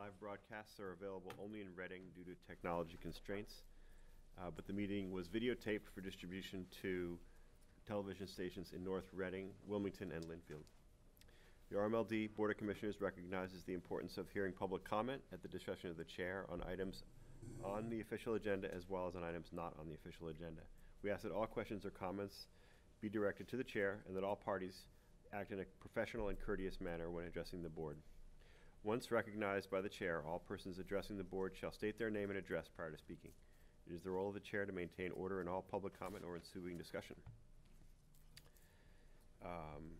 Live broadcasts are available only in Reading due to technology constraints, uh, but the meeting was videotaped for distribution to television stations in North Reading, Wilmington, and Lynnfield. The RMLD Board of Commissioners recognizes the importance of hearing public comment at the discretion of the chair on items on the official agenda as well as on items not on the official agenda. We ask that all questions or comments be directed to the chair and that all parties act in a professional and courteous manner when addressing the board. Once recognized by the chair, all persons addressing the board shall state their name and address prior to speaking. It is the role of the chair to maintain order in all public comment or ensuing discussion. Um,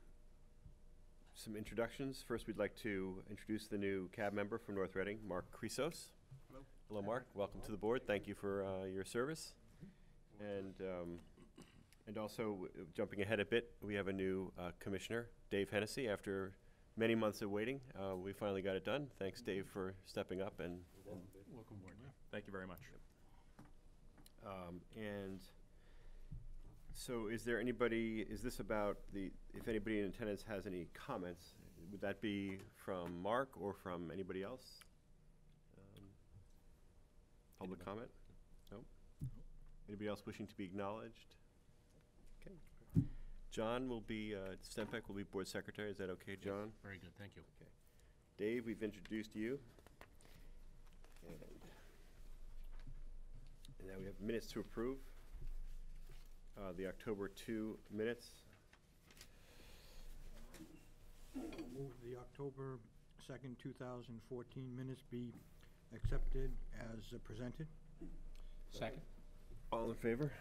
Some introductions. First, we'd like to introduce the new CAB member from North Reading, Mark Chrysos. Hello. Hello, Mark. Welcome to the board. Thank you for uh, your service. And, um, and also, jumping ahead a bit, we have a new uh, commissioner, Dave Hennessy. After many months of waiting, uh, we finally got it done. Thanks, Dave, for stepping up and and Welcome aboard. Thank you very much. Um, and so is there anybody, is this about the, if anybody in attendance has any comments, would that be from Mark or from anybody else? Um, Public comment? No? Anybody else wishing to be acknowledged? Okay. John will be, uh, Stempeck will be board secretary, is that okay, John? Very good, thank you. Okay. Dave, we've introduced you. And and now we have minutes to approve. Uh, The October 2 minutes. Move the October second, two thousand fourteen minutes be accepted as presented. Second? All in favor?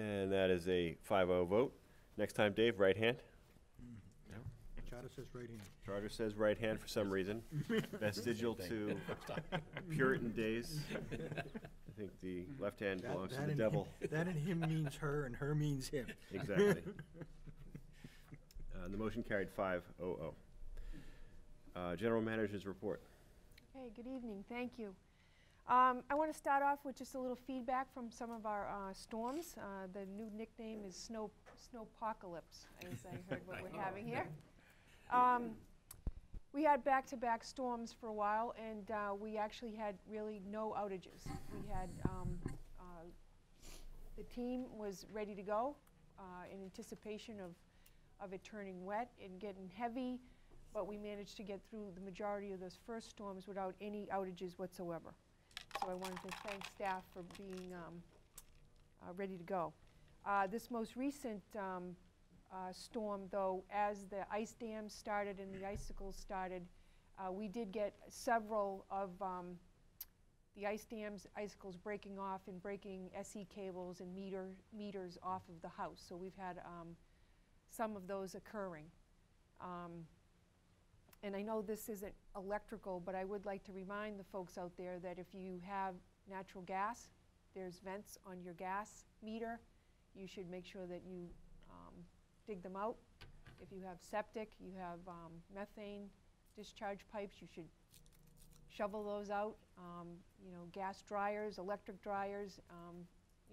And that is a 5-0 vote. Next time, Dave, right hand. Charter says right hand. Charter says right hand for some reason. Vestigial to Puritan days. I think the left hand That- belongs to that the in devil. him- That in him means her, and her means him. Exactly. Uh, The motion carried 5-0-0. Uh, General Manager's report. Hey, good evening, thank you. Um, I want to start off with just a little feedback from some of our uh, storms. Uh, The new nickname is Snow, Snowpocalypse, as I heard what we're having here. Um, We had back-to-back storms for a while, and uh, we actually had really no outages. We had, um, uh, the team was ready to go uh, in anticipation of, of it turning wet and getting heavy, but we managed to get through the majority of those first storms without any outages whatsoever. So I wanted to thank staff for being um, uh, ready to go. Uh, This most recent um, uh, storm, though, as the ice dams started and the icicles started, uh, we did get several of um, the ice dams, icicles breaking off and breaking SE cables and meter, meters off of the house. So we've had um, some of those occurring. And I know this isn't electrical, but I would like to remind the folks out there that if you have natural gas, there's vents on your gas meter. You should make sure that you um, dig them out. If you have septic, you have um, methane discharge pipes, you should shovel those out. Um, You know, gas dryers, electric dryers, um,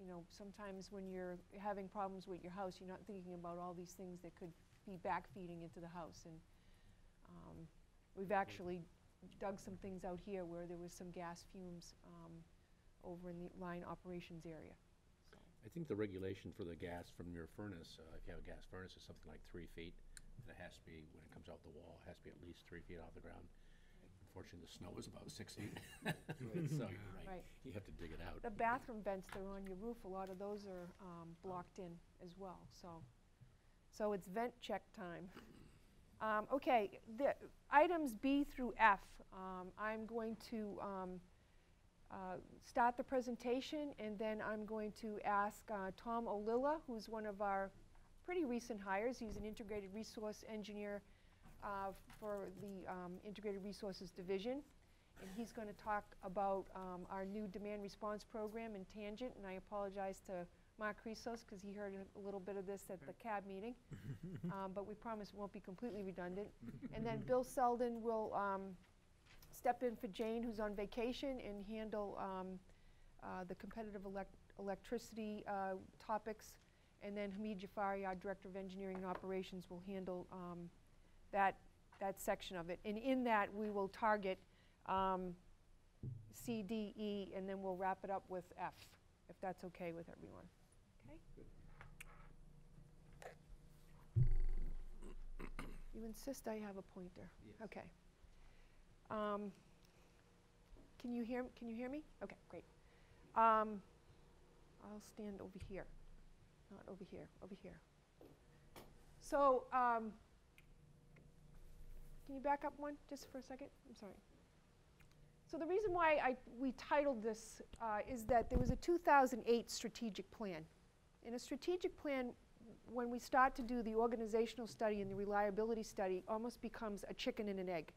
you know, sometimes when you're having problems with your house, you're not thinking about all these things that could be backfeeding into the house. And um, We've actually dug some things out here where there was some gas fumes um, over in the line operations area. So, I think the regulation for the gas from your furnace, uh, if you have a gas furnace, is something like three feet. And it has to be, when it comes out the wall, it has to be at least three feet off the ground. Unfortunately, the snow is about six feet. So you're right, Right. you have to dig it out. The bathroom vents that are on your roof, a lot of those are um, blocked in as well, so. So it's vent check time. Um, Okay, the items B through F, um, I'm going to um, uh, start the presentation, and then I'm going to ask uh, Tom Olilla, who's one of our pretty recent hires. He's an integrated resource engineer uh, for the um, Integrated Resources Division. And he's going to talk about um, our new demand response program in Tangent. And I apologize to Mark because he heard a little bit of this at the CAB meeting. Um, But we promise it won't be completely redundant. And then Bill Selden will um, step in for Jane, who's on vacation, and handle um, uh, the competitive elec- electricity uh, topics. And then Hamid Jaffari, our Director of Engineering and Operations, will handle um, that, that section of it. And in that, we will target um, C, D, E, and then we'll wrap it up with F, if that's okay with everyone. Okay? You insist I have a pointer? Yes. Okay. Um, Can you hear, can you hear me? Okay, great. Um, I'll stand over here, not over here, over here. So, um, can you back up one, just for a second? I'm sorry. So the reason why I, we titled this uh, is that there was a 2008 strategic plan. In a strategic plan, when we start to do the organizational study and the reliability study, almost becomes a chicken and an egg.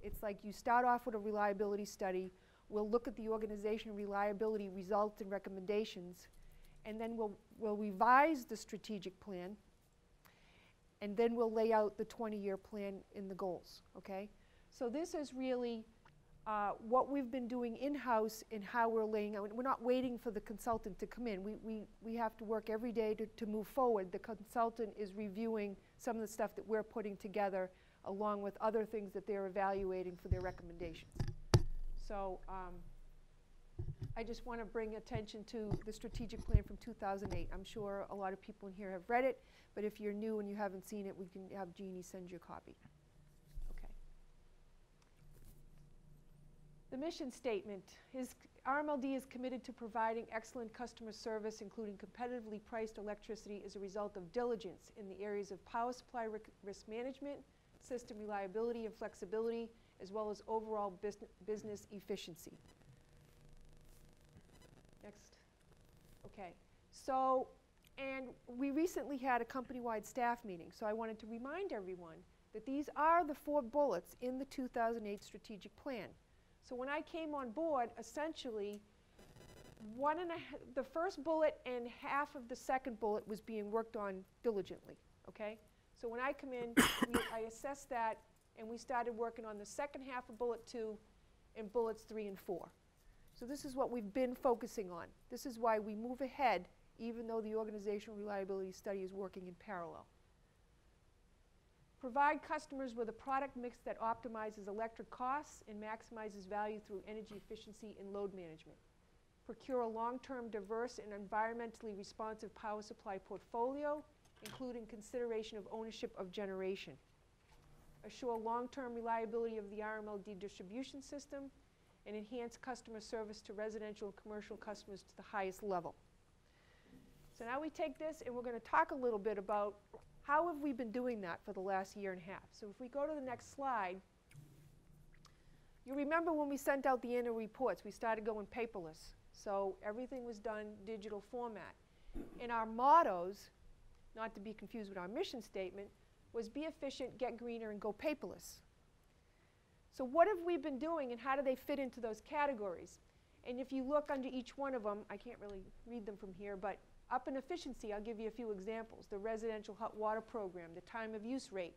It's like you start off with a reliability study, we'll look at the organization reliability results and recommendations, and then we'll, we'll revise the strategic plan, and then we'll lay out the 20-year plan in the goals, okay? So this is really uh, what we've been doing in-house and how we're laying out. We're not waiting for the consultant to come in. We, we, we have to work every day to, to move forward. The consultant is reviewing some of the stuff that we're putting together along with other things that they're evaluating for their recommendations. So um, I just want to bring attention to the strategic plan from 2008. I'm sure a lot of people in here have read it, but if you're new and you haven't seen it, we can have Jeannie send you a copy. Okay. The mission statement is RMLD is committed to providing excellent customer service, including competitively priced electricity as a result of diligence in the areas of power supply risk management, system reliability and flexibility, as well as overall business, efficiency. Next. Okay. So, and we recently had a company-wide staff meeting, so I wanted to remind everyone that these are the four bullets in the 2008 strategic plan. So when I came on board, essentially, one and a the first bullet and half of the second bullet was being worked on diligently, okay? So when I come in, we, I assessed that, and we started working on the second half of bullet two and bullets three and four. So this is what we've been focusing on. This is why we move ahead, even though the organizational reliability study is working in parallel. Provide customers with a product mix that optimizes electric costs and maximizes value through energy efficiency and load management. Procure a long-term, diverse, and environmentally responsive power supply portfolio, including consideration of ownership of generation. Assure long-term reliability of the RMLD distribution system, and enhance customer service to residential and commercial customers to the highest level. So now we take this and we're going to talk a little bit about how have we been doing that for the last year and a half. So if we go to the next slide, you remember when we sent out the annual reports, we started going paperless. So everything was done digital format. And our mottos, not to be confused with our mission statement, was be efficient, get greener, and go paperless. So what have we been doing and how do they fit into those categories? And if you look under each one of them, I can't really read them from here, but up in efficiency, I'll give you a few examples. The residential hot water program, the time of use rate,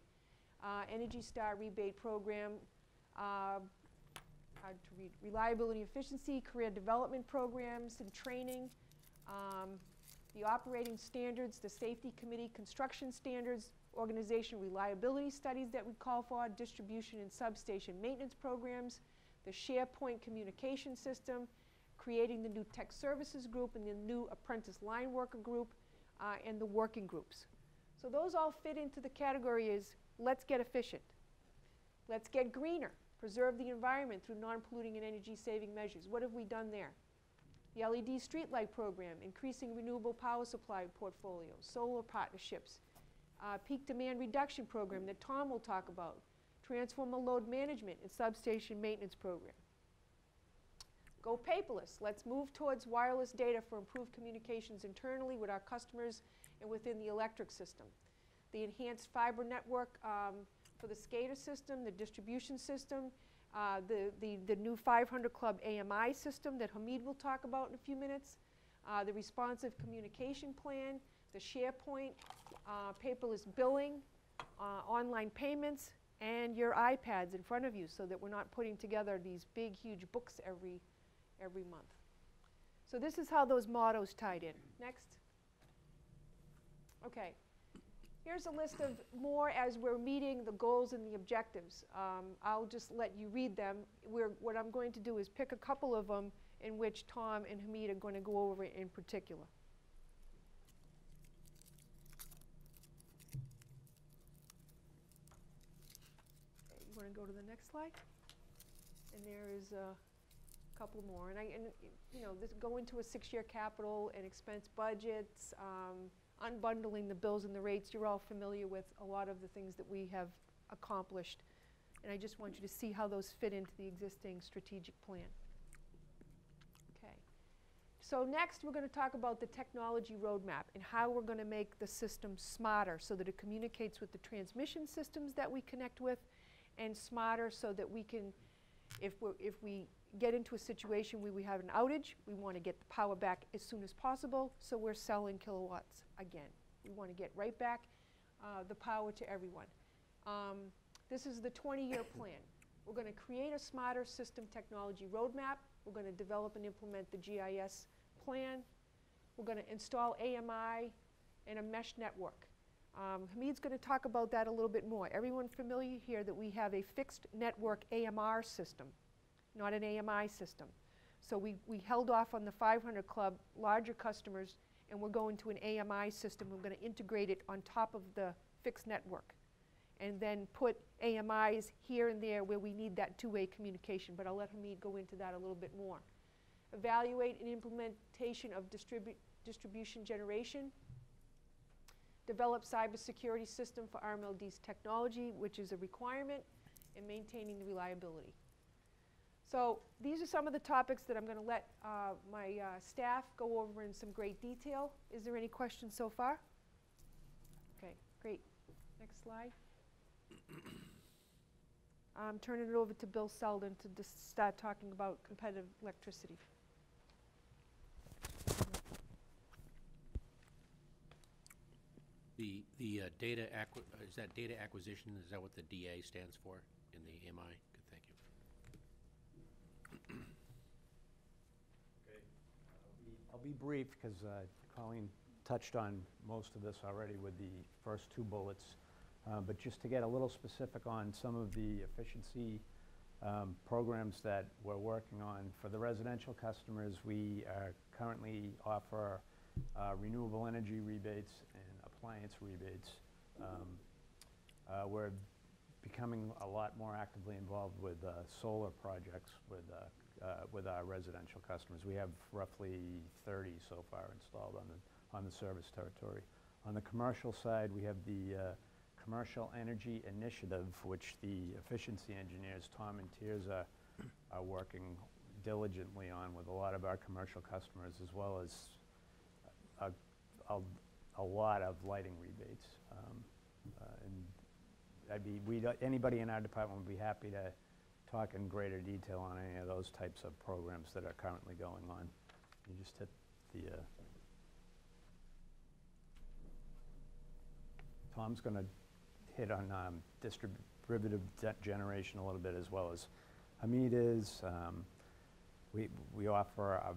uh, Energy Star rebate program, uh, read, reliability efficiency, career development programs and training, um, the operating standards, the safety committee construction standards, organization reliability studies that we call for, distribution and substation maintenance programs, the SharePoint communication system, creating the new tech services group and the new apprentice line worker group, uh, and the working groups. So those all fit into the category is let's get efficient. Let's get greener, preserve the environment through non-polluting and energy-saving measures. What have we done there? The LED streetlight program, increasing renewable power supply portfolios, solar partnerships, uh, peak demand reduction program that Tom will talk about, transformer load management and substation maintenance program. Go paperless. Let's move towards wireless data for improved communications internally with our customers and within the electric system. The enhanced fiber network um, for the SCADA system, the distribution system, uh, the, the, the new 500 Club AMI system that Hamid will talk about in a few minutes, uh, the responsive communication plan, the SharePoint, uh, paperless billing, uh, online payments, and your iPads in front of you so that we're not putting together these big, huge books every, every month. So this is how those mottos tied in. Next. Okay. Here's a list of more as we're meeting the goals and the objectives. Um, I'll just let you read them. We're, what I'm going to do is pick a couple of them in which Tom and Hamid are going to go over in particular. You want to go to the next slide? And there is a couple more. And I, and, you know, this, go into a six-year capital and expense budgets, um, unbundling the bills and the rates. You're all familiar with a lot of the things that we have accomplished. And I just want you to see how those fit into the existing strategic plan. Okay. So next, we're going to talk about the technology roadmap and how we're going to make the system smarter so that it communicates with the transmission systems that we connect with and smarter so that we can, if, we're, if we get into a situation where we have an outage, we want to get the power back as soon as possible, so we're selling kilowatts again. We want to get right back uh, the power to everyone. Um, this is the 20-year plan. We're going to create a smarter system technology roadmap. We're going to develop and implement the GIS plan. We're going to install AMI and a mesh network. Um, Hamid's going to talk about that a little bit more. Everyone familiar here that we have a fixed network AMR system, not an AMI system. So we, we held off on the 500 club, larger customers, and we're going to an AMI system. We're going to integrate it on top of the fixed network and then put AMIs here and there where we need that two-way communication. But I'll let Hamid go into that a little bit more. Evaluate an implementation of distribu distribution generation. Develop cybersecurity system for RMLD's technology, which is a requirement, and maintaining the reliability. So these are some of the topics that I'm going to let uh, my uh, staff go over in some great detail. Is there any questions so far? Okay, great. Next slide. I'm turning it over to Bill Selden to just start talking about competitive electricity. The, the uh, data uh, is that data acquisition, is that what the DA stands for in the AMI? Good, thank you. I'll be brief because Colleen touched on most of this already with the first two bullets. Uh, But just to get a little specific on some of the efficiency um, programs that we're working on. For the residential customers, we uh, currently offer uh, renewable energy rebates and appliance rebates. Um, uh, We're becoming a lot more actively involved with uh, solar projects with, uh, with our residential customers. We have roughly 30 so far installed on the, on the service territory. On the commercial side, we have the uh, Commercial Energy Initiative, which the efficiency engineers, Tom and Tiers, are, are working diligently on with a lot of our commercial customers, as well as a, a, a lot of lighting rebates. Um, uh, And I'd be, we, anybody in our department would be happy to talk in greater detail on any of those types of programs that are currently going on. You just hit the, uh, Tom's going to hit on um, distributive de- generation a little bit as well as Hamid is. Um, We, we offer a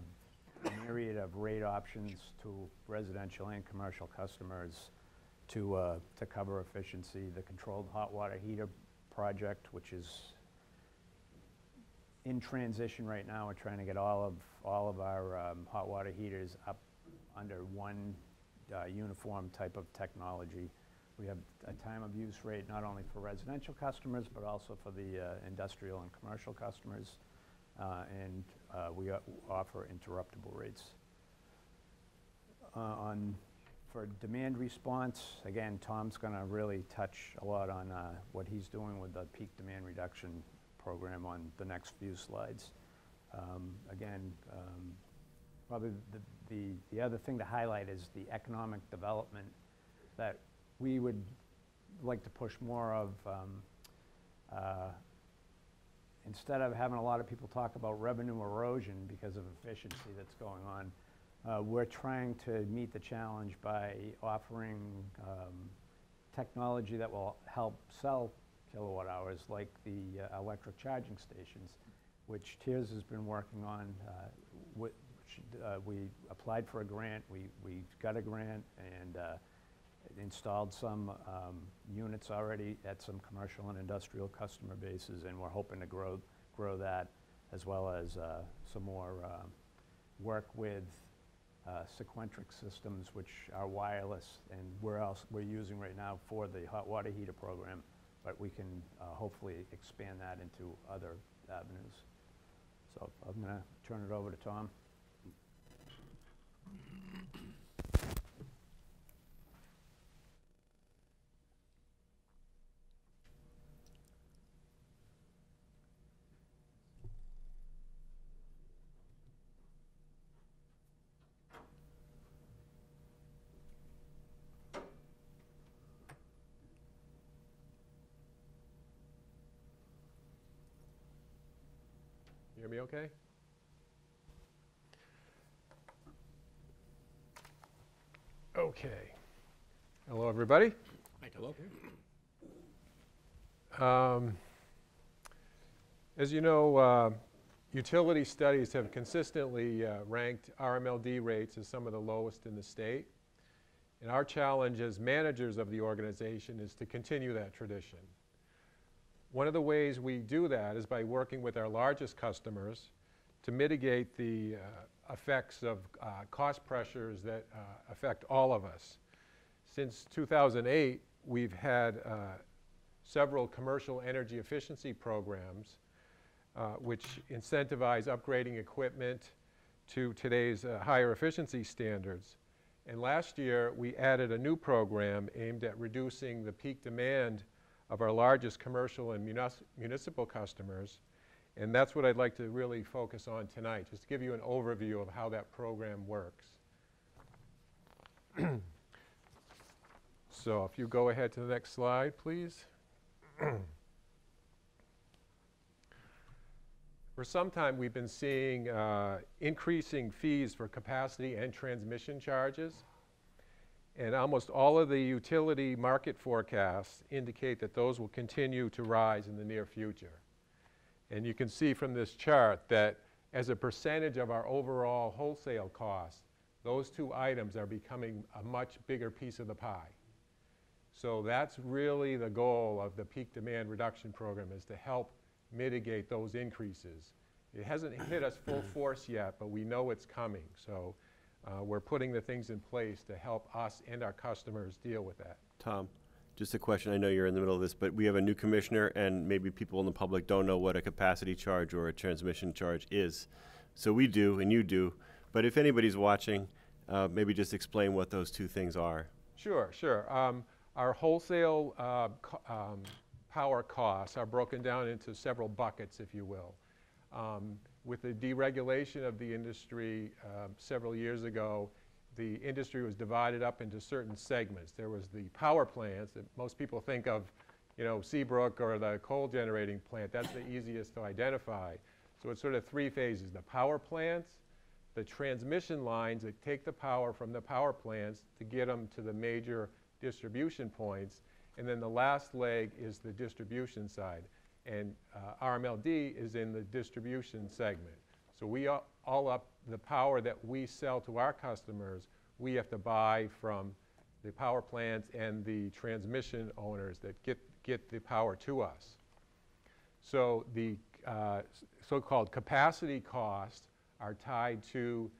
myriad of rate options to residential and commercial customers to, uh, to cover efficiency. The controlled hot water heater project, which is in transition right now. We're trying to get all of, all of our um, hot water heaters up under one uh, uniform type of technology. We have a time of use rate not only for residential customers, but also for the uh, industrial and commercial customers. Uh, And uh, we offer interruptible rates. Uh, On, for demand response, again, Tom's going to really touch a lot on uh, what he's doing with the peak demand reduction program on the next few slides. Um, Again, um, probably the, the, the other thing to highlight is the economic development that we would like to push more of. um, uh, Instead of having a lot of people talk about revenue erosion because of efficiency that's going on, uh, we're trying to meet the challenge by offering um, technology that will help sell kilowatt hours, like the uh, electric charging stations, which Tiers has been working on. uh, whi- which, uh, We applied for a grant, we, we got a grant, and uh, installed some um, units already at some commercial and industrial customer bases, and we're hoping to grow, grow that, as well as uh, some more um, work with uh, Sequentric systems, which are wireless, and we're else, we're using right now for the hot water heater program, but we can uh, hopefully expand that into other avenues. So I'm gonna turn it over to Tom. Okay? Okay. Hello, everybody. Hello? Um, As you know, uh, utility studies have consistently uh, ranked RMLD rates as some of the lowest in the state. And our challenge as managers of the organization is to continue that tradition. One of the ways we do that is by working with our largest customers to mitigate the uh, effects of uh, cost pressures that uh, affect all of us. Since 2008, we've had uh, several commercial energy efficiency programs uh, which incentivize upgrading equipment to today's uh, higher efficiency standards. And last year, we added a new program aimed at reducing the peak demand of our largest commercial and munis- municipal customers. And that's what I'd like to really focus on tonight, just to give you an overview of how that program works. so if you go ahead to the next slide, please. For some time, we've been seeing uh, increasing fees for capacity and transmission charges. And almost all of the utility market forecasts indicate that those will continue to rise in the near future. And you can see from this chart that as a percentage of our overall wholesale cost, those two items are becoming a much bigger piece of the pie. So that's really the goal of the peak demand reduction program is to help mitigate those increases. It hasn't hit us full force yet, but we know it's coming. So uh, we're putting the things in place to help us and our customers deal with that. Tom, just a question. I know you're in the middle of this, but we have a new commissioner, and maybe people in the public don't know what a capacity charge or a transmission charge is. So we do, and you do. But if anybody's watching, uh, maybe just explain what those two things are. Sure, sure. Um, our wholesale uh, co- um, power costs are broken down into several buckets, if you will. Um, with the deregulation of the industry uh, several years ago, the industry was divided up into certain segments. There was the power plants that most people think of, you know, Seabrook or the coal generating plant. That's the easiest to identify. So it's sort of three phases: the power plants, the transmission lines that take the power from the power plants to get them to the major distribution points, and then the last leg is the distribution side. And uh, RMLD is in the distribution segment. So we all, up the power that we sell to our customers, we have to buy from the power plants and the transmission owners that get, get the power to us. So the uh, so-called capacity costs are tied to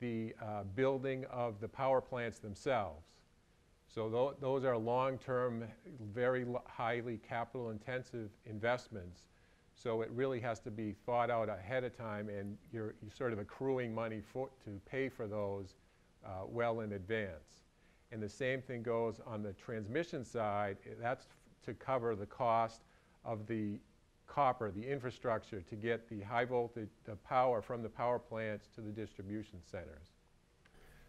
the uh, building of the power plants themselves. So tho- those are long-term, very highly capital-intensive investments. So it really has to be thought out ahead of time, and you're, you're sort of accruing money for, to pay for those uh, well in advance. And the same thing goes on the transmission side. That's to cover the cost of the copper, the infrastructure, to get the high voltage, the power from the power plants to the distribution centers.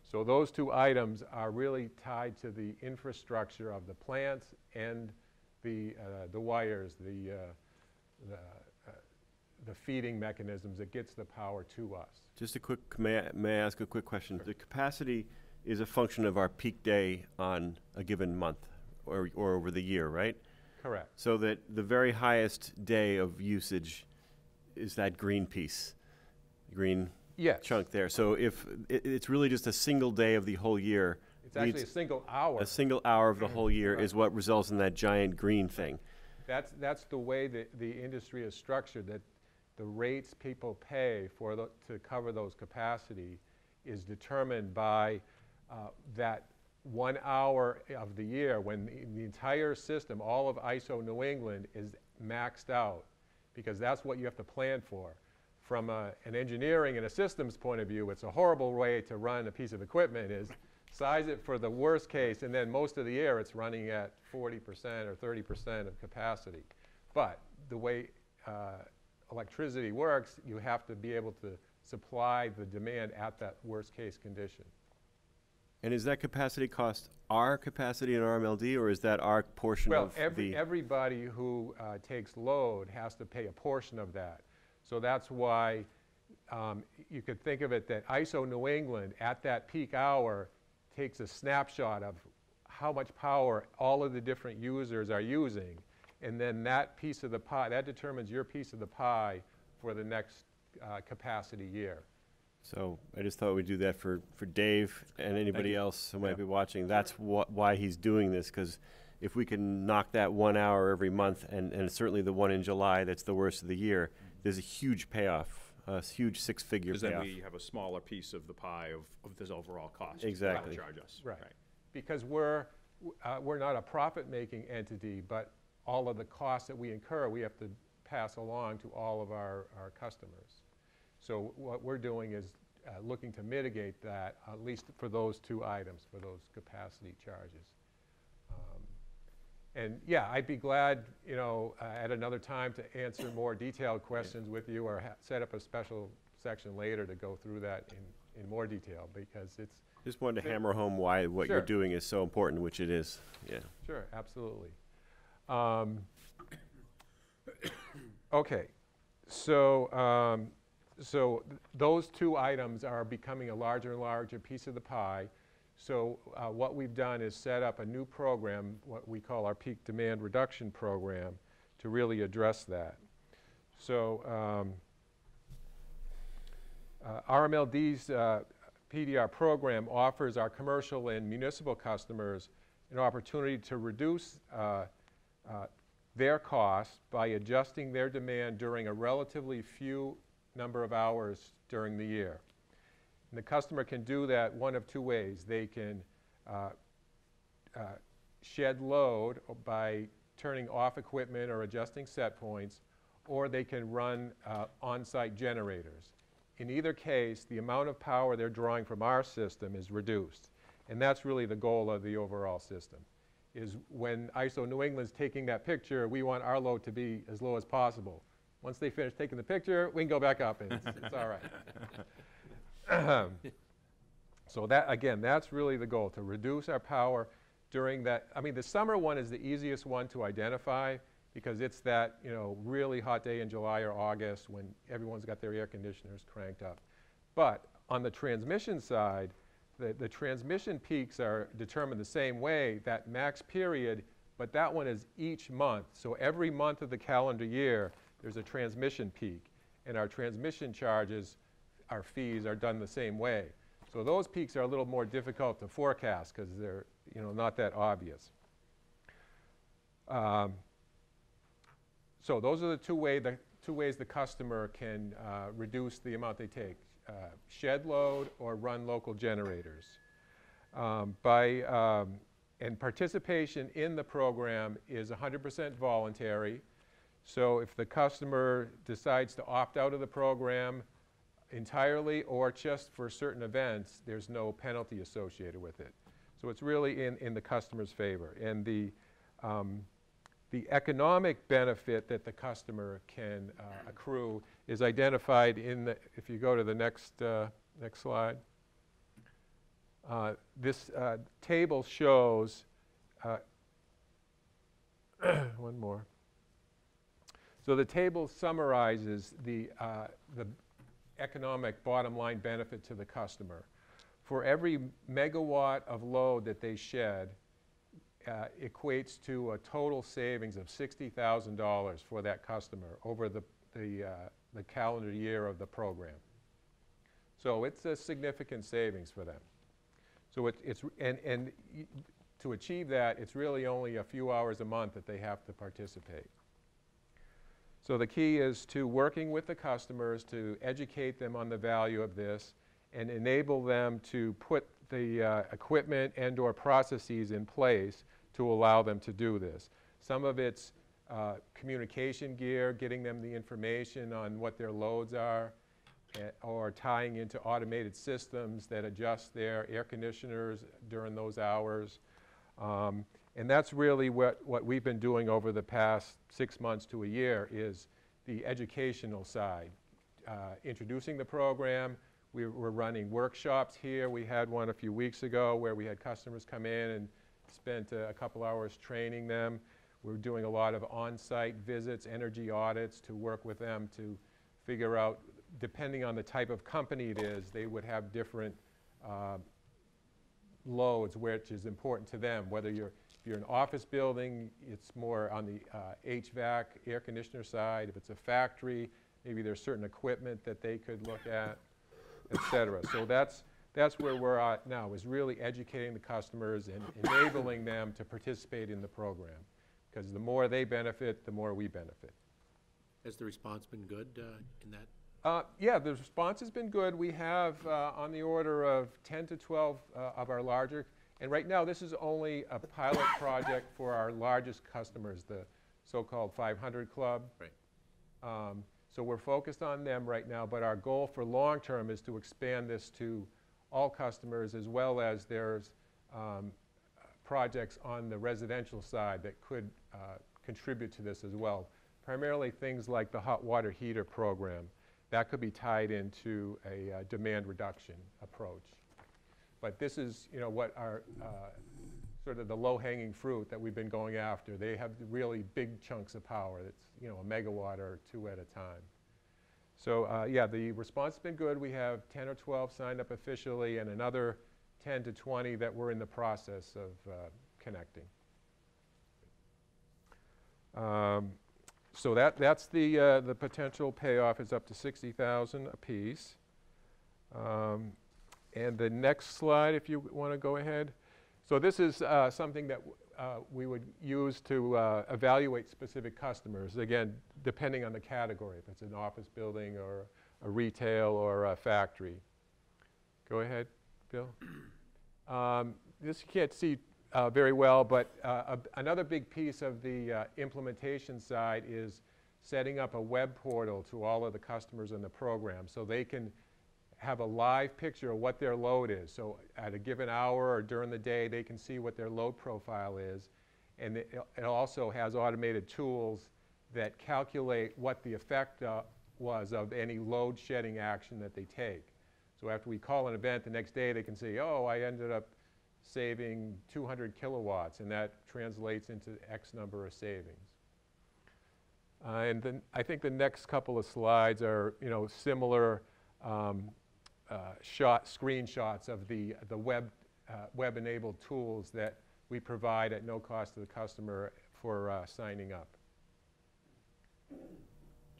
So those two items are really tied to the infrastructure of the plants and the, uh, the wires, the, uh, the, uh, the feeding mechanisms that gets the power to us. Just a quick, may I, may I ask a quick question? The capacity is a function of our peak day on a given month or, or over the year, right? Correct. So that the very highest day of usage is that green piece, green Yes. chunk there. So if it, it's really just a single day of the whole year It's actually a single hour. a single hour of the whole year is what results in that giant green thing. That's, that's the way that the industry is structured, that the rates people pay for, the- to cover those capacity is determined by uh, that one hour of the year when the- the entire system, all of ISO New England is maxed out, because that's what you have to plan for. From a- an engineering and a systems point of view, it's a horrible way to run a piece of equipment, is size it for the worst case, and then most of the year, it's running at 40% or 30% of capacity. But the way uh, electricity works, you have to be able to supply the demand at that worst-case condition. And is that capacity cost our capacity in RMLD, or is that our portion Well, of every, the? Well, everybody who uh, takes load has to pay a portion of that. So that's why um, you could think of it that ISO New England, at that peak hour, takes a snapshot of how much power all of the different users are using. And then that piece of the pie, that determines your piece of the pie for the next uh, capacity year. So I just thought we'd do that for, for Dave and anybody else who might Yeah. be watching. That's wh- why he's doing this, because if we can knock that one hour every month, and, and certainly the one in July, that's the worst of the year, there's a huge payoff, a huge six-figure Because then payoff. we have a smaller piece of the pie of, of this overall cost. to Exactly. Charge us. Right. Because we're, uh, we're not a profit-making entity, but all of the costs that we incur, we have to pass along to all of our, our customers. So what we're doing is uh, looking to mitigate that, at least for those two items, for those capacity charges. And yeah, I'd be glad, you know, uh, at another time to answer more detailed questions with you or ha- set up a special section later to go through that in, in more detail because it's, Just wanted to hammer home why what you're doing is so important, which it is, yeah. Sure, absolutely. Um, Okay, so, um, so th- those two items are becoming a larger and larger piece of the pie. So uh, what we've done is set up a new program, what we call our peak demand reduction program, to really address that. So um, uh, RMLD's uh, PDR program offers our commercial and municipal customers an opportunity to reduce uh, uh, their costs by adjusting their demand during a relatively few number of hours during the year. The customer can do that one of two ways. They can uh, uh, shed load by turning off equipment or adjusting set points, or they can run uh, on-site generators. In either case, the amount of power they're drawing from our system is reduced. And that's really the goal of the overall system, is when ISO New England's taking that picture, we want our load to be as low as possible. Once they finish taking the picture, we can go back up and it's, it's all right. So that, again, that's really the goal, to reduce our power during that, I mean, the summer one is the easiest one to identify because it's that, you know, really hot day in July or August when everyone's got their air conditioners cranked up. But on the transmission side, the, the transmission peaks are determined the same way, that max period, but that one is each month. So every month of the calendar year, there's a transmission peak. And our transmission charges, our fees are done the same way. So those peaks are a little more difficult to forecast because they're, you know, not that obvious. Um, so those are the two way, the two ways the customer can uh, reduce the amount they take, uh, shed load or run local generators. Um, by, um, and participation in the program is 100% voluntary. So if the customer decides to opt out of the program entirely or just for certain events, there's no penalty associated with it. So it's really in, in the customer's favor. And the, um, the economic benefit that the customer can uh, accrue is identified in the, if you go to the next, uh, next slide. Uh, This uh, table shows, uh, one more. So the table summarizes the, uh, the economic bottom line benefit to the customer. For every megawatt of load that they shed, uh, equates to a total savings of $60,000 for that customer over the, the, uh, the calendar year of the program. So it's a significant savings for them. So it's, it's, and, and to achieve that, it's really only a few hours a month that they have to participate. So the key is to working with the customers to educate them on the value of this and enable them to put the uh, equipment and/or processes in place to allow them to do this. Some of it's uh, communication gear, getting them the information on what their loads are, eh, or tying into automated systems that adjust their air conditioners during those hours. Um, And that's really what, what we've been doing over the past six months to a year is the educational side. Uh, Introducing the program, we were running workshops here. We had one a few weeks ago where we had customers come in and spent a couple hours training them. We're doing a lot of on-site visits, energy audits to work with them to figure out, depending on the type of company it is, they would have different uh, loads, which is important to them. Whether you're, you're an office building, it's more on the uh, HVAC, air conditioner side. If it's a factory, maybe there's certain equipment that they could look at, et cetera. So that's, that's where we're at now, is really educating the customers and enabling them to participate in the program. Because the more they benefit, the more we benefit. Has the response been good uh, in that? Uh, Yeah, the response has been good. We have uh, on the order of 10 to 12 uh, of our larger, and right now, this is only a pilot project for our largest customers, the so-called 500 Club. Right. Um, So we're focused on them right now, but our goal for long-term is to expand this to all customers, as well as there's um, projects on the residential side that could uh, contribute to this as well. Primarily things like the hot water heater program. That could be tied into a uh, demand reduction approach. But this is, you know, what our, uh, sort of the low-hanging fruit that we've been going after. They have really big chunks of power. That's, you know, a megawatt or two at a time. So, uh, yeah, the response has been good. We have 10 or 12 signed up officially and another 10 to 20 that we're in the process of uh, connecting. Um, So that, that's the, uh, the potential payoff is up to 60,000 apiece. Um, And the next slide, if you want to go ahead. So this is uh, something that uh, we would use to uh, evaluate specific customers, again, depending on the category, if it's an office building or a retail or a factory. Go ahead, Bill. Um, This you can't see uh, very well, but uh, a- another big piece of the uh, implementation side is setting up a web portal to all of the customers in the program, so they can have a live picture of what their load is. So at a given hour or during the day, they can see what their load profile is. And it also has automated tools that calculate what the effect uh, was of any load shedding action that they take. So after we call an event, the next day they can say, oh, I ended up saving 200 kilowatts, and that translates into X number of savings. Uh, And then I think the next couple of slides are, you know, similar um, shot, screenshots of the, the web, uh, web-enabled tools that we provide at no cost to the customer for uh, signing up.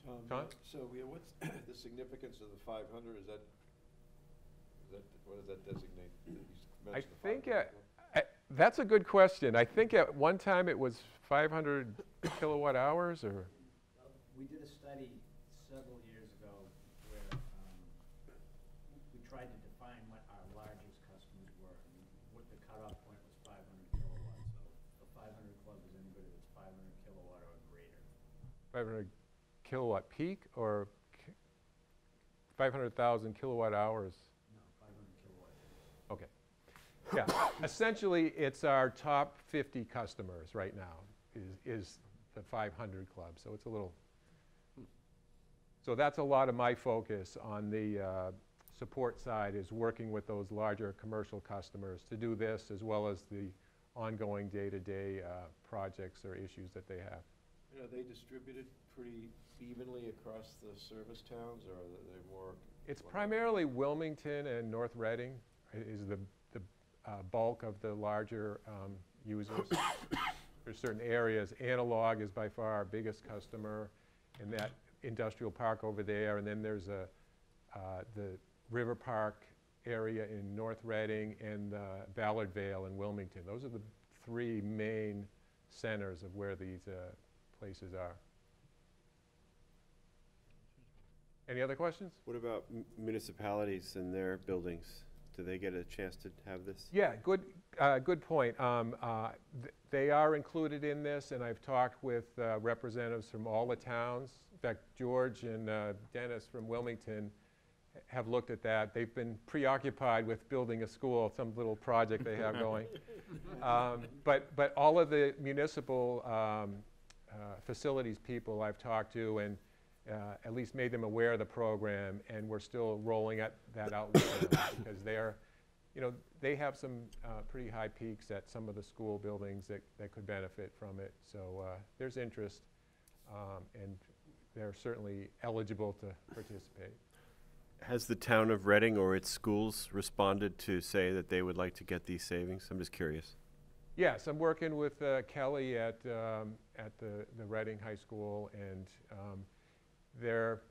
Tom? Tom, so, yeah, what's the significance of the five hundred, is that, is that, what does that designate? You I think, 500 uh, I- That's a good question. I think at one time it was 500 kilowatt hours, or, We did a study several years ago where um, we tried to define what our largest customers were. and What the cutoff point was 500 kilowatts. So the 500 club is anybody that's 500 kilowatt or greater. 500 kilowatt peak, or 500,000 kilowatt hours? No, 500 kilowatt. Okay. Yeah, essentially, it's our top 50 customers right now, is, is the 500 Club, so it's a little, so that's a lot of my focus on the uh, support side, is working with those larger commercial customers to do this, as well as the ongoing day-to-day uh, projects or issues that they have. Are they distributed pretty evenly across the service towns, or are they more? It's primarily Wilmington and North Reading is the, the uh, bulk of the larger um, users. There's certain areas, Analog is by far our biggest customer in that industrial park over there, and then there's a, uh, the River Park area in North Reading and uh, Ballardvale in Wilmington. Those are the three main centers of where these uh, places are. Any other questions? What about m- municipalities and their buildings? Do they get a chance to have this? Yeah, good, uh, good point. Um, uh, th- They are included in this, and I've talked with uh, representatives from all the towns. In fact, George and uh, Dennis from Wilmington have looked at that. They've been preoccupied with building a school, some little project they have going. Um, But, but all of the municipal um, facilities people I've talked to and uh, at least made them aware of the program, and we're still rolling at that out because they're, you know, they have some uh, pretty high peaks at some of the school buildings that, that could benefit from it. So uh, there's interest, um, and they're certainly eligible to participate. Has the town of Reading or its schools responded to say that they would like to get these savings? I'm just curious. Yes, I'm working with uh, Kelly at, um, at the, the Reading High School, and um, they're,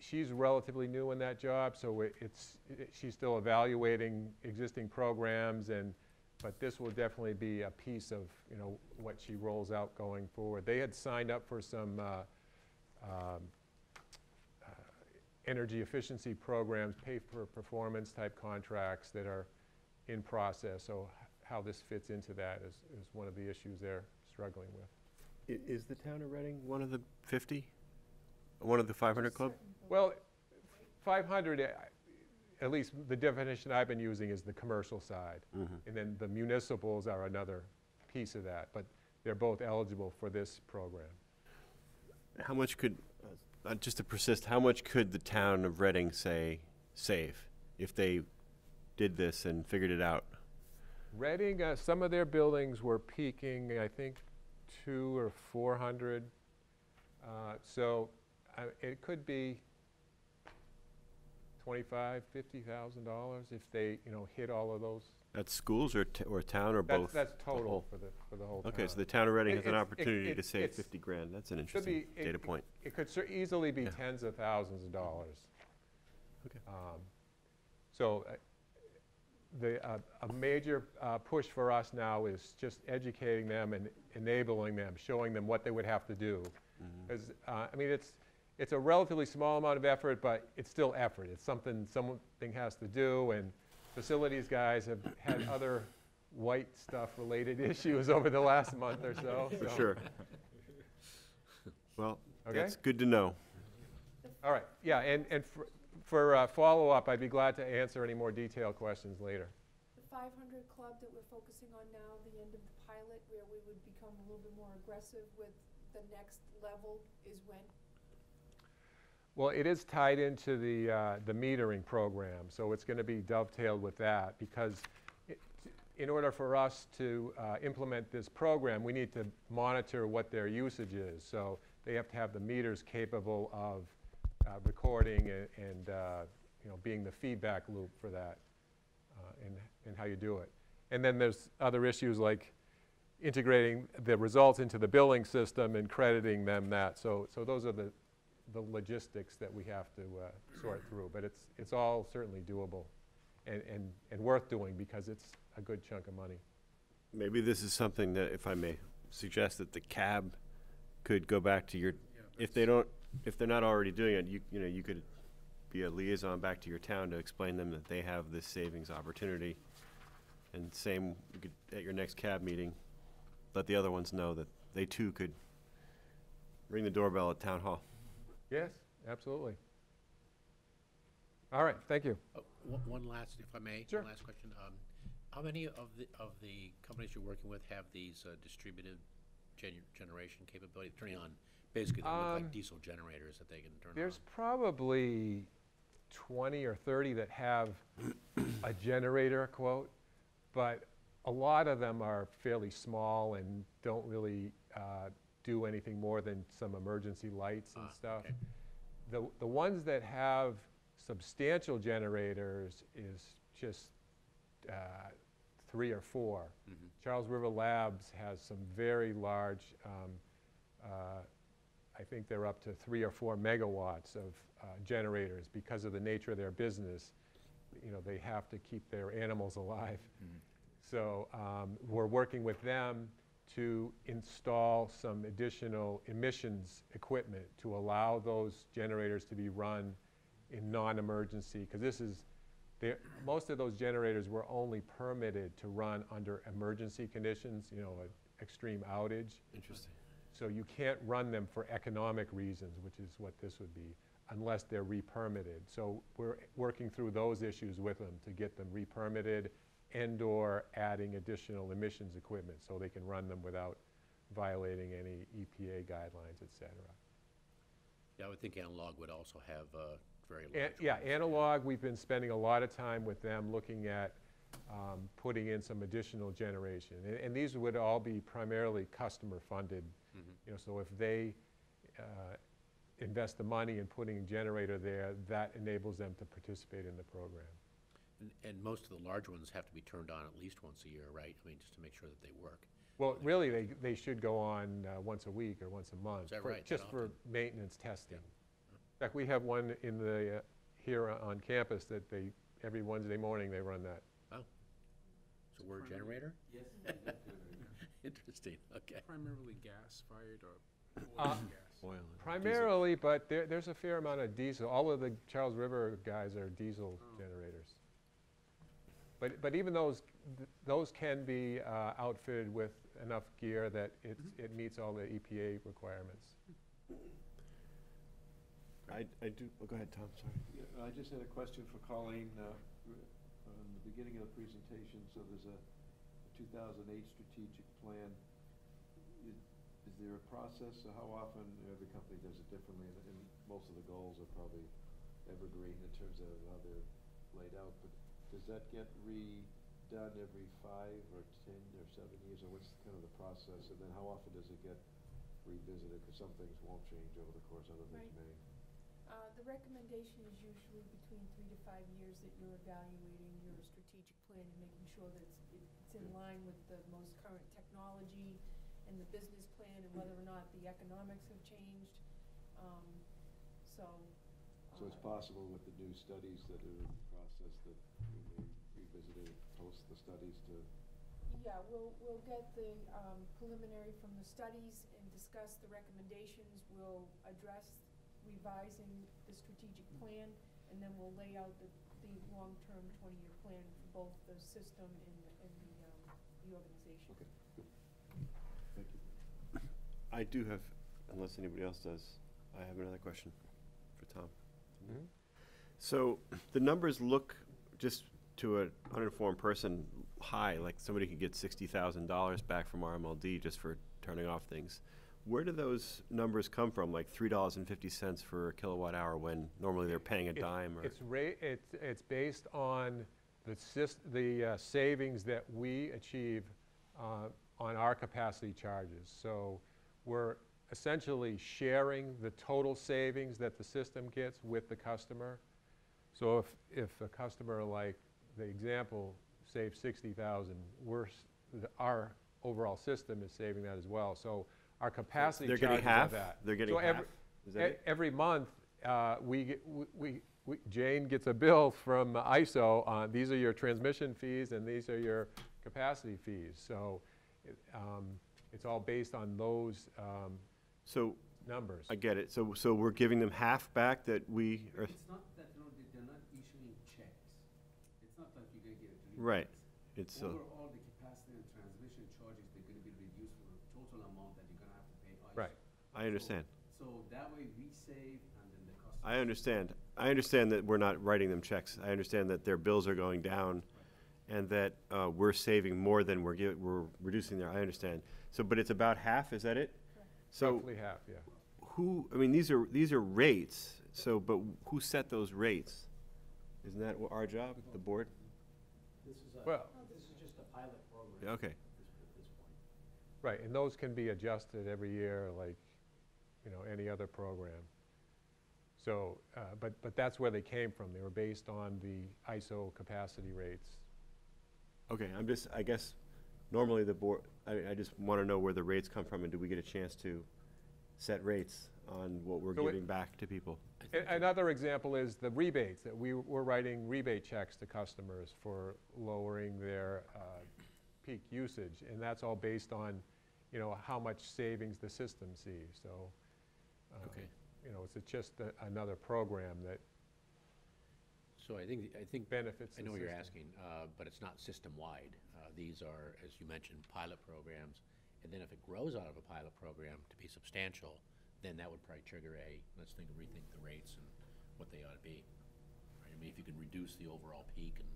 she's relatively new in that job, so it- it's, it- she's still evaluating existing programs, and, but this will definitely be a piece of, you know, what she rolls out going forward. They had signed up for some uh, um, uh, energy efficiency programs, pay-for-performance type contracts that are in process, so how this fits into that is, is one of the issues they're struggling with. I- Is the town of Reading one of the 50? One of the 500 club? Well, 500, uh, at least the definition I've been using is the commercial side. Mhm. And then the municipals are another piece of that, but they're both eligible for this program. How much could, uh, just to persist, how much could the town of Reading say, save if they did this and figured it out? Reading, uh, some of their buildings were peaking, I think, two or 400. Uh, So uh, it could be 25, 50,000 dollars if they, you know, hit all of those. That's schools or, t- or town or That's, both? that's The total for the, for the whole town. Okay, so the town of Reading It- has an it's- it- opportunity to save it's- 50 grand. That's an Could interesting be- it- data point. It could cer- easily be Yeah. tens of thousands of dollars. Okay. Um, So uh, the, uh, a major uh, push for us now is just educating them and enabling them, showing them what they would have to do. Mm-hmm. Because, I mean, it's, it's a relatively small amount of effort, but it's still effort. It's something, something has to do, and facilities guys have had other white stuff-related issues over the last month or so. For so- sure. Well, Okay. that's good to know. All right, yeah, and, and for- uh, follow-up, I'd be glad to answer any more detailed questions later. The 500 club that we're focusing on now, the end of the pilot, where we would become a little bit more aggressive with the next level is when? Well, it is tied into the, uh, the metering program, so it's going to be dovetailed with that, because it- in order for us to uh, implement this program, we need to monitor what their usage is. So they have to have the meters capable of uh, recording and- and, uh, you know, being the feedback loop for that, uh, and, and how you do it. And then there's other issues like integrating the results into the billing system and crediting them that. So, so those are the, the logistics that we have to uh, sort through. But it's, it's all certainly doable and, and, and worth doing because it's a good chunk of money. Maybe this is something that, if I may suggest, that the CAB could go back to your, if they don't, if they're not already doing it, you, you know, you could be a liaison back to your town to explain them that they have this savings opportunity. And same, you could, at your next CAB meeting, let the other ones know that they too could ring the doorbell at town hall. Yes, absolutely. All right, thank you. Oh, One one last, if I may. Sure. One last question. Um, How many of the, of the companies you're working with have these uh, distributed gen- generation capability, turning on, basically, they look Um, like diesel generators that they can turn on? There's probably 20 or 30 that have a generator quote, but a lot of them are fairly small and don't really uh, do anything more than some emergency lights and Ah, stuff. okay. The, the ones that have substantial generators is just uh, three or four. Mhm. Charles River Labs has some very large, um, uh, I think they're up to three or four megawatts of uh, generators because of the nature of their business. you know, they have to keep their animals alive. So um, we're working with them to install some additional emissions equipment to allow those generators to be run in non-emergency, because this is, most of those generators were only permitted to run under emergency conditions, you know, an extreme outage. Interesting. So you can't run them for economic reasons, which is what this would be, unless they're re-permitted. So we're working through those issues with them to get them re-permitted and/or adding additional emissions equipment so they can run them without violating any EPA guidelines, et cetera. Yeah, I would think analog would also have uh, very A- large. Yeah, analog, we've been spending a lot of time with them, looking at um, putting in some additional generation. And- And these would all be primarily customer-funded, you know, so if they uh, invest the money in putting a generator there, that enables them to participate in the program. And- And most of the large ones have to be turned on at least once a year, right? I mean, just to make sure that they work. Well, really, they, they should go on uh, once a week or once a month. Is that for- right, that Just for maintenance testing. In fact, we have one in the, uh, here on campus that they, every Wednesday morning, they run that. Oh. So we're a generator? Yes. Interesting, okay. Primarily gas-fired or Uh, oil and gas? Oil and diesel. Primarily, but there, there's a fair amount of diesel. All of the Charles River guys are diesel generators. But, but even those, th- those can be uh, outfitted with enough gear that it, it meets all the EPA requirements. I, I do, oh, go ahead, Tom, sorry. Yeah, I just had a question for Colleen, uh, r- on the beginning of the presentation, so there's a two thousand eight strategic plan. Is, there a process, so how often, every company does it differently, and, and most of the goals are probably evergreen in terms of how they're laid out, but does that get redone every five or ten or seven years, or what's kind of the process, and then how often does it get revisited, because some things won't change over the course, other things Right. may. Uh, The recommendation is usually between three to five years that you're evaluating your strategic plan and making sure that it's, it's in line with the most current technology and the business plan and whether or not the economics have changed. Um, So. So it's uh, possible with the new studies that are in process that we may revisit it post the studies to, Yeah, we'll, we'll get the um, preliminary from the studies and discuss the recommendations. We'll address revising the strategic plan, and then we'll lay out the, the long-term twenty-year plan for both the system and, the- and the, um, the organization. okay, good. Thank you. I do have, unless anybody else does, I have another question for Tom. Mhm. So the numbers look, just to an uninformed person, high, like somebody could get sixty thousand dollars back from RMLD just for turning off things. Where do those numbers come from, like three dollars and fifty cents for a kilowatt hour when normally they're paying a It- dime or? It's ra, it's, it's based on the sys, the uh, savings that we achieve uh, on our capacity charges. So we're essentially sharing the total savings that the system gets with the customer. So if, if a customer, like the example, saves sixty thousand, we're, our overall system is saving that as well. So our capacity They're getting half? that. They're getting So every- half? Is that E- Every month, uh, we, get- we- we, we- Jane gets a bill from ISO on, these are your transmission fees and these are your capacity fees. So um, it's all based on those um, So, numbers. I get it. So, so we're giving them half back that we, are It's not that, you know, they- they're not issuing checks. It's not like you're gonna get rebates. Right. it's, uh, Overall, the capacity and transmission charges, they're gonna be reduced for the total amount that you're gonna have to pay ISO. Right. I understand. So that way we save and then the customer. I understand. I understand that we're not writing them checks. I understand that their bills are going down and that uh, we're saving more than we're giving, we're reducing their, I understand. So, but it's about half, is that it? So Roughly half, yeah. who, I mean, these are, these are rates, so, but who set those rates? Isn't that wha- our job, the board? This is a, Well- this is just a pilot program. Yeah, Okay. at this, point. Right, and those can be adjusted every year like, you know, any other program. So, uh, but, but that's where they came from. They were based on the ISO capacity rates. Okay, I'm just, I guess, normally the board, I, I just want to know where the rates come from and do we get a chance to set rates on what we're So it- giving back to people. A- Another example is the rebates, that we, we're writing rebate checks to customers for lowering their uh, peak usage, and that's all based on, you know, how much savings the system sees, so. um, Okay. You know, it's just a- another program that So I think, I think, benefits I the know what you're asking, uh, but it's not system-wide. Uh, These are, as you mentioned, pilot programs, and then if it grows out of a pilot program to be substantial, then that would probably trigger a, let's think, rethink the rates and what they ought to be. Right? I mean, if you can reduce the overall peak and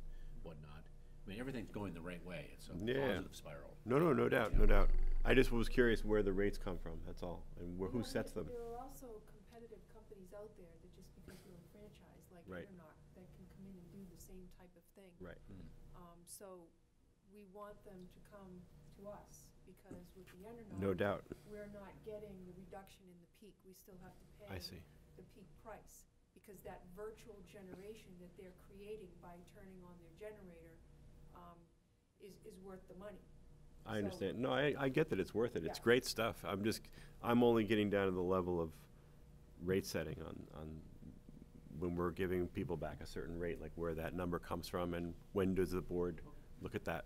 whatnot, I mean, everything's going the right way. It's a Yeah. positive spiral. No, no, no doubt, no doubt. I just was curious where the rates come from, that's all, and where, who Well, sets them. There are also competitive companies out there that just because you're a franchise, like Right. EnerNOC, that can come in and do the same type of thing. Right. Um, so we want them to come to us, because with the EnerNOC. No doubt. We're not getting the reduction in the peak, we still have to pay. I see. The peak price, because that virtual generation that they're creating by turning on their generator, um, is, is worth the money. I So- understand. No, I, I get that it's worth it. It's Yeah. great stuff. I'm just, I'm only getting down to the level of rate setting on, on when we're giving people back a certain rate, like where that number comes from and when does the board look at that?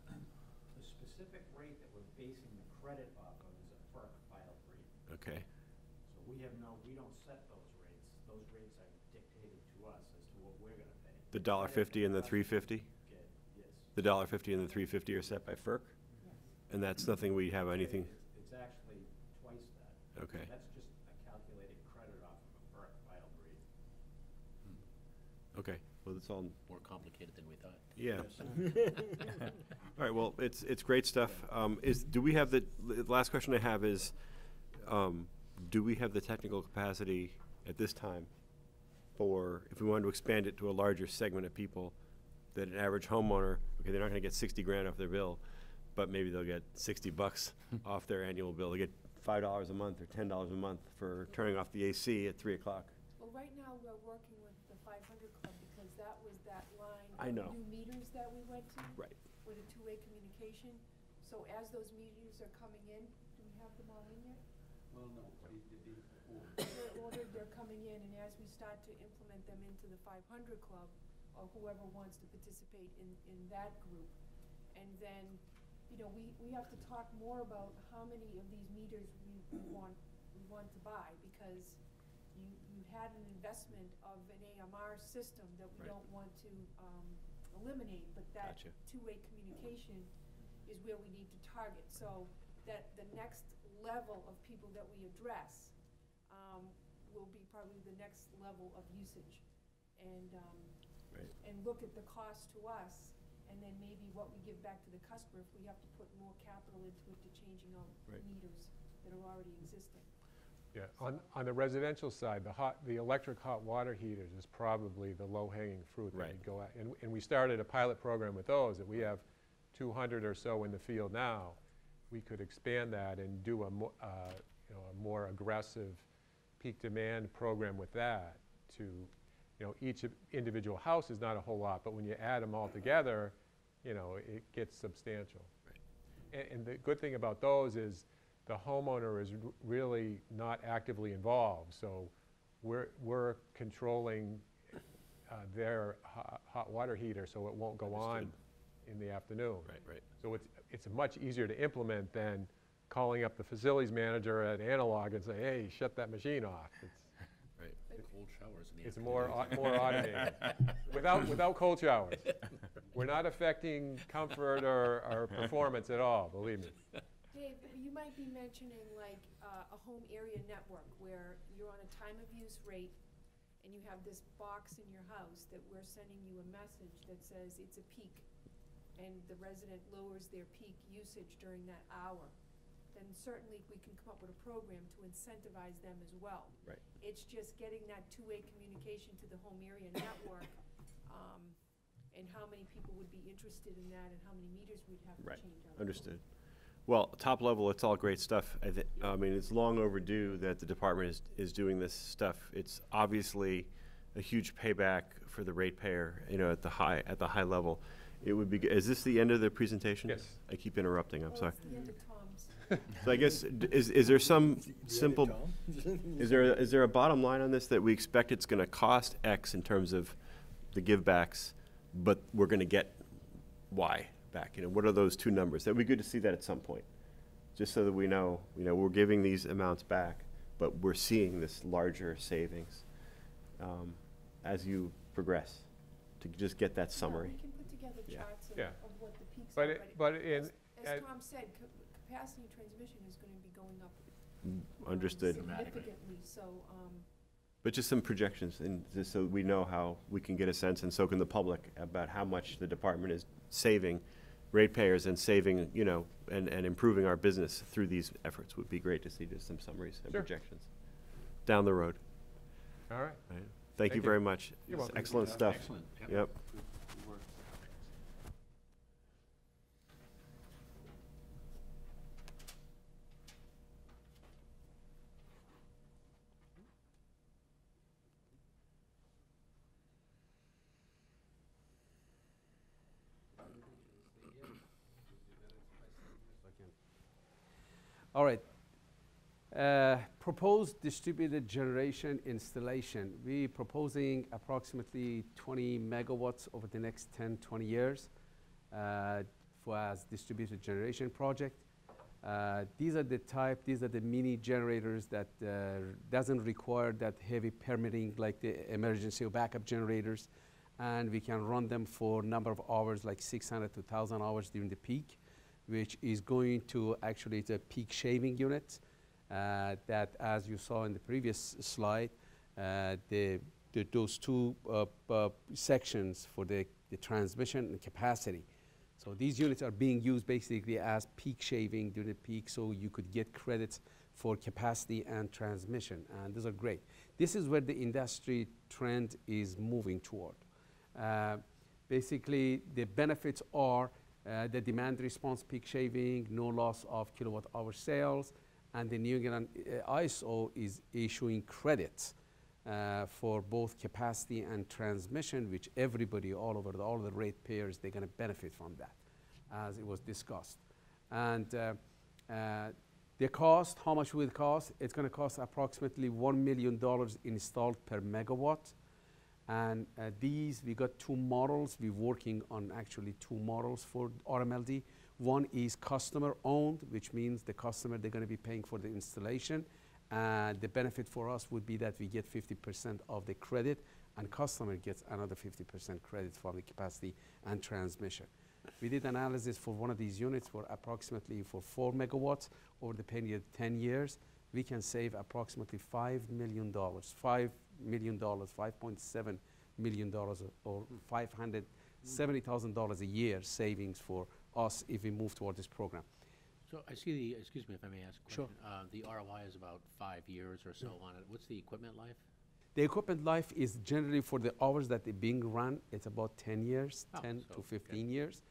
The specific rate that we're basing the credit off of is a FERC filed rate. Okay, So we have no, we don't set those rates. Those rates are dictated to us as to what we're gonna pay. the dollar fifty and the three fifty? Get, yes. The dollar fifty and the three fifty are set by FERC? And that's nothing we have anything, It's- It's actually twice that. okay, That's just a calculated credit off of a FERC filed rate. okay. Well, it's all, More complicated than we thought. yeah. All right, well, it's, it's great stuff. Um, is, do we have the, the last question I have is, um, do we have the technical capacity at this time for, if we wanted to expand it to a larger segment of people, that an average homeowner, okay, they're not gonna get sixty grand off their bill, but maybe they'll get sixty bucks off their annual bill. They get five dollars a month or ten dollars a month for turning off the AC at three o'clock. Well, right now, we're working with the five hundred club, because that was that line. I know. New meters that we went to. Right. With a two-way communication, so as those meters are coming in, do we have them all in yet? Well, no, the, the, They're ordered, they're coming in, and as we start to implement them into the five hundred club, or whoever wants to participate in, in that group, and then, you know, we, we have to talk more about how many of these meters we, we want, we want to buy, because you, you had an investment of an AMR system that we Right. don't want to, um, eliminate, but that Gotcha. two-way communication is where we need to target, so that the next level of people that we address, um, will be probably the next level of usage. And, um, Right. and look at the cost to us, and then maybe what we give back to the customer if we have to put more capital into it to changing out Right. meters that are already existing. Yeah, on, on the residential side, the hot, the electric hot water heaters is probably the low-hanging fruit that Right. go at. And, and we started a pilot program with those, that we have two hundred or so in the field now. We could expand that and do a mo- uh, you know, a more aggressive peak demand program with that to, you know, each individual house is not a whole lot, but when you add them all together, you know, it gets substantial. And, and the good thing about those is the homeowner is r- really not actively involved, so we're, we're controlling uh, their ho- hot water heater so it won't go on in the afternoon. Right, right. So it's, it's much easier to implement than calling up the facilities manager at Analog and say, hey, shut that machine off. It's, Cold showers in the it's more, au- more automated, without, without cold showers. We're not affecting comfort or, or performance at all, believe me. Might be mentioning like uh, a home area network where you're on a time of use rate and you have this box in your house that we're sending you a message that says it's a peak and the resident lowers their peak usage during that hour, then certainly we can come up with a program to incentivize them as well. Right. It's just getting that two-way communication to the home area network, um, and how many people would be interested in that and how many meters we'd have to Right, change out. understood. Well, top level, it's all great stuff. I thi- I mean, it's long overdue that the department is, is doing this stuff. It's obviously a huge payback for the ratepayer, you know, at the high, at the high level. It would be, g- is this the end of the presentation? Yes. I keep interrupting, I'm Well, sorry. it's the end of Tom's. So I guess, d- is, is there some simple, is there, is there a bottom line on this that we expect it's gonna cost X in terms of the givebacks, but we're gonna get Y back? You know, what are those two numbers? That'd be good to see that at some point, just so that we know, you know, we're giving these amounts back, but we're seeing this larger savings um, as you progress, to just get that summary. We can put together Yeah. charts of, Yeah. of what the peaks But are, it- but but in- as, at- as Tom said, ca- capacity transmission is gonna be going up. um, Understood. Significantly, so, um, But just some projections, and just so we know how we can get a sense, and so can the public, about how much the department is saving ratepayers and saving, you know, and, and improving our business through these efforts would be great to see just some summaries and Sure. projections down the road. All right. Right. Thank you Thank you. very much. You're welcome. Excellent stuff. Excellent. Yep. Yep. Good work. All right. Proposed distributed generation installation. We're proposing approximately 20 megawatts over the next 10, 20 years uh, for as distributed generation project. Uh, These are the type, these are the mini generators that uh, doesn't require that heavy permitting like the emergency or backup generators. And we can run them for number of hours, like 600 to 1,000 hours during the peak which is going to actually it's a peak shaving unit that, as you saw in the previous slide, uh, the, those two uh, uh, sections for the, transmission and capacity. So these units are being used basically as peak shaving during the peak, so you could get credits for capacity and transmission, and those are great. This is where the industry trend is moving toward. Uh, basically, the benefits are uh, the demand response peak shaving, no loss of kilowatt hour sales, and the New England uh, ISO is issuing credits uh, for both capacity and transmission, which everybody all over the, all the ratepayers they're going to benefit from that, as it was discussed. And uh, uh, the cost, how much will it cost? It's going to cost approximately one million dollars installed per megawatt. And uh, these, we got two models. We're working on actually two models for RMLD. One is customer owned, which means the customer, they're going to be paying for the installation. And the benefit for us would be that we get 50% of the credit and customer gets another 50% credit for the capacity and transmission. We did analysis for one of these units for approximately for four megawatts over the period of 10 years. We can save approximately $5 million, $5 million, $5.7 million or $570,000 a year savings for us if we move toward this program. So I see the, excuse me if I may ask a Sure. Uh, The ROI is about five years or so on it. What's the equipment life? The equipment life is generally for the hours that they're being run, it's about 10 years, Oh, 10 so, to okay. 15 years.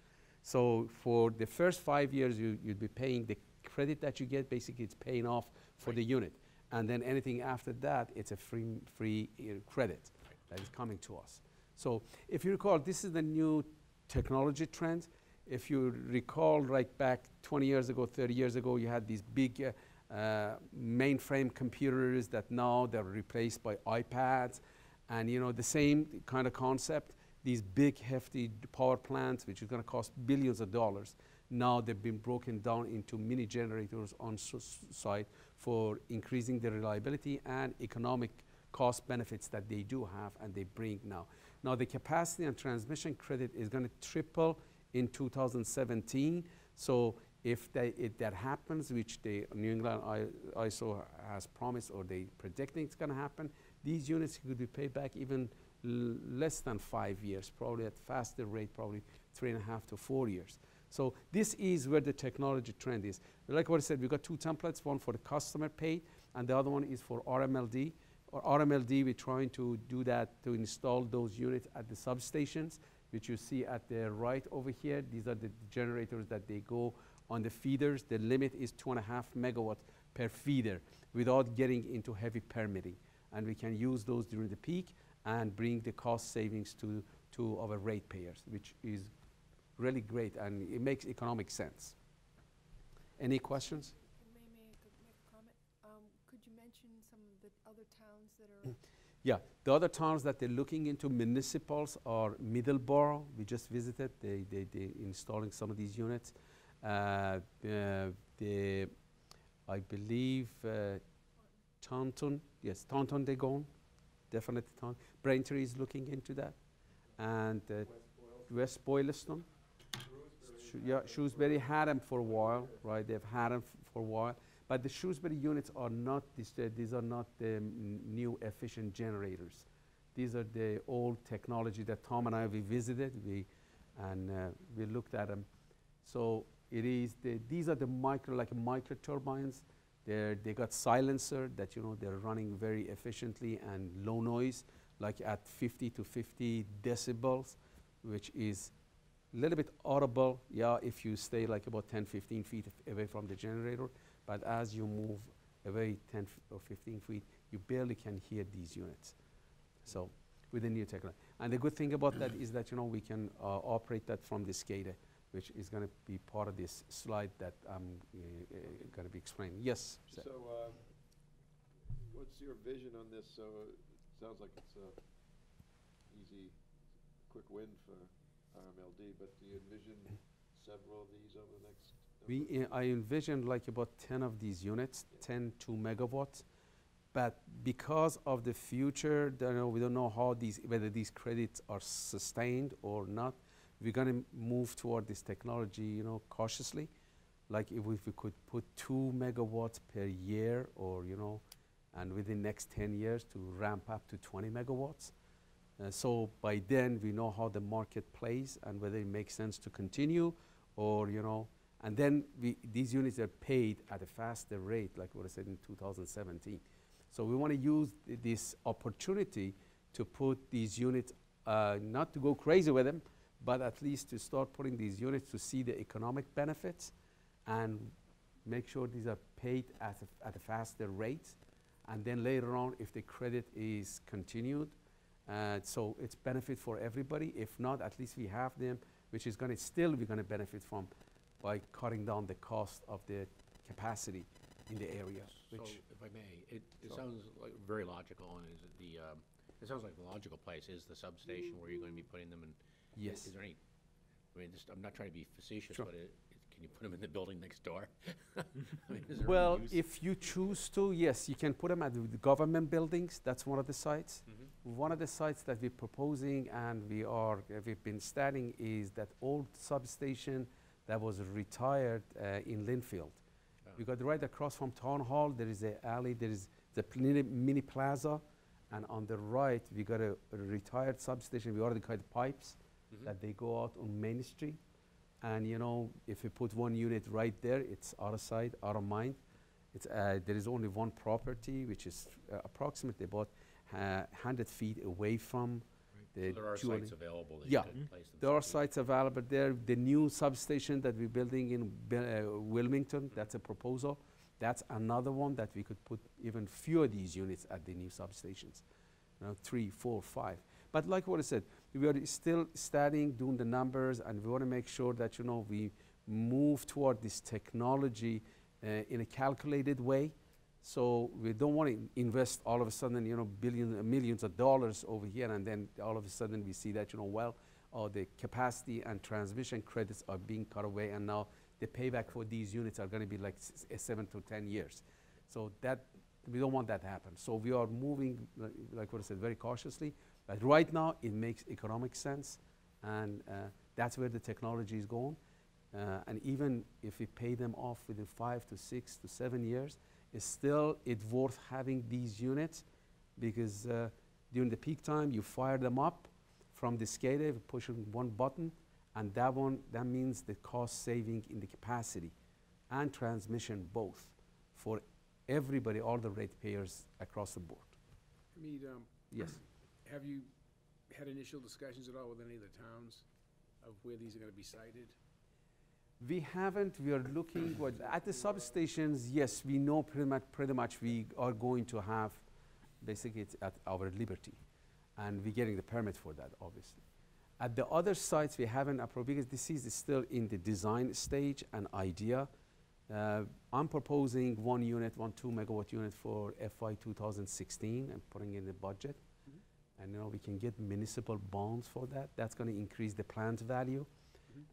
So for the first five years, you, you'd be paying the credit that you get, basically it's paying off for the unit. And then anything after that, it's a free, free uh, credit that is coming to us. So if you recall, this is the new technology trend. If you recall, right back 20 years ago, 30 years ago, you had these big uh, uh, mainframe computers that now they're replaced by iPads. And you know, the same kind of concept, these big hefty power plants, which is gonna cost billions of dollars, now they've been broken down into mini generators on site for increasing the reliability and economic cost benefits that they do have and they bring now. Now the capacity and transmission credit is gonna triple in 2017. So if they, if that happens, which the New England ISO has promised or they predicting it's gonna happen, these units could be paid back even less than five years, probably at faster rate, probably three and a half to four years. So this is where the technology trend is. Like what I said, we've got two templates, one for the customer paid, and the other one is for RMLD. Or RMLD, we're trying to do that to install those units at the substations, which you see at the right over here. These are the generators that they go on the feeders. The limit is two and a half megawatts per feeder without getting into heavy permitting. And we can use those during the peak and bring the cost savings to, to our ratepayers, which is really great and it makes economic sense. Any questions? May, may I make a comment? Um, could you mention some of the other towns that are mm. Yeah, the other towns that they're looking into municipals are Middleborough, we just visited, they, they, they installing some of these units. Uh, uh, the, I believe, uh, Taunton, yes, Taunton they gone, definitely Taunton. Braintree is looking into that. And uh, West Boylston. Shrewsbury. Yeah, Shrewsbury had them for a while, right, they've had them for a while. But the Shrewsbury units are not, this, uh, these are not the n- new efficient generators. These are the old technology that Tom and I, we visited, we, and uh, we looked at them. So it is, the, these are the micro, like micro turbines. They're, they got silencer that, you know, they're running very efficiently and low noise, like at 50 to 50 decibels, which is a little bit audible, yeah, if you stay like about 10, 15 feet away from the generator. But as you move away 10 f- or 15 feet, you barely can hear these units. So with the new technology. And the good thing about that is that, you know, we can uh, operate that from the SCADA, which is going to be part of this slide that I'm uh, going to be explaining. Yes? So, uh, what's your vision on this? So, uh, it sounds like it's a easy, quick win for RMLD, but do you envision several of these over the next? We, uh, I envisioned like about 10 of these units, 10 2 megawatts. But because of the future, know, we don't know how these, whether these credits are sustained or not. We're going to move toward this technology, you know, cautiously. Like if we, if we could put two megawatts per year, or you know, and within next 10 years to ramp up to 20 megawatts. Uh, so by then we know how the market plays and whether it makes sense to continue, or you know, and then we, these units are paid at a faster rate, like what I said in 2017. So we want to use th- this opportunity to put these units, uh, not to go crazy with them, but at least to start putting these units to see the economic benefits and make sure these are paid at a, at a faster rate. And then later on, if the credit is continued, uh, so it's benefit for everybody. If not, at least we have them, which is going to still be going to benefit from by cutting down the cost of the capacity in the area. So, Which if I may, it, it So- sounds like very logical, and is it the, um, it sounds like the logical place is the substation where you're gonna be putting them in. i- Yes. Is there any, I mean, just, I'm not trying to be facetious, Sure. but it, it- can you put them in the building next door? I mean, is there any Well, use? if you choose to, yes, you can put them at the the government buildings. That's one of the sites. Mhm. One of the sites that we're proposing and we are, uh, we've been studying is that old substation that was retired uh, in Lynnfield. Oh. We got right across from Town Hall, there is a alley, there is the mini, mini plaza, and on the right, we got a a retired substation. We already cut pipes Mhm. that they go out on Main Street. And you know, if you put one unit right there, it's out of sight, out of mind. It's, uh, there is only one property, which is uh, approximately about uh, 100 feet away from the So there are sites available that you Yeah. could place them. There are sites available there. The new substation that we're building in Bi- uh, Wilmington, that's a proposal. That's another one that we could put even fewer of these units at the new substations. You know, three, four, five. But like what I said, we are still studying, doing the numbers, and we want to make sure that, you know, we move toward this technology uh, in a calculated way. So we don't want to invest all of a sudden, you know, billions, uh, millions of dollars over here, and then all of a sudden we see that, you know, well, oh, the capacity and transmission credits are being cut away, and now the payback for these units are going to be like seven to 10 years. So that, we don't want that to happen. So we are moving, like, like what I said, very cautiously. But right now, it makes economic sense, and uh, that's where the technology is going. Uh, and even if we pay them off within five to six to seven years, still it's worth having these units because uh, during the peak time you fire them up from the SCADA, pushing one button, and that one that means the cost saving in the capacity and transmission both for everybody, all the ratepayers across the board. Hamid, um, Yes. have you had initial discussions at all with any of the towns of where these are gonna be sited? We haven't, we are looking, what, at the substations, yes, we know pretty much, pretty much we are going to have, basically it's at our Liberty. And we're getting the permit for that, obviously. At the other sites, we haven't approved, because this is still in the design stage and idea. Uh, I'm proposing one unit, one two megawatt unit for FY 2016 and putting in the budget. And you know, we can get municipal bonds for that. That's going to increase the plant value.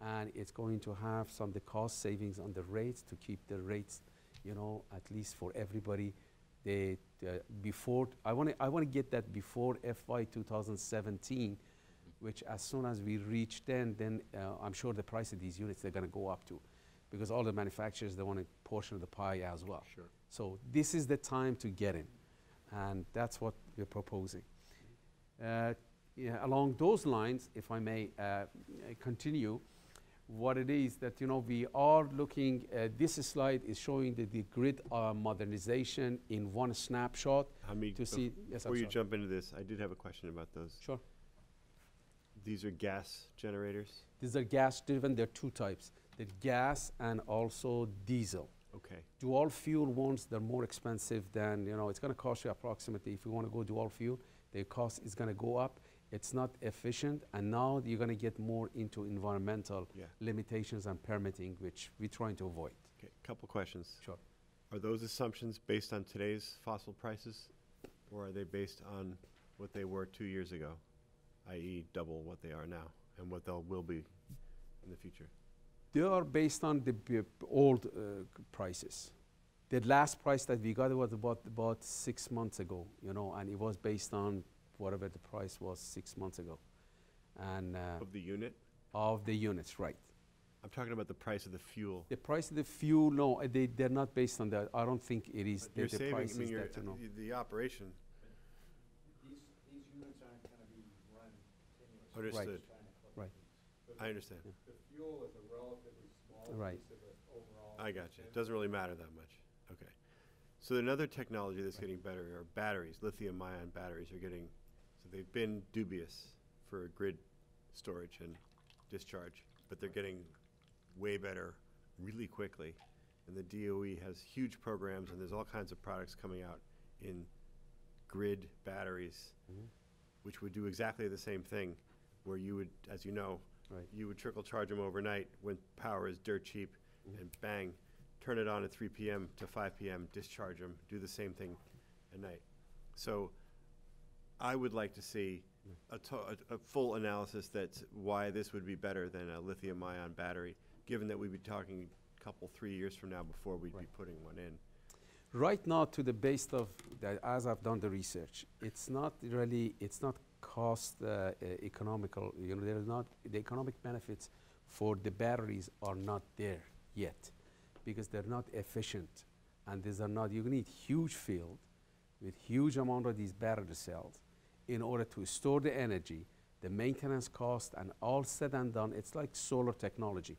And it's going to have some of the cost savings on the rates to keep the rates, you know, at least for everybody. They, uh, before, I want to I wanna get that before FY 2017, which as soon as we reach then, then uh, I'm sure the price of these units, they're going to go up to. Because all the manufacturers, they want a portion of the pie as well. Sure. So this is the time to get in, and that's what we're proposing. Uh, yeah, along those lines, if I may uh, uh, continue, what it is that you know we are looking. Uh, this slide is showing the, the grid uh, modernization in one snapshot. Many, To see- yes, I'm before you sorry. jump into this, I did have a question about those. Sure. These are gas generators? These are gas-driven. There are two types: the gas and also diesel. Okay. Dual fuel ones, they're more expensive than, you know, it's gonna cost you approximately, if you wanna go dual fuel, the cost is gonna go up. It's not efficient, and now you're gonna get more into environmental Yeah. limitations and permitting, which we're trying to avoid. Okay, couple questions. Sure. Are those assumptions based on today's fossil prices? Or are they based on what they were two years ago, i.e. double what they are now and what they'll, will be in the future? They are based on the b- old uh, prices. The last price that we got was about, about six months ago, you know, and it was based on whatever the price was six months ago. And uh, Of the unit? of the units, right. I'm talking about the price of the fuel. The price of the fuel, no, uh, they, they're not based on that. I don't think it is the, You're the saving, I prices mean, you're, that, you know. the- the operation, These, these units aren't gonna be run continuously. understood. Trying to clip Right. these. I understand. The fuel is a relatively small Right. piece of the overall. I got you. It doesn't really matter that much. Okay. So another technology that's getting better are batteries. Lithium ion batteries are getting, so they've been dubious for grid storage and discharge, but they're getting way better really quickly. And the DOE has huge programs and there's all kinds of products coming out in grid batteries, mm-hmm. which would do exactly the same thing, where you would, as you know, Right. you would trickle charge them overnight when power is dirt cheap, mm-hmm. and bang, turn it on at 3 p.m. to 5 p.m., discharge them, do the same thing at night. So I would like to see a, to- a, a full analysis that's why this would be better than a lithium ion battery, given that we'd be talking a couple, three years from now before we'd be putting one in. Right now, to the base of, that, as I've done the research, it's not really, it's not cost uh, uh, economical, you know, there is not, the economic benefits for the batteries are not there yet, because they're not efficient, and these are not, you need huge field with huge amount of these battery cells in order to store the energy, the maintenance cost, and all said and done, it's like solar technology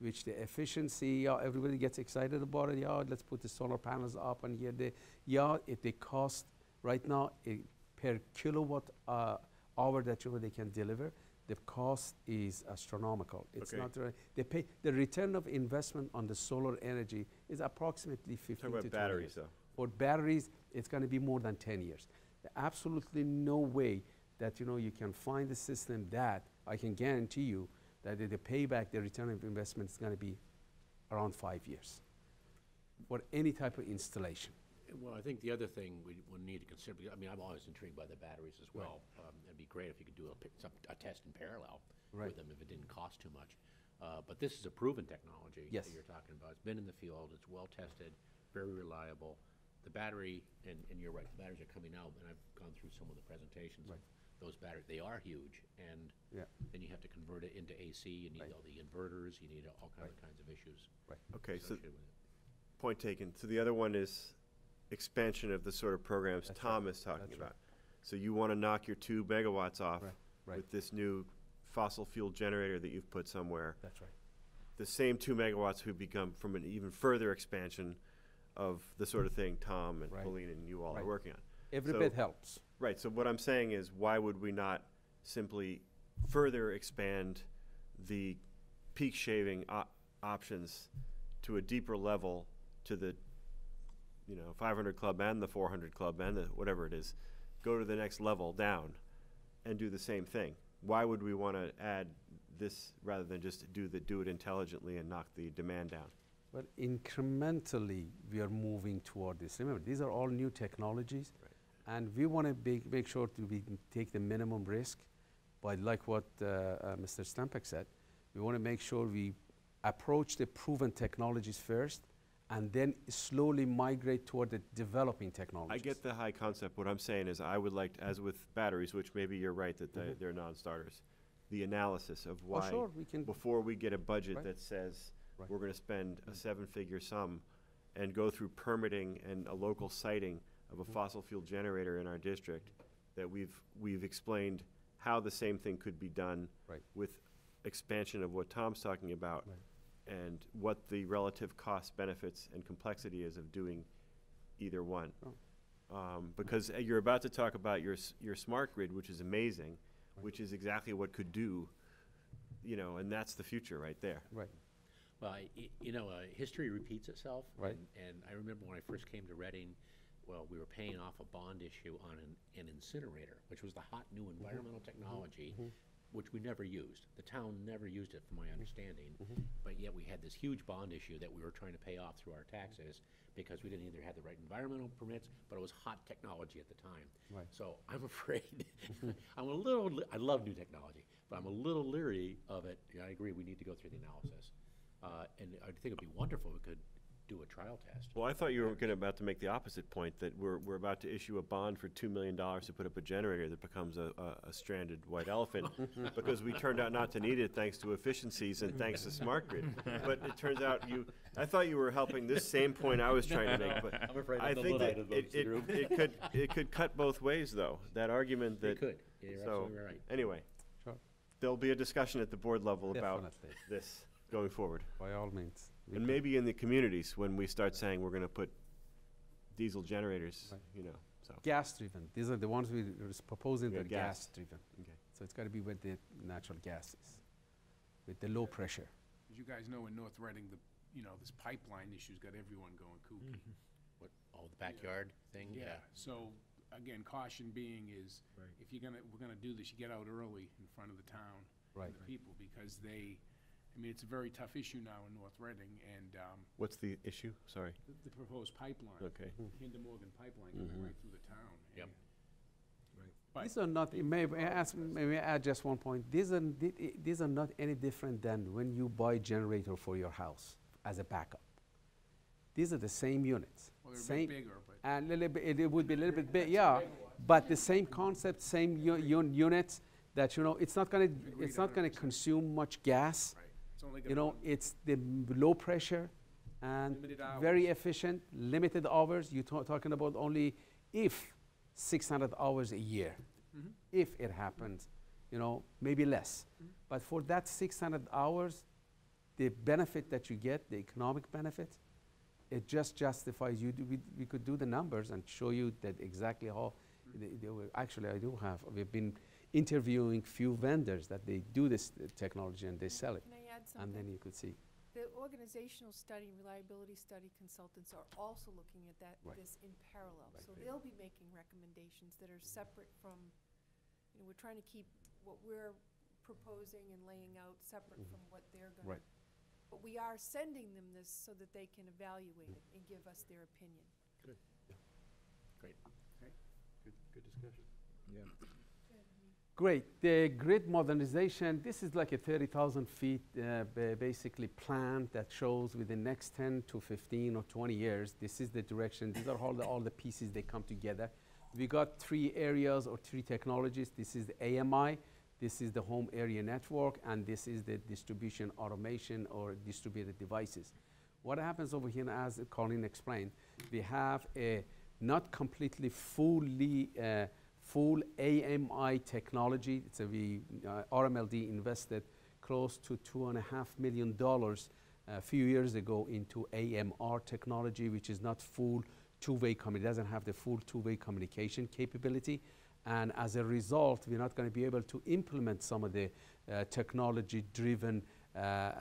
which the efficiency, yeah, everybody gets excited about it. Yeah, let's put the solar panels up and here they, yeah, it they cost right now it, per kilowatt uh, hour that you know they can deliver. The cost is astronomical. It's Okay. not re- they pay the return of investment on the solar energy is approximately 15 Talk to about 20 batteries, years. though. For batteries, it's going to be more than 10 years. Absolutely no way that you know you can find a system that I can guarantee you that the, payback, the return of investment is going to be around five years for any type of installation. Well, I think the other thing we would need to consider, because, I mean, I'm always intrigued by the batteries as well. Um, It'd be great if you could do a, some, a test in parallel Right. with them if it didn't cost too much. Uh, But this is a proven technology Yes. that you're talking about. It's been in the field, it's well-tested, very reliable. The battery, and, and you're right, the batteries are coming out, and I've gone through some of the presentations of Right. those batteries. They are huge, and Yeah. then you have to convert it into AC, you need Right. all the inverters, you need all kinds of kinds of issues Right. Okay, so associated with it. point taken. So the other one is expansion of the sort of programs That's Tom right. is talking That's right. about. So you want to knock your two megawatts off Right, right. with this new fossil fuel generator that you've put somewhere. That's right. The same two megawatts would become from an even further expansion of the sort of thing Tom and Right. Pauline and you all are Right. working on. Every So- bit helps. Right, so what I'm saying is, why would we not simply further expand the peak shaving op- options to a deeper level to the, you know, 500 club and the 400 club and the whatever it is, go to the next level down and do the same thing? Why would we want to add this rather than just do the, do it intelligently and knock the demand down? But incrementally, we are moving toward this. Remember, these are all new technologies, and we want to make sure to we take the minimum risk. But like what uh, uh, Mr. Stempeck said, we want to make sure we approach the proven technologies first, and then slowly migrate toward the developing technologies. I get the high concept. What I'm saying is I would like, to- as with batteries, which maybe you're right that they- they're non-starters, the analysis of Mm-hmm. Oh, why, sure, we can. before we get a budget Right. that says Right. we're gonna spend a seven-figure sum and go through permitting and a local siting of a Mm-hmm. fossil fuel generator in our district, that we've, we've explained how the same thing could be done Right. with expansion of what Tom's talking about and what the relative cost, benefits, and complexity is of doing either one. Oh. Um, because uh, you're about to talk about your, s- your smart grid, which is amazing, which is exactly what could do, you know, and that's the future right there. Right. Well, I- y- you know, uh, history repeats itself. Right. and- And I remember when I first came to Reading, well, we were paying off a bond issue on an, an incinerator, which was the hot new mm-hmm. environmental technology, mm-hmm. Mm-hmm. which we never used. The town never used it, from my understanding. But yet we had this huge bond issue that we were trying to pay off through our taxes because we didn't either have the right environmental permits, but it was hot technology at the time. Right. So I'm afraid, I'm a little, le- I love new technology, but I'm a little leery of it. Yeah, I agree, we need to go through the analysis. Uh, and I think it'd be wonderful if we could do a trial test. Well, I thought you were gonna, about to make the opposite point, that we're, we're about to issue a bond for two million dollars to put up a generator that becomes a, a, a stranded white elephant, because we turned out not to need it thanks to efficiencies and thanks to smart grid. But it turns out you, I thought you were helping this same point I was trying to make, but I'm afraid I I'm the think that Luddite of it, it, group. it could, it could cut both ways, though, that argument that. It could, you're So, absolutely right. anyway, Sure. there'll be a discussion at the board level about Definitely, this going forward. by all means. We And could- maybe in the communities, when we start saying we're gonna put diesel generators, Right. you know, so. Gas-driven, these are the ones we are proposing Yeah, that are gas. gas-driven. Okay. So it's gotta be with the natural gases, with the low pressure. As you guys know, in North Reading, the, you know, this pipeline issue's got everyone going kooky. Mm-hmm. What, oh, the backyard thing, yeah. So, again, caution being is, if you're gonna, we're gonna do this, you get out early in front of the town. Right. The people, because they, I mean, it's a very tough issue now in North Reading, and, um, What's the issue? Sorry. the, the proposed pipeline. Okay. Kinder Morgan pipeline going Mhm. right through the town. Yep. and- But- These are not, may may I ask, may I add just one point? These are, thi- i- these are not any different than when you buy generator for your house as a backup. These are the same units. Well, they're a same- bit bigger, but. And little bit, it- it would be a little bit big, yeah, but the same concept, same u- un- units, that, you know, it's not gonna, it's not gonna consume much gas. Right. It's only You know, run it's the low pressure and very efficient, limited hours. You're ta- talking about only if 600 hours a year, Mhm. if it happens, you know, maybe less. Mhm. But for that 600 hours, the benefit that you get, the economic benefit, it just justifies you. We, we could do the numbers and show you that exactly how. They, they were, actually, I do have. We've been interviewing few vendors that they do this uh, technology and they sell it, Can I and then you could see. The organizational study, and reliability study consultants are also looking at that, Right. this in parallel. Right. So they'll be making recommendations that are separate from, you know, we're trying to keep what we're proposing and laying out separate Mhm. from what they're gonna. Right. But we are sending them this so that they can evaluate it and give us their opinion. Good, good discussion. Great. The grid modernization, this is like a 30,000 feet uh, basically plan that shows within the next 10 to 15 or 20 years, this is the direction. These are all the, all the pieces they come together. We got three areas or three technologies. This is the AMI, this is the home area network, and this is the distribution automation or distributed devices. What happens over here, as Colin explained, we have a not completely fully uh, full AMI technology. So we uh, RMLD invested close to two and a half million dollars a few years ago into AMR technology, which is not full two-way communication. Doesn't have the full two-way communication capability, and as a result, we're not going to be able to implement some of the uh, technology-driven uh, uh,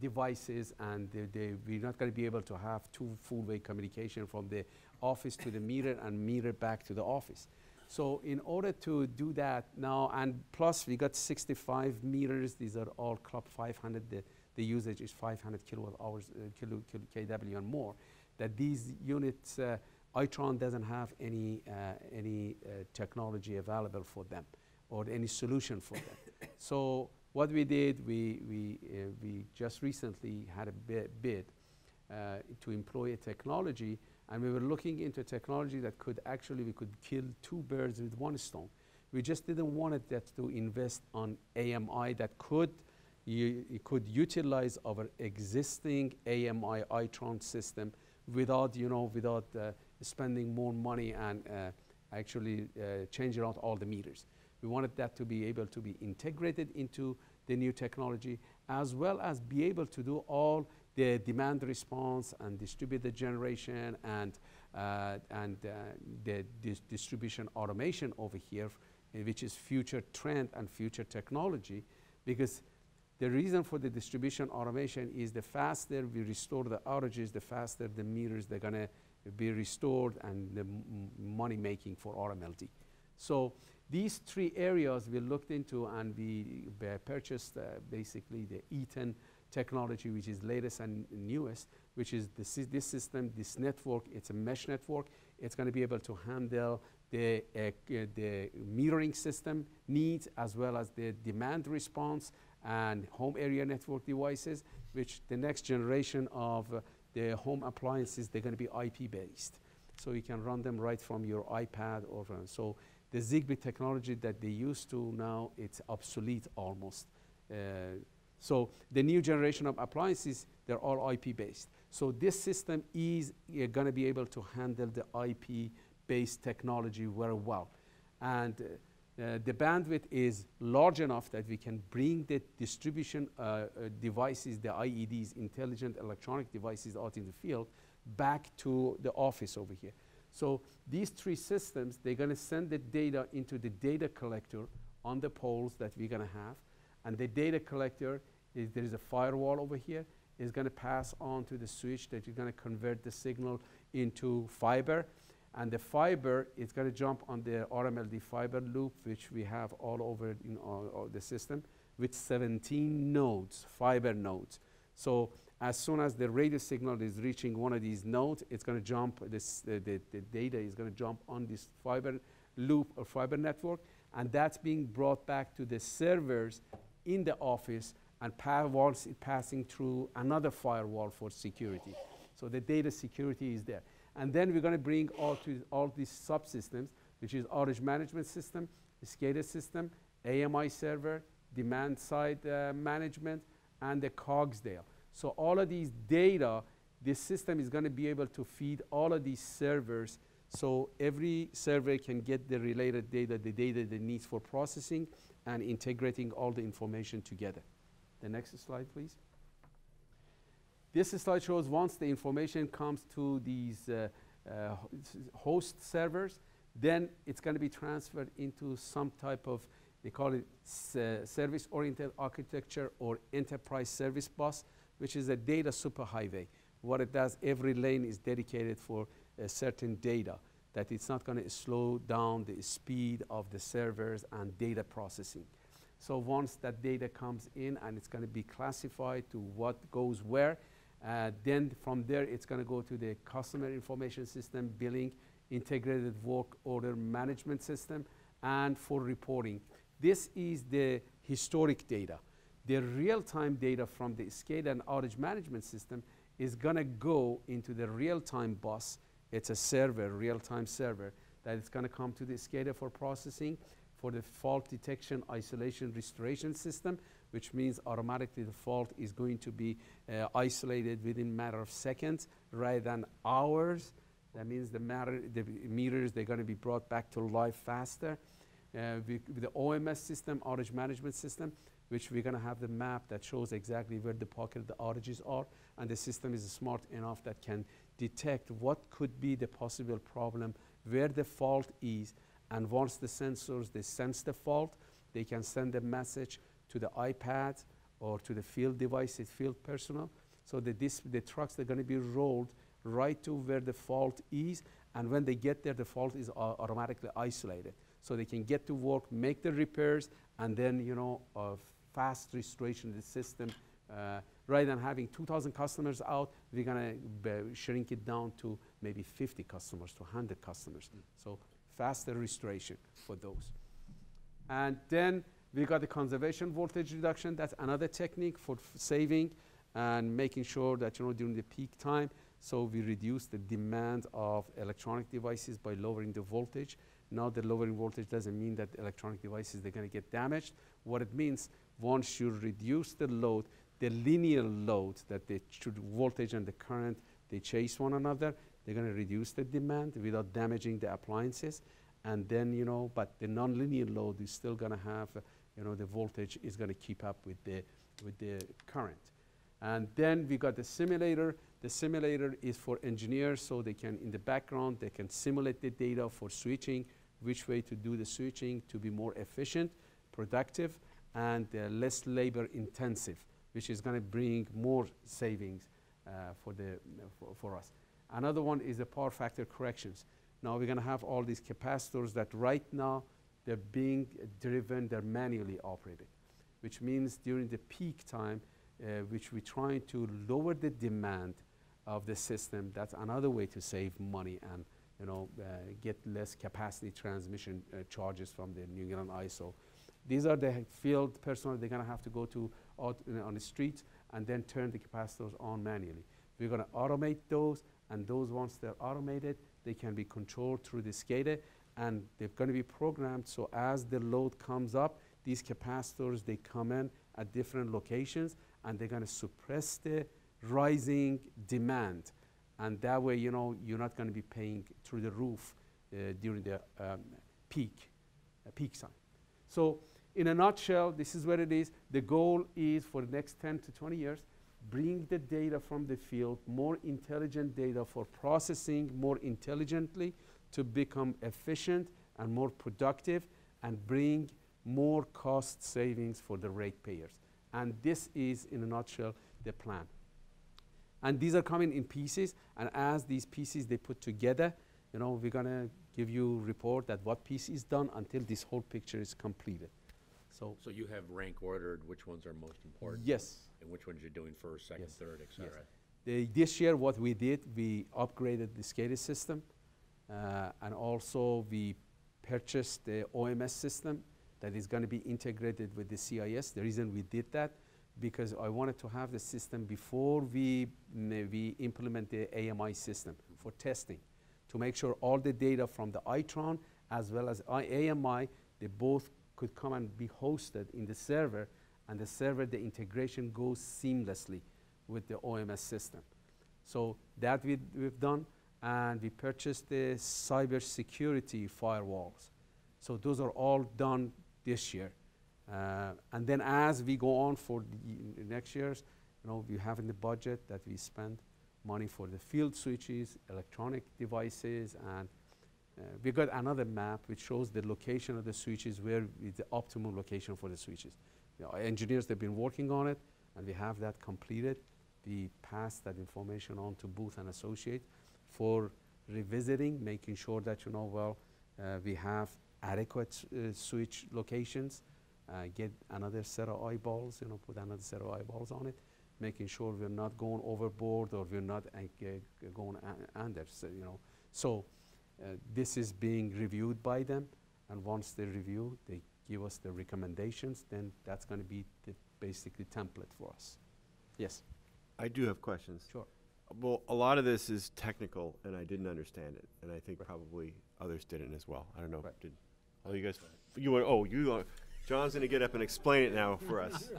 devices, and the, the, we're not going to be able to have two full-way communication from the office to the meter and meter back to the office. So in order to do that now, and plus we got 65 meters, these are all Club 500, the, the usage is 500 kilowatt hours, uh, kilo, kilo kW and more, that these units, uh, Itron doesn't have any, uh, any uh, technology available for them or any solution for them. so what we did, we, we, uh, we just recently had a bid, uh, to employ a technology and we were looking into technology that could actually, we could kill two birds with one stone. We just didn't want that to invest on AMI that could, you, could utilize our existing AMI Itron system without, you know, without uh, spending more money and uh, actually uh, changing out all the meters. We wanted that to be able to be integrated into the new technology as well as be able to do all the demand response and distributed generation and, uh, and uh, the dis distribution automation over here, which is future trend and future technology. Because the reason for the distribution automation is the faster we restore the outages, the faster the meters they're going to be restored and the money making for RMLD. So these three areas we looked into and we purchased uh, basically the Eaton technology, which is latest and newest, which is this, this system, this network, it's a mesh network. It's going to be able to handle the, uh, uh, the metering system needs as well as the demand response and home area network devices, which the next generation of uh, the home appliances, they're going to be IP based. So you can run them right from your iPad or from, so the Zigbee technology that they used to now, it's obsolete almost. So the new generation of appliances, they're all IP based. So this system is uh, going to be able to handle the IP based technology very well. And uh, uh, the bandwidth is large enough that we can bring the distribution uh, uh devices, the IEDs, intelligent electronic devices out in the field, back to the office over here. So these three systems, they're going to send the data into the data collector on the poles that we're going to have. And the data collector, is, there is a firewall over here, is going to pass on to the switch that is going to convert the signal into fiber. And the fiber is going to jump on the RMLD fiber loop, which we have all over in all, all the system, with 17 nodes, fiber nodes. So as soon as the radio signal is reaching one of these nodes, it's going to jump, this, uh, the, the data is going to jump on this fiber loop or fiber network, and that's being brought back to the servers in the office and firewalls passing through another firewall for security. So the data security is there. And then we're going to bring all, to, all these subsystems, which is outage management system, SCADA system, AMI server, demand side uh, management, and the Cogsdale. So all of these data, this system is going to be able to feed all of these servers so every server can get the related data, the data it needs for processing and integrating all the information together. The next slide, please. This slide shows once the information comes to these uh, uh, host servers, then it's going to be transferred into some type of, they call it uh, service-oriented architecture or enterprise service bus which is a data superhighway. What it does, every lane is dedicated for certain data, that it's not going to slow down the speed of the servers and data processing. So once that data comes in and it's going to be classified to what goes where, uh, then from there it's going to go to the customer information system, billing, integrated work order management system, and for reporting. This is the historic data the real-time data from the SCADA and outage management system is going to go into the real-time bus. It's a server, real-time server, that is going to come to the SCADA for processing for the fault detection, isolation, restoration system, which means automatically the fault is going to be uh, isolated within matter of seconds rather than hours. That means the, matter, the meters, they're going to be brought back to life faster. Uh, with the OMS system, outage management system, which we're going to have the map that shows exactly where the pocket of the outages are, and the system is smart enough that can detect what could be the possible problem, where the fault is, and once the sensors, they sense the fault, they can send a message to the iPad or to the field devices, field personnel, so this, the trucks are going to be rolled right to where the fault is, and when they get there, the fault is automatically isolated. So they can get to work, make the repairs, and then, you know, uh, fast restoration of the system uh, rather than having 2,000 customers out, we're gonna b- shrink it down to maybe 50 customers to 100 customers. Mm. So faster restoration for those. And then we got the conservation voltage reduction. That's another technique for f- saving and making sure that you know during the peak time, so we reduce the demand of electronic devices by lowering the voltage. Now the lowering voltage doesn't mean that electronic devices they're going to get damaged. What it means, once you reduce the load, the linear load that the tr- voltage and the current they chase one another, they're going to reduce the demand without damaging the appliances. And then you know, but the nonlinear load is still going to have, you know, the voltage is going to keep up with the with the current. And then we got the simulator. The simulator is for engineers, so they can, in the background, they can simulate the data for switching, which way to do the switching to be more efficient, productive, and uh, less labor intensive, which is going to bring more savings uh, for, the, for, for us. Another one is the power factor corrections. Now we're going to have all these capacitors that right now they're being driven, they're manually operated, which means during the peak time, uh, which we're trying to lower the demand of the system. That's another way to save money and you know uh, get less capacity transmission uh, charges from the New England ISO. These are the field personnel. They're going to have to go to out on the streets and then turn the capacitors on manually. We're going to automate those, and those once they're automated, they can be controlled through the SCADA, and they're going to be programmed so as the load comes up, these capacitors they come in at different locations and they're going to suppress the rising demand. And that way, you know, you're not going to be paying through the roof uh, during the um, peak, uh, peak time. So, in a nutshell, this is what it is. The goal is for the next 10 to 20 years, bring the data from the field, more intelligent data for processing more intelligently to become efficient and more productive and bring more cost savings for the ratepayers. And this is, in a nutshell, the plan. And these are coming in pieces, and as these pieces they put together, you know, we're gonna give you report that what piece is done until this whole picture is completed. So, So you have rank ordered which ones are most important? yes, And which ones you're doing first, second, Yes, third, et yes. cetera? the, this year what we did, we upgraded the SCADA system, uh, and also we purchased the OMS system that is going to be integrated with the CIS. The reason we did that, because I wanted to have the system before we, mm, we implement the AMI system for testing, to make sure all the data from the ITRON as well as I- AMI, they both could come and be hosted in the server, and the server, the integration goes seamlessly with the OMS system. So that we, we've done, and we purchased the cybersecurity firewalls. So those are all done this year. Uh, and then as we go on for the next years, you know, we have in the budget that we spend money for the field switches, electronic devices, and we got another map which shows the location of the switches, where is the optimal location for the switches. You know, engineers, they've been working on it, and we have that completed. We pass that information on to Booth and Associate for revisiting, making sure that, you know, well, uh, we have adequate uh, switch locations, uh, get another set of eyeballs, you know, put another set of eyeballs on it, making sure we're not going overboard or we're not uh, going under, so, you know. So uh, Uh, this is being reviewed by them, and once they review, they give us the recommendations, then that's going to be the basically template for us. Yes, I do have questions. sure. Well, a lot of this is technical, and I didn't understand it, and I think probably others didn't as well. I don't know. Right. Did oh you guys? You want? Oh, you. Are, John's gonna get up and explain it now for us.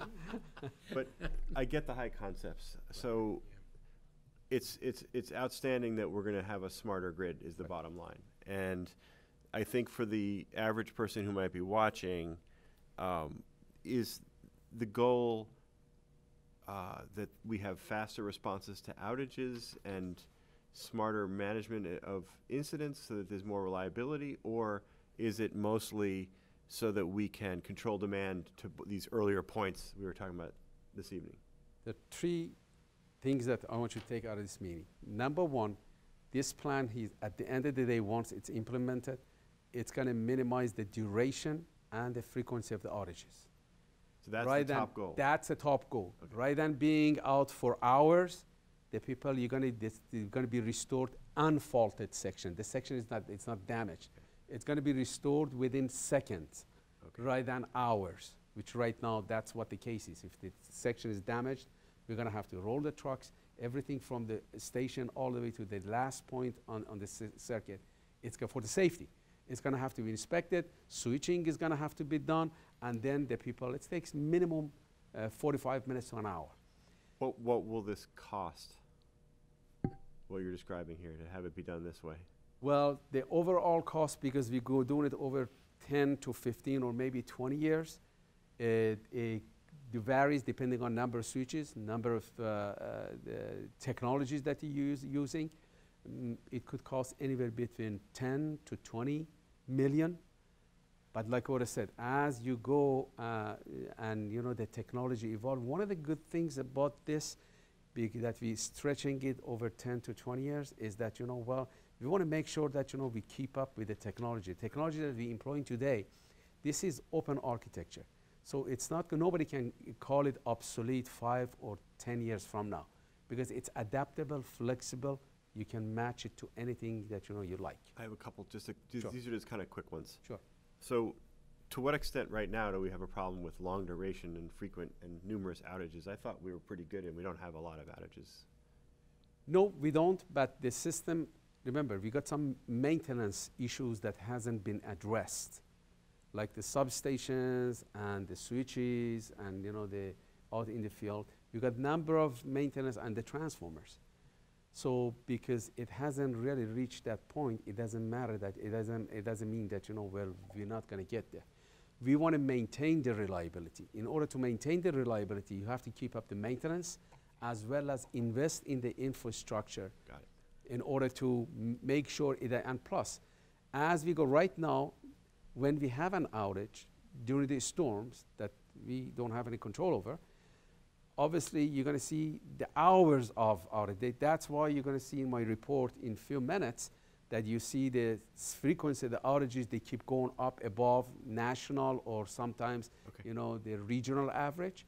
but I get the high concepts. So it's it's it's outstanding that we're gonna have a smarter grid. Is the bottom line, and I think for the average person who might be watching, um, is the goal uh, that we have faster responses to outages and smarter management of incidents so that there's more reliability, or is it mostly so that we can control demand to these earlier points we were talking about this evening? The three things that I want you to take out of this meeting. Number one, this plan, he, at the end of the day, once it's implemented, it's going to minimize the duration and the frequency of the outages. So that's the top goal. That's the top goal. Okay. Rather than being out for hours, the people, you're gonna, this, they're gonna be restored unfaulted section. The section is not, it's not damaged. It's gonna be restored within seconds, Okay. rather than hours, which right now, that's what the case is. If the section is damaged, we're gonna have to roll the trucks, everything from the station all the way to the last point on, on the ci- circuit. It's go- for the safety. It's gonna have to be inspected, switching is gonna have to be done, and then the people, it takes minimum uh, 45 minutes to an hour. What, what will this cost? What you're describing here, to have it be done this way? Well, the overall cost, because we go doing it over 10 to 15 or maybe 20 years, it, it varies depending on number of switches, number of uh, uh, technologies that you use using. Mm, it could cost anywhere between 10 to 20 million. But like what I said, as you go uh, and you know the technology evolve, one of the good things about this, that we're stretching it over 10 to 20 years, is that you know well we want to make sure that you know we keep up with the technology. Technology that we're employing today, this is open architecture, so it's not nobody can call it obsolete five or 10 years from now, because it's adaptable, flexible. You can match it to anything that you know you like. I have a couple, just, a- these Sure. these are just kind of quick ones. Sure. So, to what extent right now do we have a problem with long duration and frequent and numerous outages? I thought we were pretty good and we don't have a lot of outages. No, we don't, but the system, remember, we got some maintenance issues that hasn't been addressed, like the substations and the switches and, you know, the, out in the field. We got number of maintenance and the transformers. So because it hasn't really reached that point, it doesn't matter that, it doesn't, it doesn't mean that, you know, well, we're not gonna get there. We wanna maintain the reliability. In order to maintain the reliability, you have to keep up the maintenance as well as invest in the infrastructure Got it. in order to m- make sure it, and plus, as we go right now, when we have an outage during the storms that we don't have any control over, obviously you're going to see the hours of outage. That's why you're going to see in my report in few minutes that you see the frequency of the outages, they keep going up above national or sometimes, Okay. you know, the regional average.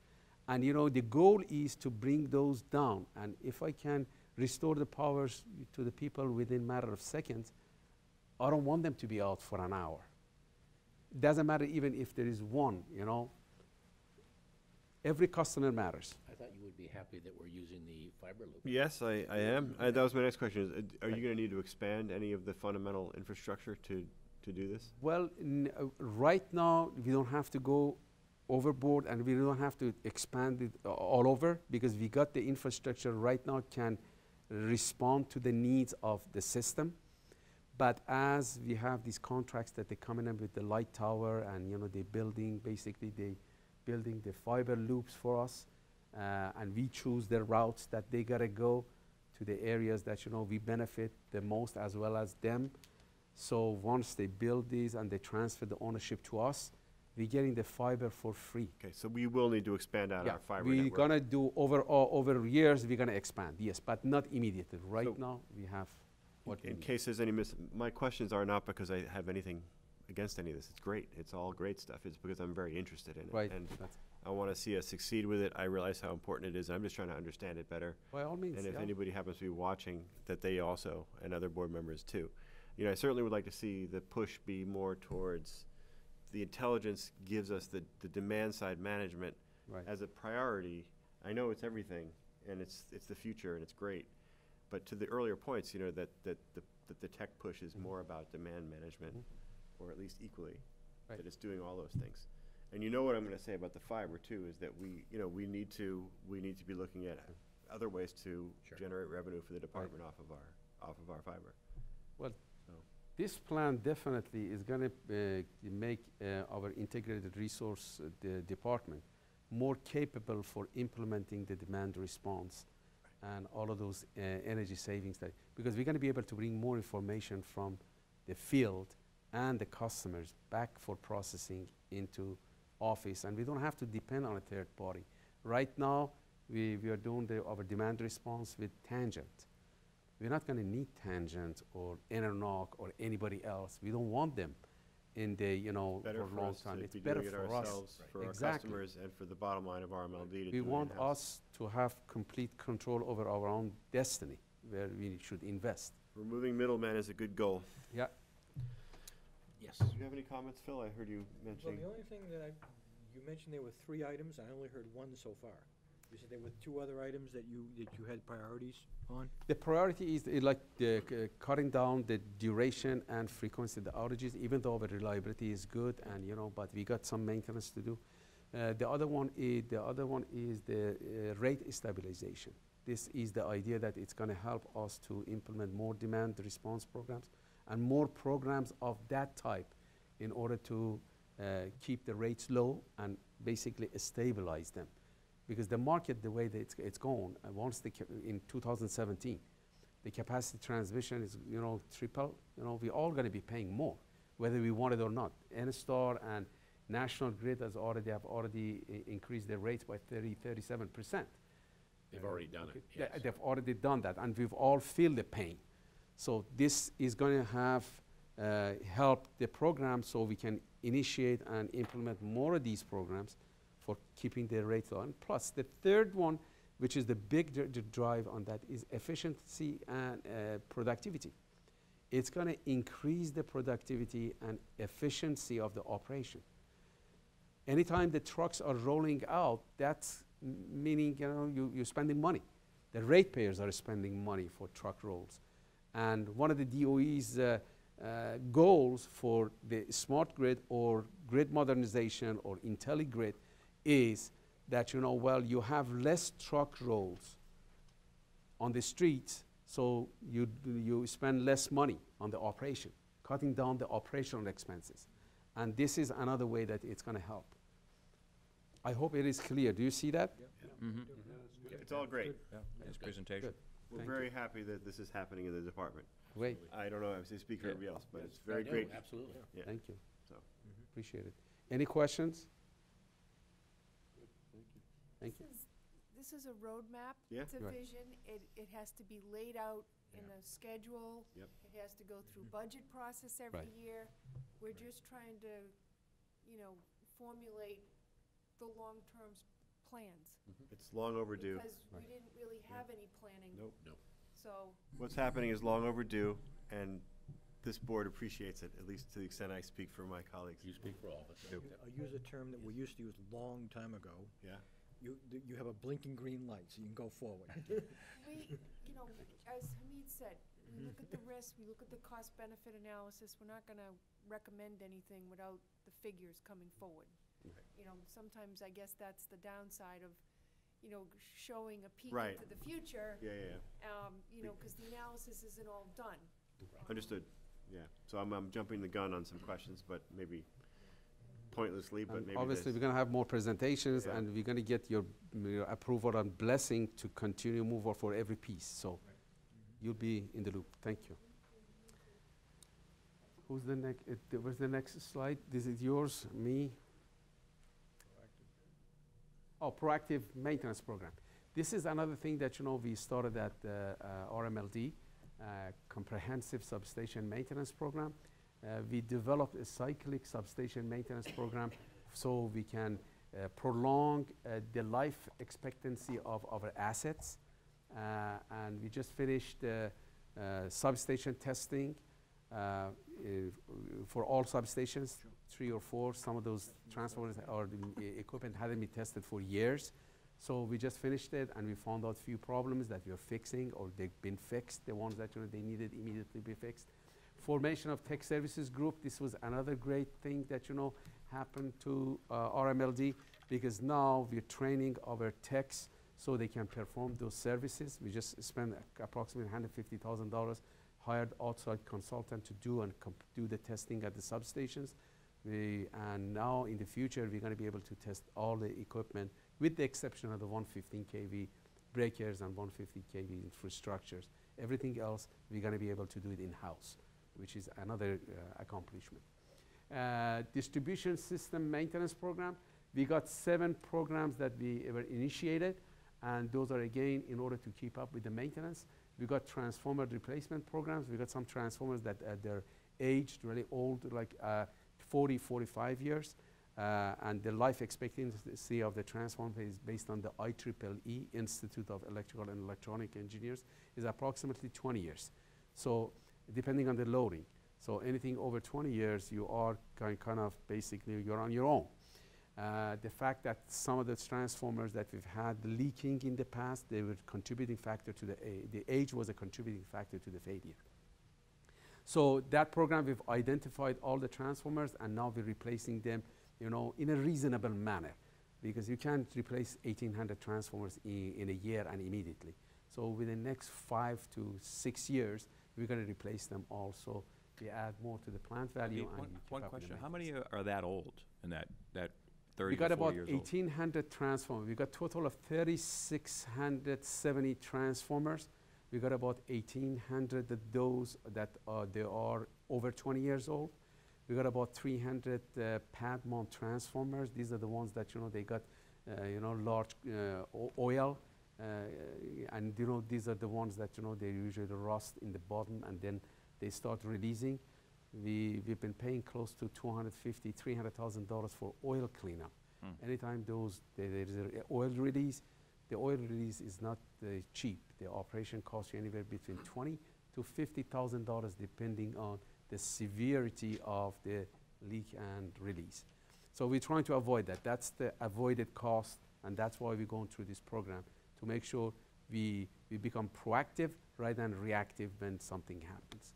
And you know, the goal is to bring those down. And if I can restore the powers to the people within matter of seconds, I don't want them to be out for an hour. Doesn't matter even if there is one, you know. Every customer matters. I thought you would be happy that we're using the fiber loop. Yes, I, I am. Uh, that was my next question. Is, uh, are you going to need to expand any of the fundamental infrastructure to, to do this? Well, n- uh, right now, we don't have to go overboard and we don't have to expand it a- all over because we got the infrastructure right now can respond to the needs of the system. But as we have these contracts that they coming in with the Lightower and you know they're building basically they building the fiber loops for us, uh, and we choose the routes that they gotta go to the areas that you know we benefit the most as well as them. So once they build these and they transfer the ownership to us, we're getting the fiber for free. Okay, so we will need to expand out yeah, our fiber we're network. gonna do over uh, over years. We're gonna expand, yes, but not immediately. Right So now, we have what In case there's any mis, my questions are not because I have anything against any of this. It's great. It's all great stuff. It's because I'm very interested in it. Right. And that's- I want to see us succeed with it. I realize how important it is. I'm just trying to understand it better. by all means. And if yeah. anybody happens to be watching, that they also, and other board members too. You know, I certainly would like to see the push be more towards, the intelligence gives us the, the demand side management right. as a priority. I know it's everything, and it's, it's the future, and it's great. But to the earlier points, you know, that, that, the, that the tech push is Mhm. more about demand management, or at least equally, Right. that it's doing all those things. And you know what I'm gonna say about the fiber too, is that we, you know, we need to, we need to be looking at other ways to Sure. generate revenue for the department off of our, off of our fiber. Well, So- This plan definitely is going to make uh, our integrated resource uh, de- department more capable for implementing the demand response and all of those uh, energy savings that because we're going to be able to bring more information from the field and the customers back for processing into office and we don't have to depend on a third party right now we, we are doing the, our demand response with tangent we're not going to need Tangent or EnerNOC or anybody else. We don't want them. In the, you know, Better for for long us time. to It's be better doing it for us. ourselves, for our Exactly. customers, and for the bottom line of RMLD to do We it want in-house. us to have complete control over our own destiny, where we should invest. Removing middlemen is a good goal. Yeah. Yes. Do you have any comments, Phil? I heard you mention Well, mentioning. the only thing that I, you mentioned there were three items, I only heard one so far. You said there were two other items that you, that you had priorities on? The priority is uh, like the c- cutting down the duration and frequency of the outages, even though the reliability is good and, you know, but we got some maintenance to do. Uh, The other one is, the other one is the uh, rate stabilization. This is the idea that it's gonna help us to implement more demand response programs and more programs of that type in order to uh, keep the rates low and basically stabilize them. Because the market, the way that it's, it's going, uh, once the, in 2017, the capacity transmission is, you know, triple, you know, we're all gonna be paying more, whether we want it or not. NSTAR and National Grid has already, have already i- increased their rates by 30, 37 percent. They've already done it, They- yes. They've already done that, and we've all feel the pain. So this is going to have uh, help the program so we can initiate and implement more of these programs for keeping the rates low. And plus, the third one, which is the big dr- dr- drive on that, is efficiency and uh, productivity. It's going to increase the productivity and efficiency of the operation. Anytime the trucks are rolling out, that's meaning you know you, you're spending money. The ratepayers are spending money for truck rolls, and one of the DOE's uh, uh, goals for the smart grid or grid modernization or IntelliGrid is that you know well you have less truck rolls on the streets, so you you spend less money on the operation, cutting down the operational expenses, and this is another way that it's going to help. I hope it is clear. Do you see that? Mm-hmm. It's all great. Yeah, nice presentation. Good. We're Thank very happy that this is happening in the department. Great. I don't know, I speak for Yeah. everybody else, but it's very great. Absolutely. Yeah. Thank you. So. Appreciate it. Any questions? Thank you. This is- This is a roadmap. Yeah. It's a Right. vision. It, it has to be laid out in a schedule. Yep. It has to go mm-hmm. through budget process every Right. year. We're just trying to, you know, formulate the long-term s- plans. Mm-hmm. It's long overdue. Because we Right. didn't really have any planning. Nope. Nope. So, What's happening is long overdue, and this board appreciates it, at least to the extent I speak for my colleagues. You speak for all of us. I'll use a term that we used to use long time ago. Yeah. You, you have a blinking green light, so you can go forward. we, you know, as Hamid said, we look at the risk, we look at the cost-benefit analysis. We're not gonna recommend anything without the figures coming forward. You know, sometimes I guess that's the downside of, you know, showing a peek Right. into the future. Yeah, yeah, yeah. Um, you know, because the analysis isn't all done. Understood. Yeah. So I'm, I'm jumping the gun on some questions, but maybe pointlessly, but And maybe Obviously, we're going to have more presentations, Yeah. and we're going to get your your approval and blessing to continue move on for every piece. So you'll be in the loop. Thank you. Who's the next? Where's the next slide? This is yours, me? Oh, proactive maintenance program. This is another thing that, you know, we started at uh, uh, RMLD, uh, Comprehensive Substation Maintenance Program. Uh, we developed a cyclic substation maintenance program so we can uh, prolong uh, the life expectancy of our assets. Uh, and we just finished uh, uh, substation testing uh, for all substations, three or four. Some of those transformers or the equipment hadn't been tested for years. So we just finished it and we found out a few problems that we are fixing or they've been fixed, the ones that you know, they needed immediately be fixed. Formation of tech services group, this was another great thing that you know happened to uh, RMLD because now we're training our techs so they can perform those services. We just spent approximately $150,000, hired outside consultant to do and do the testing at the substations. We, and now in the future, we're going to be able to test all the equipment with the exception of the 115 kV breakers and 150 kV infrastructures. Everything else, we're going to be able to do it in-house, which is another uh, accomplishment. Uh, distribution system maintenance program, we got seven programs that we ever initiated, and those are again in order to keep up with the maintenance. We got transformer replacement programs. We got some transformers that uh, they're aged, really old, like uh, 40, 45 years. Uh, and the life expectancy of the transformer is based on the IEEE Institute of Electrical and Electronic Engineers is approximately 20 years. So depending on the loading. So anything over 20 years, you are kind, of basically you're on your own. Uh, the fact that some of the transformers that we've had leaking in the past, they were contributing factor to the age. The age was a contributing factor to the failure. So that program, we've identified all the transformers and now we're replacing them, you know, in a reasonable manner because you can't replace 1,800 transformers in, in a year and immediately. So within the next five to six years, we're going to replace them also. We add more to the plant value. One, and one keep up with the question, how many are that old in that, that thirty We got about forty years old? 1,800 transformers. We got total of 3,670 transformers. We got about 1,800 of those that are, they are over 20 years old. We got about 300 uh, pad mount transformers. These are the ones that, you know, they got, uh, you know, large uh, oil. Uh, and, you know, these are the ones that, you know, they usually rust in the bottom and then they start releasing. We, we've been paying close to 250, 300,000 dollars for oil cleanup. Hmm. Anytime those there is an oil release, the oil release is not uh, cheap. The operation costs you anywhere between 20 to 50,000 dollars, depending on the severity of the leak and release. So we're trying to avoid that. That's the avoided cost, and that's why we're going through this program to make sure we we become proactive rather than reactive when something happens.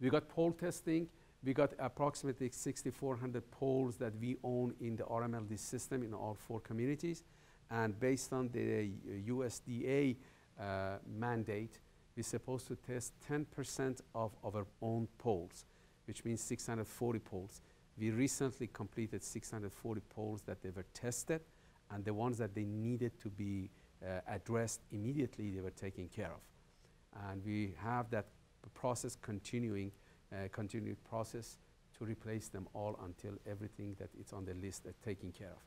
We got pole testing. We got approximately 6,400 poles that we own in the RMLD system in all four communities. And based on the uh, USDA uh, mandate, we're supposed to test 10% of our own poles, which means 640 poles. We recently completed 640 poles that they were tested, and the ones that they needed to be uh, addressed immediately, they were taken care of. And we have that process continuing, uh, continued process to replace them all until everything that is on the list is taken care of.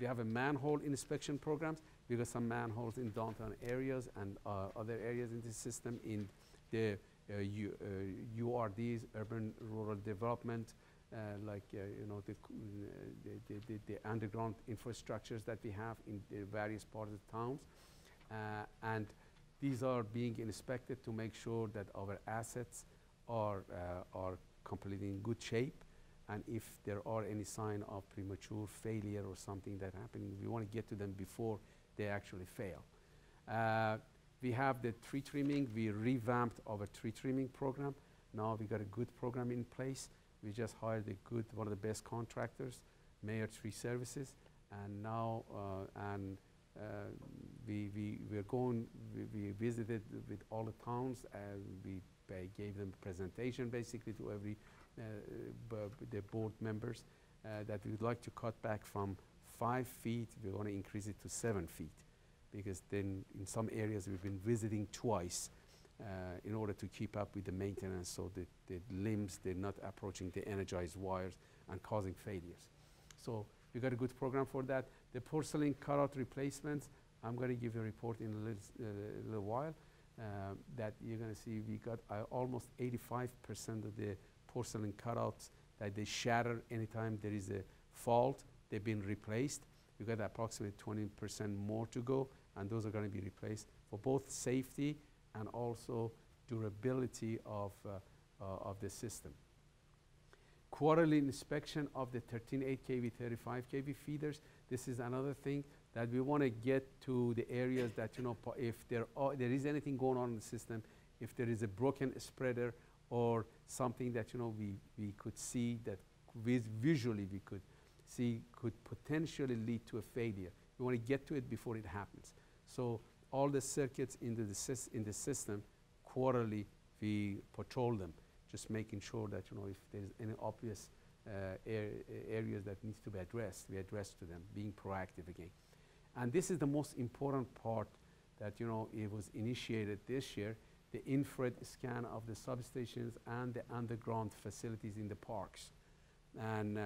We have a manhole inspection programs. We got some manholes in downtown areas and uh, other areas in the system in the uh, U, uh, URDs, urban rural development, uh, like uh, you know the, uh, the, the, the, the underground infrastructures that we have in the various parts of the towns, uh, and these are being inspected to make sure that our assets are uh, are completely in good shape, and if there are any sign of premature failure or something that happening, we want to get to them before they actually fail. Uh, we have the tree trimming. We revamped our tree trimming program. Now we got a good program in place. We just hired a good, one of the best contractors, Mayer Tree Services, and now uh, and uh, we we we're going. We, we visited with all the towns and we gave them a presentation basically to every uh, the board members uh, that we would like to cut back from five feet. We want to increase it to seven feet because then in some areas we've been visiting twice in order to keep up with the maintenance so that the limbs they're not approaching the energized wires and causing failures. So we got a good program for that. The porcelain cutout replacements, I'm going to give you a report in a little, uh, little while. Uh, that you're going to see we got uh, almost 85% of the porcelain cutouts that they shatter anytime there is a fault. They've been replaced. We got approximately 20% more to go, and those are going to be replaced for both safety and also durability of, uh, uh, of the system. Quarterly inspection of the 13.8 kV, 35 kV feeders. This is another thing that we want to get to the areas that, you know, if there, are, there is anything going on in the system, if there is a broken spreader or something that, you know, we, we could see that vis- visually we could see could potentially lead to a failure. We want to get to it before it happens. So all the circuits in the, in the system, quarterly, we patrol them, just making sure that, you know, if there's any obvious uh, ar- areas that needs to be addressed, we address to them, being proactive again. And this is the most important part that, you know, it was initiated this year, the infrared scan of the substations and the underground facilities in the parks. And uh,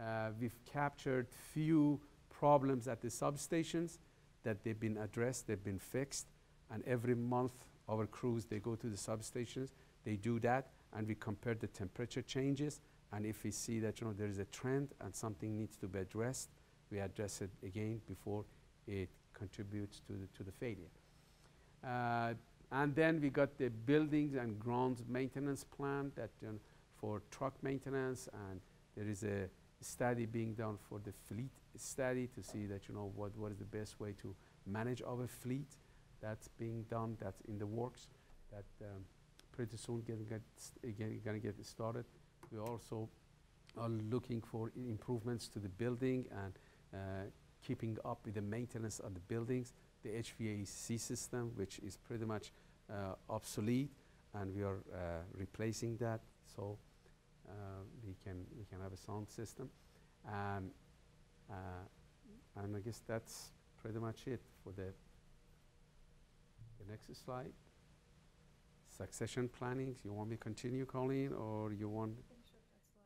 uh, we've captured few problems at the substations that they've been addressed, they've been fixed, and every month our crews they go to the substations, they do that, and we compare the temperature changes And if we see that, you know, there is a trend and something needs to be addressed, we address it again before it contributes to the, to the failure. Uh, and then we got the buildings and grounds maintenance plan that for truck maintenance, and there is a study being done for the fleet study to see that you know what, what is the best way to manage our fleet. That's being done. That's in the works. That um, pretty soon getting get st- gonna get started. We also are looking for improvements to the building and uh, keeping up with the maintenance of the buildings. The HVAC system, which is pretty much uh, obsolete, and we are uh, replacing that so uh, we can we can have a sound system. Uh, and I guess that's pretty much it for the the next slide. Succession planning. You want me to continue, Colleen, or you want?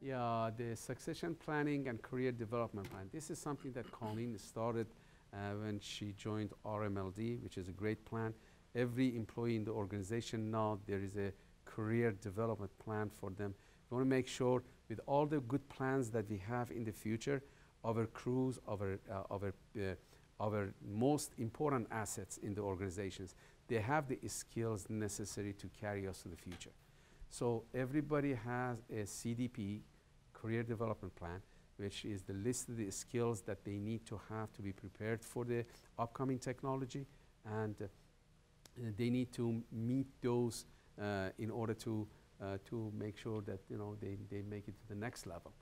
Yeah, the succession planning and career development plan. This is something that Colleen started uh, when she joined RMLD, which is a great plan. Every employee in the organization now there is a career development plan for them. We want to make sure with all the good plans that we have in the future, our crews, our, uh, our, uh, our most important assets in the organizations, they have the skills necessary to carry us to the future. So everybody has a CDP, career development plan, which is the list of the skills that they need to have to be prepared for the upcoming technology, and uh, they need to meet those uh, in order to uh, to make sure that you know they, they make it to the next level.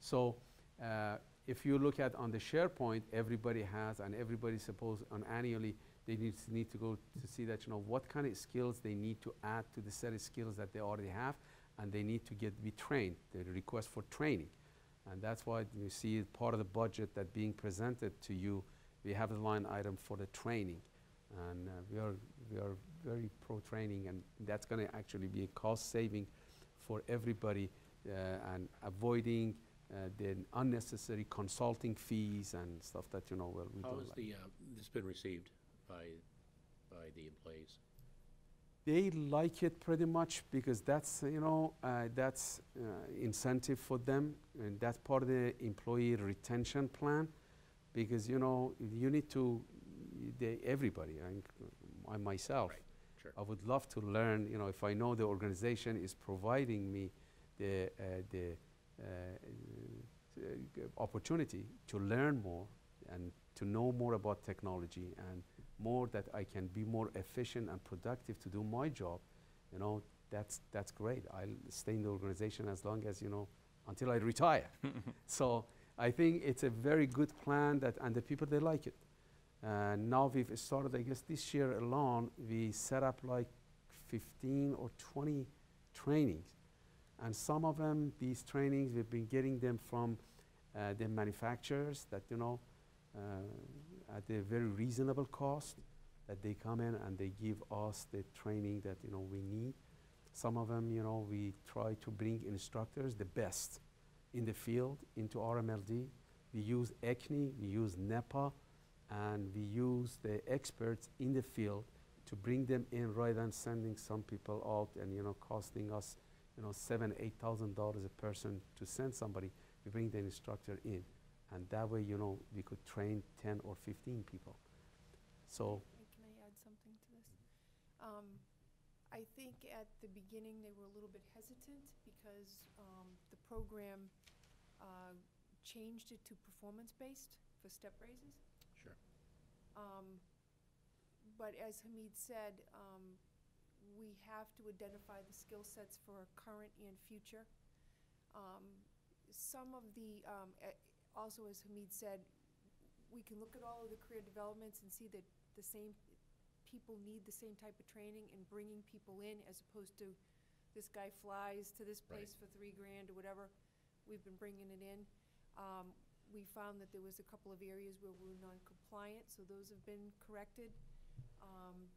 So uh, if you look at on the SharePoint, everybody has, and everybody supposed on annually they need to, need to go to see that you know what kind of skills they need to add to the set of skills that they already have, and they need to get be trained. The request for training, and that's why you see part of the budget that being presented to you, we have a line item for the training, and uh, we are we are very pro training, and that's going to actually be a cost saving for everybody, uh, and avoiding uh, the unnecessary consulting fees and stuff that you know well we How don't has like. the, uh, this been received by, by the employees? they like it pretty much because that's you know uh, that's uh, incentive for them and that's part of the employee retention plan because you know you need to they, everybody I, I myself Right, sure. I would love to learn you know if I know the organization is providing me the uh, the opportunity to learn more and to know more about technology and more that I can be more efficient and productive to do my job, you know, that's that's great. I'll stay in the organization as long as you know until I retire. so I think it's a very good plan that and the people they like it. Uh, now we've started. I guess this year alone we set up like 15 or 20 trainings, and some of them these trainings we've been getting them from uh, the manufacturers that you know uh, at a very reasonable cost that they come in and they give us the training that you know we need. Some of them you know we try to bring instructors the best in the field into RMLD we use ECNI we use NEPPA and we use the experts in the field to bring them in rather than sending some people out and you know costing us you know seven eight thousand dollars a person to send somebody we bring the instructor in and that way you know we could train 10 or 15 people so Can I add something to this? Um, I think at the beginning, they were a little bit hesitant because um, the program uh, changed it to performance-based for step raises. Sure. Um, But as Hamid said, um, we have to identify the skill sets for current and future. Um, Some of the, um, eh, also as Hamid said, we can look at all of the career developments and see that the same, people need the same type of training and bringing people in as opposed to this guy flies to this Right. place for three grand or whatever. We've been bringing it in. Um, we found that there was a couple of areas where we were non-compliant, so those have been corrected. Um,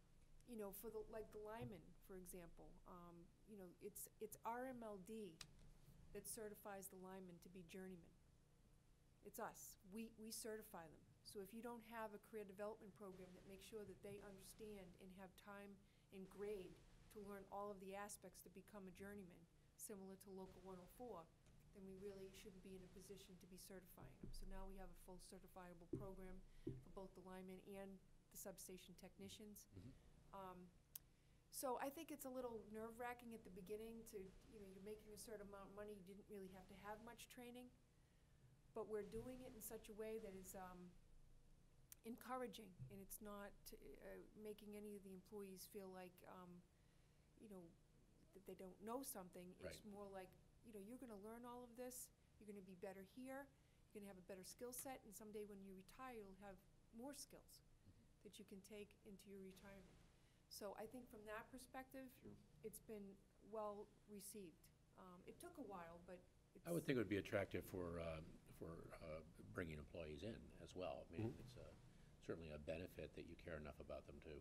you know, for the, like the lineman, for example, um, you know, it's, it's RMLD that certifies the lineman to be journeyman. It's us. We, we certify them. So if you don't have a career development program that makes sure that they understand and have time and grade to learn all of the aspects to become a journeyman, similar to Local 104, then we really shouldn't be in a position to be certifying them. So now we have a full certifiable program for both the linemen and the substation technicians. Mhm. Um, So I think it's a little nerve-wracking at the beginning to, you know, you're making a certain amount of money, you didn't really have to have much training. But we're doing it in such a way that is um, encouraging, and it's not uh, making any of the employees feel like, um, you know, that they don't know something. It's Right. more like, you know, you're gonna learn all of this, you're gonna be better here, you're gonna have a better skill set, and someday when you retire, you'll have more skills that you can take into your retirement. So I think from that perspective, it's been well-received. Um, It took a while, but it's. I would think it would be attractive for, uh, for uh, bringing employees in as well. I mean, it's a- certainly a benefit that you care enough about them to,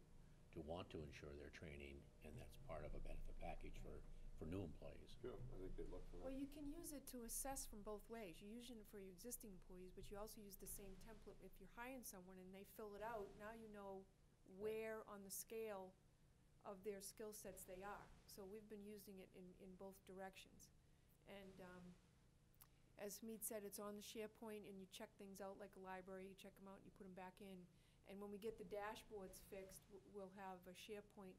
to want to ensure their training, and that's part of a benefit package for, for new employees. Sure, I think they'd look for Well, that. you can use it to assess from both ways. You're using it for your existing employees, but you also use the same template. If you're hiring someone and they fill it out, now you know where on the scale of their skill sets they are. So we've been using it in, in both directions. And, um, as Hamid said, it's on the SharePoint and you check things out like a library, you check them out, and you put them back in. And when we get the dashboards fixed, we'll have a SharePoint,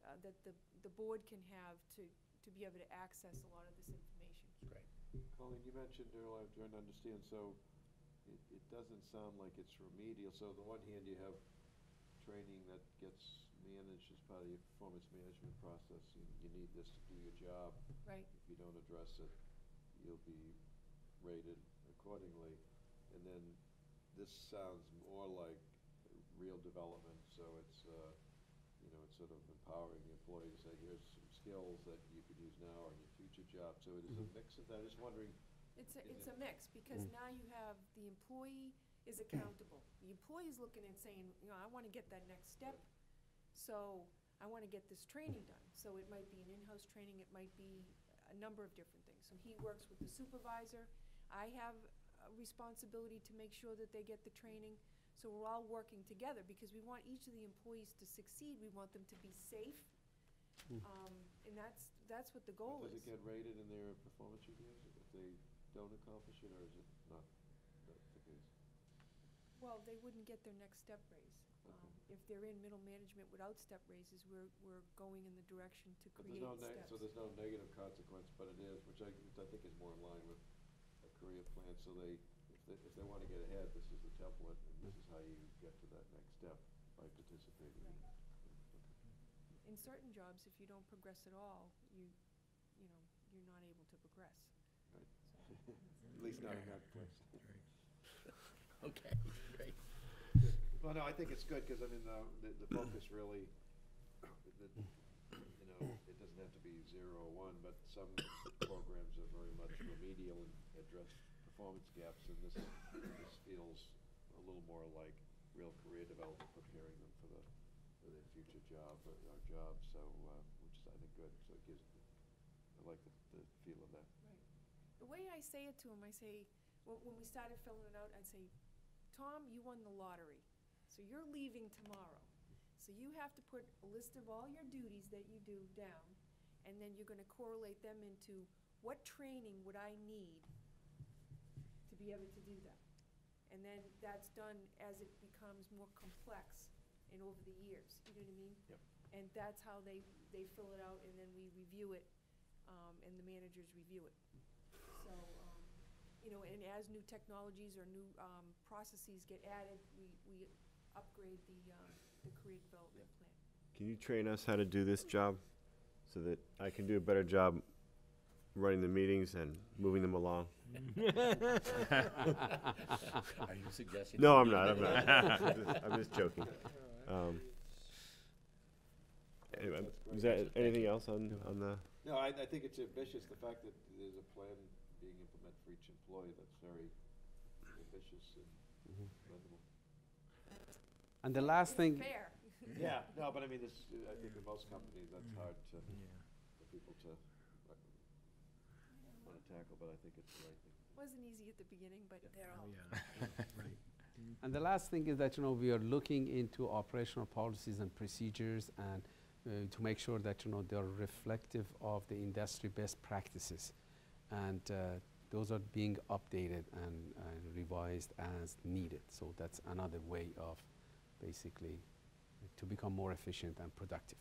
uh, that the, the board can have to, to be able to access a lot of this information. It's great. Colleen, you mentioned earlier, I'm trying to understand, so it, it doesn't sound like it's remedial. So on the one hand, you have training that gets managed as part of your performance management process. You, you need this to do your job. Right. If you don't address it, you'll be rated accordingly. And then this sounds more like real development, so it's, uh, you know, it's sort of empowering the employee to say, here's some skills that you could use now or in your future job. So it is a mix of that. I'm Just wondering, It's a, Is it's it- a mix, because now you have, the employee is accountable. The employee's looking and saying, you know, I wanna get that next step, so I wanna get this training done. So it might be an in-house training, it might be a number of different things. So he works with the supervisor, I have a responsibility to make sure that they get the training. So we're all working together, because we want each of the employees to succeed, we want them to be safe. Um, and that's, that's what the goal does is. it get rated in their performance reviews if they don't accomplish it, or is it not the the case? Well, they wouldn't get their next step raise. Um, If they're in middle management without step raises, we're, we're going in the direction to But there's create neg- steps. So there's no negative consequence, but it is, which I, which I think is more in line with a career plan, so they, if they, if they wanna get ahead, this is the template, and this is how you get to that next step by participating in. In certain jobs, if you don't progress at all, you, you know, you're not able to progress. Right. At least not in that place. Okay, great. Well, no, I think it's good, because I mean, the, the- the focus really, the, you know, it doesn't have to be zero or one, but some programs are very much remedial and address performance gaps, and this, this feels a little more like real career development, preparing them for the, for their future job, or, or job, so, uh, which is, I think, good, so it gives, I like the, the feel of that. Right. The way I say it to them, I say, when, when we started filling it out, I'd say, Tom, you won the lottery, so you're leaving tomorrow. So you have to put a list of all your duties that you do down, and then you're gonna correlate them into what training would I need to be able to do that? And then that's done as it becomes more complex and over the years, you know what I mean? Yep. And that's how they, they fill it out, and then we review it, um, and the managers review it. So, um, you know, and as new technologies or new, um, processes get added, we, we upgrade the, um, the career development plan. Can you train us how to do this job so that I can do a better job running the meetings and moving them along? Are you suggesting? No, I'm not, I'm not. I'm just- I'm just joking. Um, Anyway, is that, anything else on, on the, No, I, I think it's ambitious, the fact that there's a plan being implemented for each employee, that's very ambitious and commendable. And the last thing, Fair. Yeah, no, but I mean, this, I think in most companies, that's hard to, for people to uh, wanna tackle, but I think it's the right thing. Wasn't easy at the beginning, but they're all. and the last thing is that, you know, we are looking into operational policies and procedures and uh, to make sure that, you know, they're reflective of the industry best practices. And uh, those are being updated and revised as needed. So that's another way of basically to become more efficient and productive.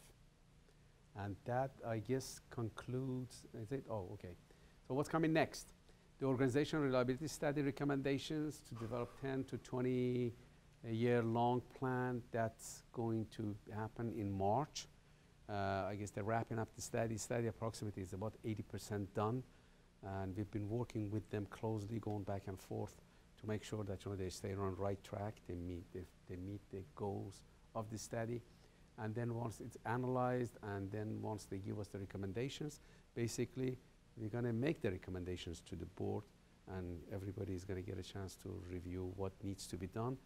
And that, I guess, concludes, is it? Oh, okay. So what's coming next? The organizational reliability study recommendations to develop 10 to 20 a year-long plan. That's going to happen in March. Uh, I guess they're wrapping up the study. Study approximately is about 80% done. And we've been working with them closely, going back and forth to make sure that you know, they stay on the right track, they meet, the, they meet the goals of the study. And then once it's analyzed, and then once they give us the recommendations, basically, we're going to make the recommendations to the board, and everybody is going to get a chance to review what needs to be done.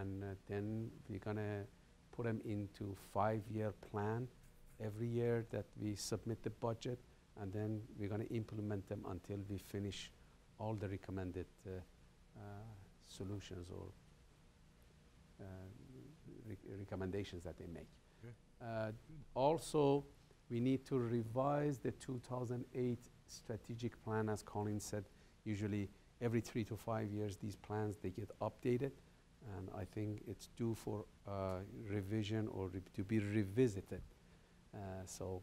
And uh, then we're going to put them into five-year plan every year that we submit the budget, and then we're going to implement them until we finish all the recommended uh, uh, solutions or uh, rec- recommendations that they make. Uh, Also, we need to revise the 2008 strategic plan, as Colleen said. Usually, every three to five years, these plans, they get updated. And I think it's due for uh, revision or re- to be revisited. Uh, So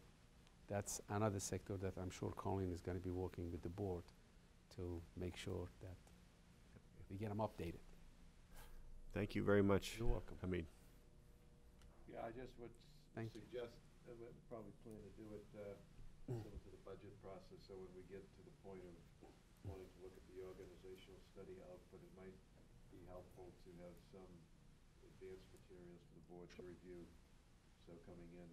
that's another sector that I'm sure Colleen is going to be working with the board to make sure that we get them updated. Thank you very much. You're welcome. I mean, Yeah, I just would s- Thank you. suggest, uh, we probably plan to do it uh, similar to the budget process, so when we get to the point of wanting to look at the organizational study output, it might be helpful to have some advanced materials for the board to review. So coming in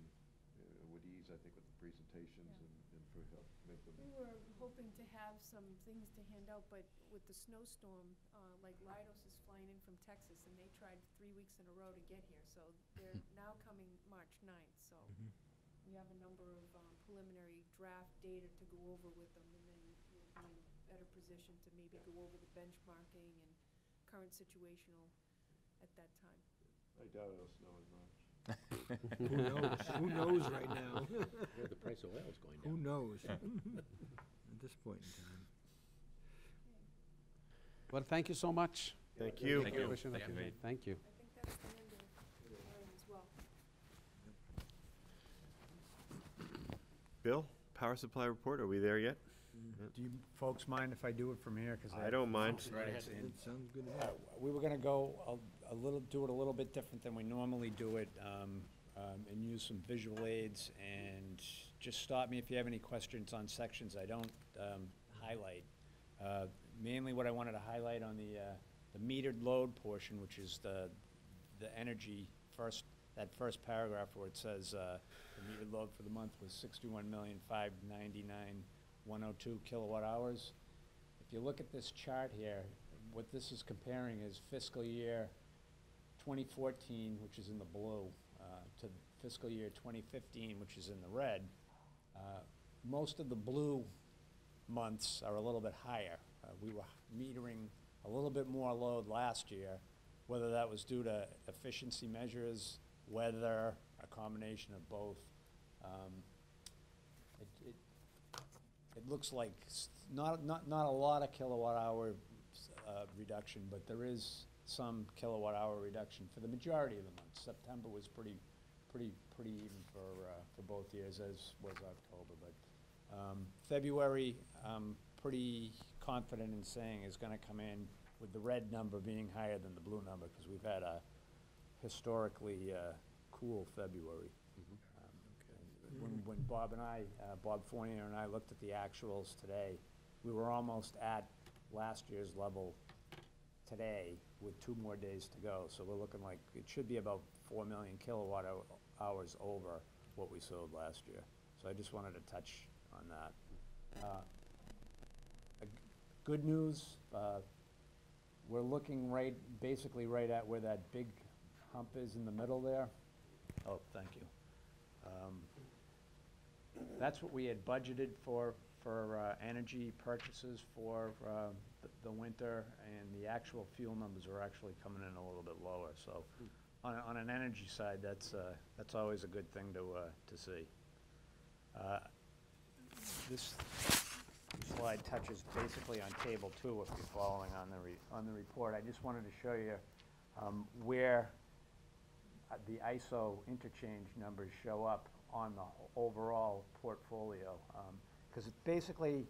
would ease, I think, with the presentations and and for help make them. We were hoping to have some things to hand out, but with the snowstorm, uh, like Leidos is flying in from Texas, and they tried three weeks in a row to get here, so they're now coming March 9th, so we have a number of um, preliminary draft data to go over with them, and then we'll be in a better position to maybe go over the benchmarking and current situational at that time. I doubt it'll snow in March. Who knows? Who knows right now? Where the price of oil is going Who down. knows? At this point in time. Well, thank you so much. Thank you. Thank you. Commissioner Thank you. Thank you. I think that's the end of mine as well. Bill, power supply report, are we there yet? Do you folks mind if I do it from here? 'Cause I don't mind. It sounds good to me. Uh, We were gonna go a, a little, do it a little bit different than we normally do it, um, um, and use some visual aids, and just stop me if you have any questions on sections I don't, um, highlight. Uh, mainly what I wanted to highlight on the, uh, the metered load portion, which is the, the energy first, that first paragraph where it says, uh, the metered load for the month was sixty-one million, five ninety-nine, one oh two kilowatt hours. If you look at this chart here, what this is comparing is fiscal year 2014, which is in the blue, uh, to fiscal year 2015, which is in the red. Uh, Most of the blue months are a little bit higher. Uh, We were metering a little bit more load last year, whether that was due to efficiency measures, weather, a combination of both. Um, It, it, it looks like not, not, not a lot of kilowatt hour uh, reduction, but there is some kilowatt hour reduction for the majority of the months. September was pretty, pretty, pretty even for, uh, for both years, as was October, but um, February, I'm pretty confident in saying is gonna come in with the red number being higher than the blue number, because we've had a historically uh, cool February. Um, and When, when Bob and I, uh, Bob Fournier and I looked at the actuals today, we were almost at last year's level today with two more days to go. So we're looking like, it should be about four million kilowatt hou- hours over what we sold last year. So I just wanted to touch on that. Uh, Good news, uh, we're looking right, basically right at where that big hump is in the middle there. Oh, thank you. Um, That's what we had budgeted for, for uh, energy purchases for uh, the- the winter, and the actual fuel numbers are actually coming in a little bit lower. So on, on an energy side, that's, uh, that's always a good thing to, uh, to see. Uh, This, slide touches basically on table two, if you're following on the, re- on the report. I just wanted to show you um, where uh, the ISO interchange numbers show up on the overall portfolio. Because it basically,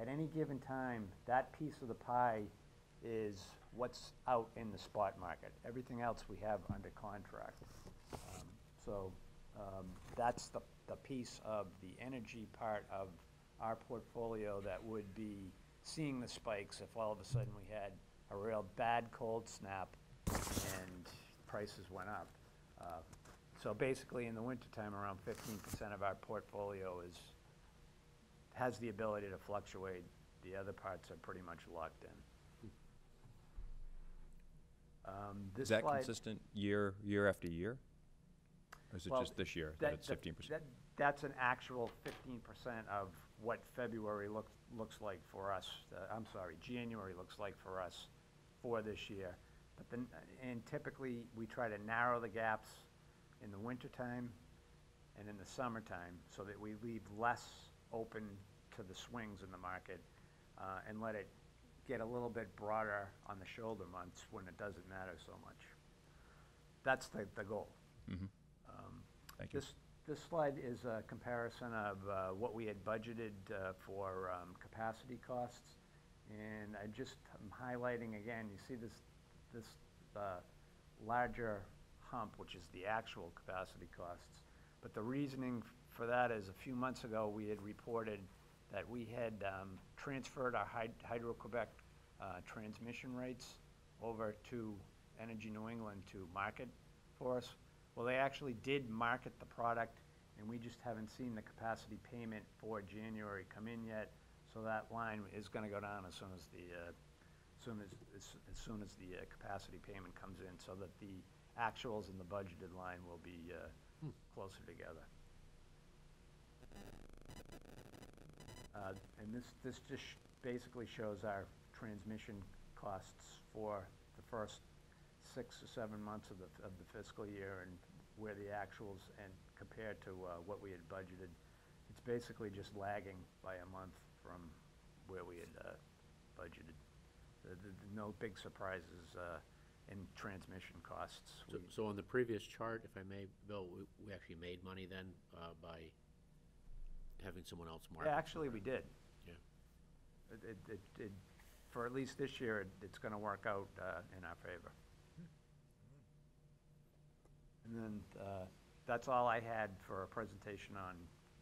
at any given time, that piece of the pie is what's out in the spot market. Everything else we have under contract. Um, So um, that's the, the piece of the energy part of our portfolio that would be seeing the spikes if all of a sudden we had a real bad cold snap and prices went up. Uh, So basically, in the wintertime, around fifteen percent of our portfolio is, has the ability to fluctuate. The other parts are pretty much locked in. Um, Is that slide- consistent year, year after year? Or is it Well, just this year, that- that it's that- fifteen percent? that- That's an actual fifteen percent of what February looks, looks like for us, uh, I'm sorry, January looks like for us for this year. But then, and typically, we try to narrow the gaps in the wintertime and in the summertime, so that we leave less open to the swings in the market, uh, and let it get a little bit broader on the shoulder months when it doesn't matter so much. That's the, the goal. Mhm. Um, Thank you. This, this slide is a comparison of uh, what we had budgeted uh, for um, capacity costs. And I just, am highlighting again, you see this, this uh, larger hump, which is the actual capacity costs. But the reasoning for that is, a few months ago, we had reported that we had um, transferred our Hyd- Hydro-Quebec uh, transmission rates over to Energy New England to market for us. Well, they actually did market the product, and we just haven't seen the capacity payment for January come in yet. So that line is gonna go down as soon as the, uh, soon as, as as soon as the uh, capacity payment comes in, so that the actuals and the budgeted line will be uh, closer together. Uh, And this, this just basically shows our transmission costs for the first six or seven months of the, of the fiscal year and where the actuals and compared to uh, what we had budgeted. It's basically just lagging by a month from where we had uh, budgeted. The- the- the- No big surprises uh, in transmission costs. So, so on the previous chart, if I may, Bill, we, we actually made money then, uh, by having someone else market? Yeah, actually, we did. Yeah. It- It, it, it, for at least this year, it- it's gonna work out uh, in our favor. And then, uh, that's all I had for a presentation on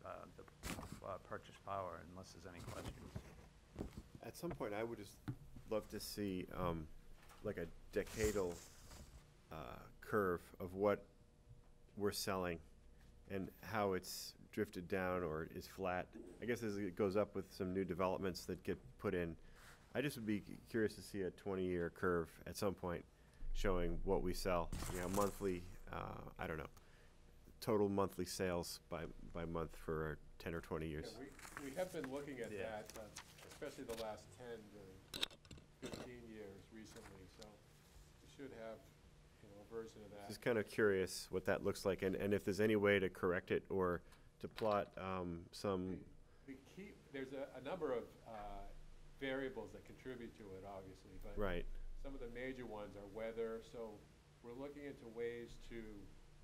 uh, the uh, purchase power, unless there's any questions. At some point, I would just love to see, um, like a decadal, uh, curve of what we're selling and how it's drifted down or is flat. I guess as it goes up with some new developments that get put in, I just would be curious to see a twenty-year curve at some point showing what we sell, you know, monthly, uh, I don't know, total monthly sales by, by month for ten or twenty Yeah, years. we, we have been looking at Yeah. that, uh, especially the last ten to fifteen years recently, so we should have, you know, a version of that. Just kind of curious what that looks like, and, and if there's any way to correct it or to plot um, some, The key, there's a, a number of uh, variables that contribute to it, obviously, but right, some of the major ones are weather, so we're looking into ways to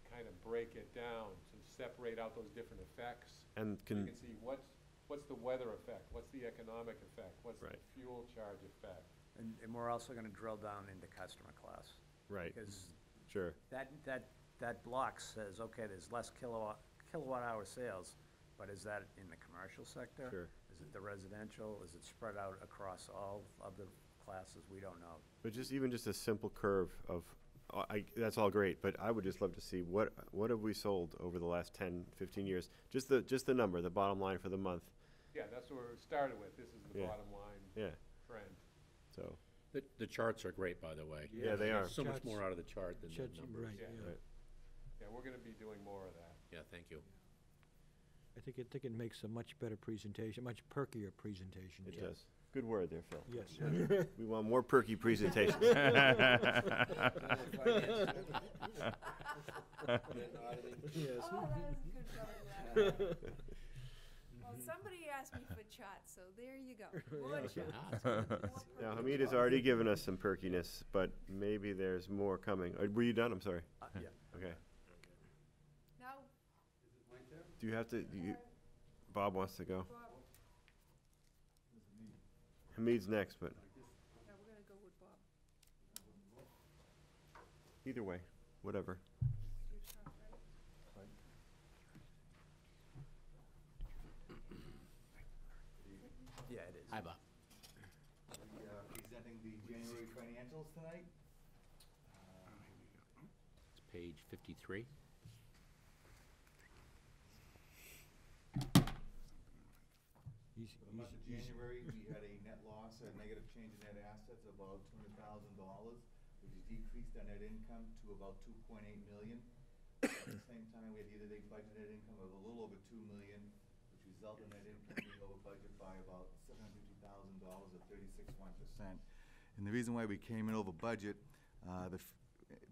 kind of break it down, to separate out those different effects. and So can, you can see what's, what's the weather effect, what's the economic effect, what's the Right. fuel charge effect. And, and we're also gonna drill down into customer class. right, Because sure, that, that, that block says, okay, there's less kilowatt, kilowatt hour sales, but is that in the commercial sector? Sure. Is it the residential? Is it spread out across all of the classes? We don't know. but just, even just a simple curve of, uh, I, that's all great, but I would just love to see what, what have we sold over the last 10, 15 years? Just the, just the number, the bottom line for the month, Yeah, that's what we started with, this is the Yeah. bottom line yeah, trend. so, The, the charts are great, by the way. Yeah, they are. So much Charts- more out of the chart than the Charts- numbers. Right, Yeah. yeah. right. Yeah, we're gonna be doing more of that. Yeah, thank you. I think, I think it makes a much better presentation, much perkier presentation. it Jeff. does. Good word there, Phil. Yes. We want more perky presentations. Yes. Oh, that was good, Bill, yeah. Well, somebody asked me for charts, so there you go. More charts. Now, Hamid has already given us some perkiness, but maybe there's more coming. Uh, Were you done? I'm sorry. Yeah. Do you have to, do you, Bob wants to go. Hamid's next, but Yeah, we're gonna go with Bob. either way, whatever. Yeah, it is. Hi, Bob. Presenting the January financials tonight. It's page 53. January, we had a net loss, a negative change in net assets of about two hundred thousand dollars, which decreased our net income to about two point eight million. At the same time, we had year-to-date budget net income of a little over two million, which resulted in net income being over budget by about seven hundred fifty thousand dollars or thirty-six one percent. And the reason why we came in over budget, uh, the,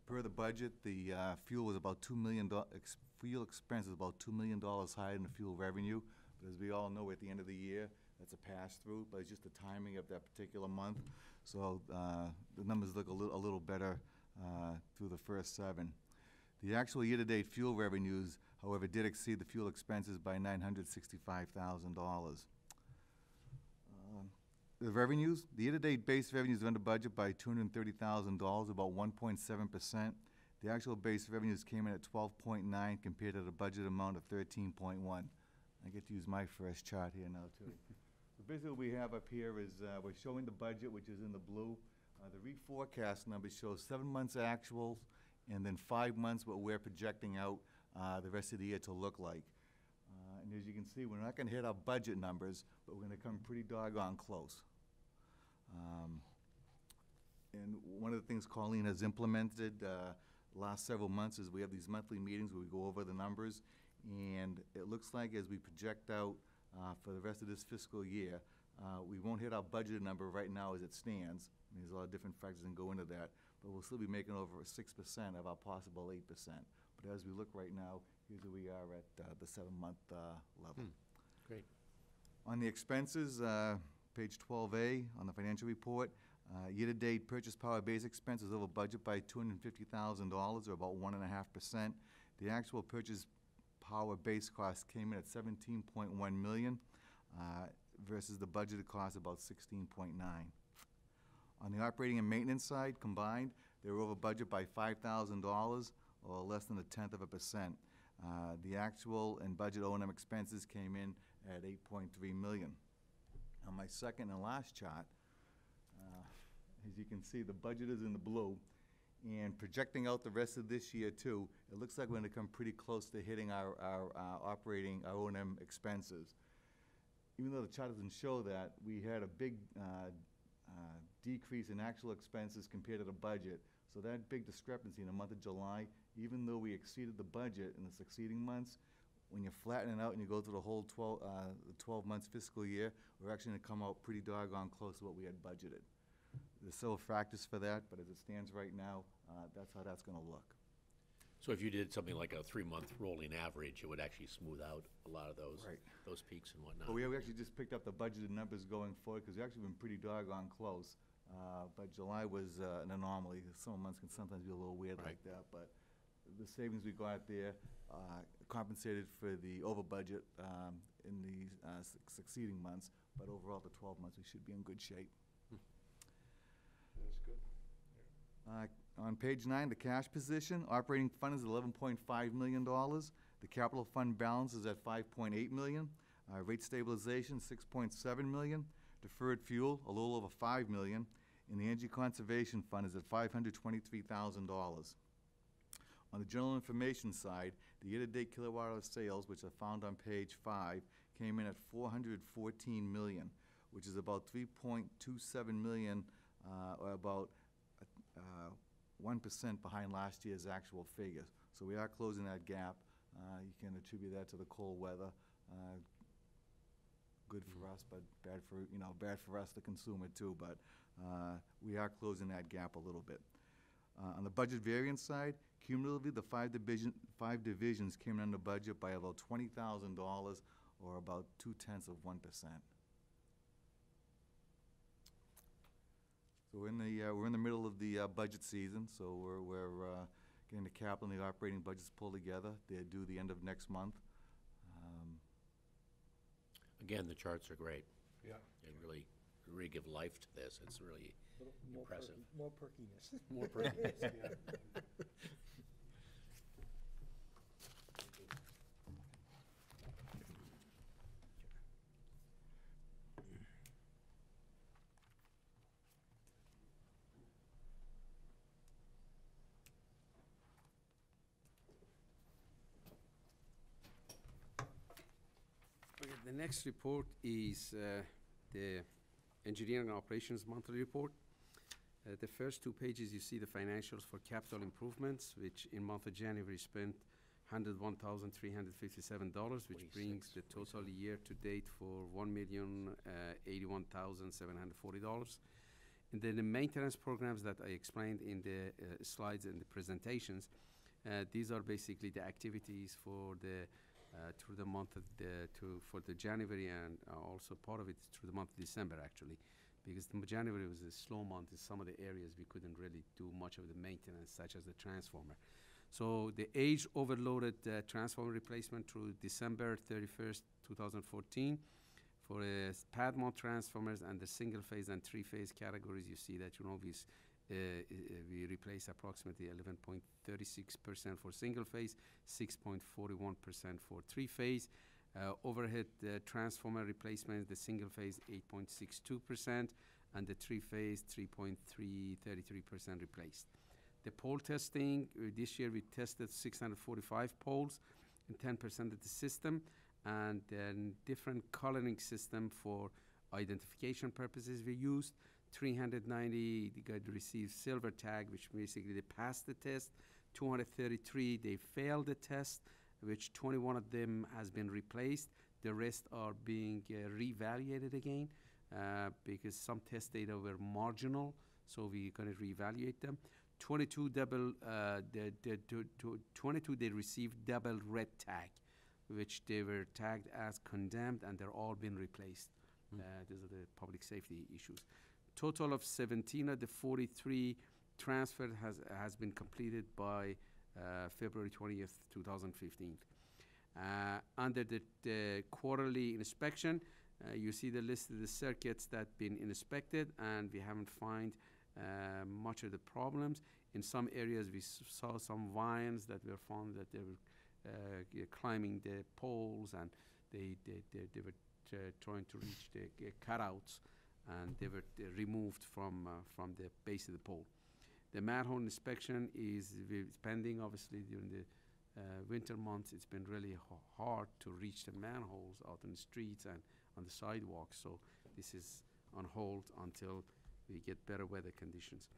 per the budget, the, uh, fuel was about two million do- ex- fuel expense is about two million dollars higher than the fuel revenue. But as we all know, at the end of the year, that's a pass-through, but it's just the timing of that particular month. So, uh, the numbers look a little, a little better, uh, through the first seven. The actual year-to-date fuel revenues, however, did exceed the fuel expenses by nine hundred sixty-five thousand dollars. Um, The revenues, the year-to-date base revenues are under budget by two hundred and thirty thousand dollars, about one point seven percent. The actual base revenues came in at twelve point nine compared to the budget amount of thirteen point one. I get to use my first chart here now, too. What we have up here is, uh, we're showing the budget, which is in the blue. Uh, the reforecast number shows seven months actuals, and then five months what we're projecting out, uh, the rest of the year to look like. Uh, and as you can see, we're not gonna hit our budget numbers, but we're gonna come pretty doggone close. Um, And one of the things Colleen has implemented, uh, last several months is we have these monthly meetings where we go over the numbers. And it looks like as we project out, uh, for the rest of this fiscal year, uh, we won't hit our budgeted number right now as it stands. And There's a lot of different factors that go into that, but we'll still be making over six percent of our possible eight percent. But as we look right now, here's where we are at, uh, the seven-month, uh, level. Great. On the expenses, uh, page twelve A, on the financial report, uh, year-to-date purchase power base expense is over budget by two hundred and fifty thousand dollars, or about one and a half percent. The actual purchase power base cost came in at seventeen point one million, uh, versus the budgeted cost about sixteen point nine. On the operating and maintenance side combined, they were over budget by five thousand dollars, or less than a tenth of a percent. Uh, the actual and budget O and M expenses came in at eight point three million. On my second and last chart, uh, as you can see, the budget is in the blue, and projecting out the rest of this year too, it looks like we're gonna come pretty close to hitting our, our, uh, operating, our O and M expenses. Even though the chart doesn't show that, we had a big, uh, uh, decrease in actual expenses compared to the budget. So that big discrepancy in the month of July, even though we exceeded the budget in the succeeding months, when you flatten it out and you go through the whole twelve, uh, twelve months fiscal year, we're actually gonna come out pretty doggone close to what we had budgeted. There's still a factors for that, but as it stands right now, uh, that's how that's gonna look. So if you did something like a three-month rolling average, it would actually smooth out a lot of those, Right. those peaks and whatnot. But we have actually just picked up the budgeted numbers going forward, because we've actually been pretty doggone close. Uh, But July was uh, an anomaly. Some months can sometimes be a little weird like Right. that, but the savings we got there uh, compensated for the over budget um, in the uh, suc- succeeding months. But overall, the 12 months, we should be in good shape. That's good. Uh, On page nine, the cash position, operating fund is eleven point five million dollars. The capital fund balance is at five point eight million. Uh, rate stabilization, 6.7 million. Deferred fuel, a little over 5 million, And the energy conservation fund is at five hundred twenty-three thousand dollars. On the general information side, the year-to-date kilowatt hour sales, which are found on page five, came in at 414 million, which is about three point two seven million, uh, or about 1% behind last year's actual figures. So we are closing that gap. Uh, you can attribute that to the cold weather. Uh, good for us, but bad for, you know, bad for us, the consumer, too. But uh, we are closing that gap a little bit. On the budget variance side, cumulatively, the five division, five divisions came under budget by about $20,000 or about two-tenths of 1%. So we're in the, uh, we're in the middle of the uh, budget season, so we're, we're uh, getting the capital and the operating budgets pulled together. They're due the end of next month. Um, Again, the charts are great. Yeah. They really, really give life to this. It's really More impressive. More perkiness. More perkiness, next report is uh, the engineering operations monthly report. Uh, The first two pages, you see the financials for capital improvements, which in month of January spent $101,357, which brings the total year-to-date for $1,081,740. And then the maintenance programs that I explained in the uh, slides and the presentations, uh, these are basically the activities for the uh, through the month of the, to, for the January and uh, also part of it through the month of December actually. Because January was a slow month in some of the areas we couldn't really do much of the maintenance such as the transformer. So the age overloaded uh, transformer replacement through December 31st, 2014 for uh, pad mount transformers and the single phase and three phase categories, you see that you know uh, we replace approximately 11.36% for single phase, 6.41% for three phase. Uh, overhead uh, transformer replacement, the single phase 8.62%, and the three phase 3.33% replaced. The pole testing, uh, this year we tested 645 poles in 10% of the system, and then different coloring system for identification purposes we used. 390 they got received silver tag, which basically they passed the test. 233 they failed the test, which 21 of them has been replaced. The rest are being uh, reevaluated again uh, because some test data were marginal, so we're going to reevaluate them. 22 double, uh, the, the, to- to- 22 they received double red tag, which they were tagged as condemned, and they're all been replaced. Uh, these are the public safety issues. Total of 17 of the 43 transfer has, has been completed by uh, February 20th, 2015. Uh, under the, the quarterly inspection, uh, you see the list of the circuits that been inspected, and we haven't find uh, much of the problems. In some areas, we saw some vines that were found that they were uh, climbing the poles, and they they, they, they were uh, trying to reach the cutouts, and they were removed from uh, from the base of the pole. The manhole inspection is pending, obviously, during the uh, winter months. It's been really hard to reach the manholes out in the streets and on the sidewalks, so this is on hold until we get better weather conditions.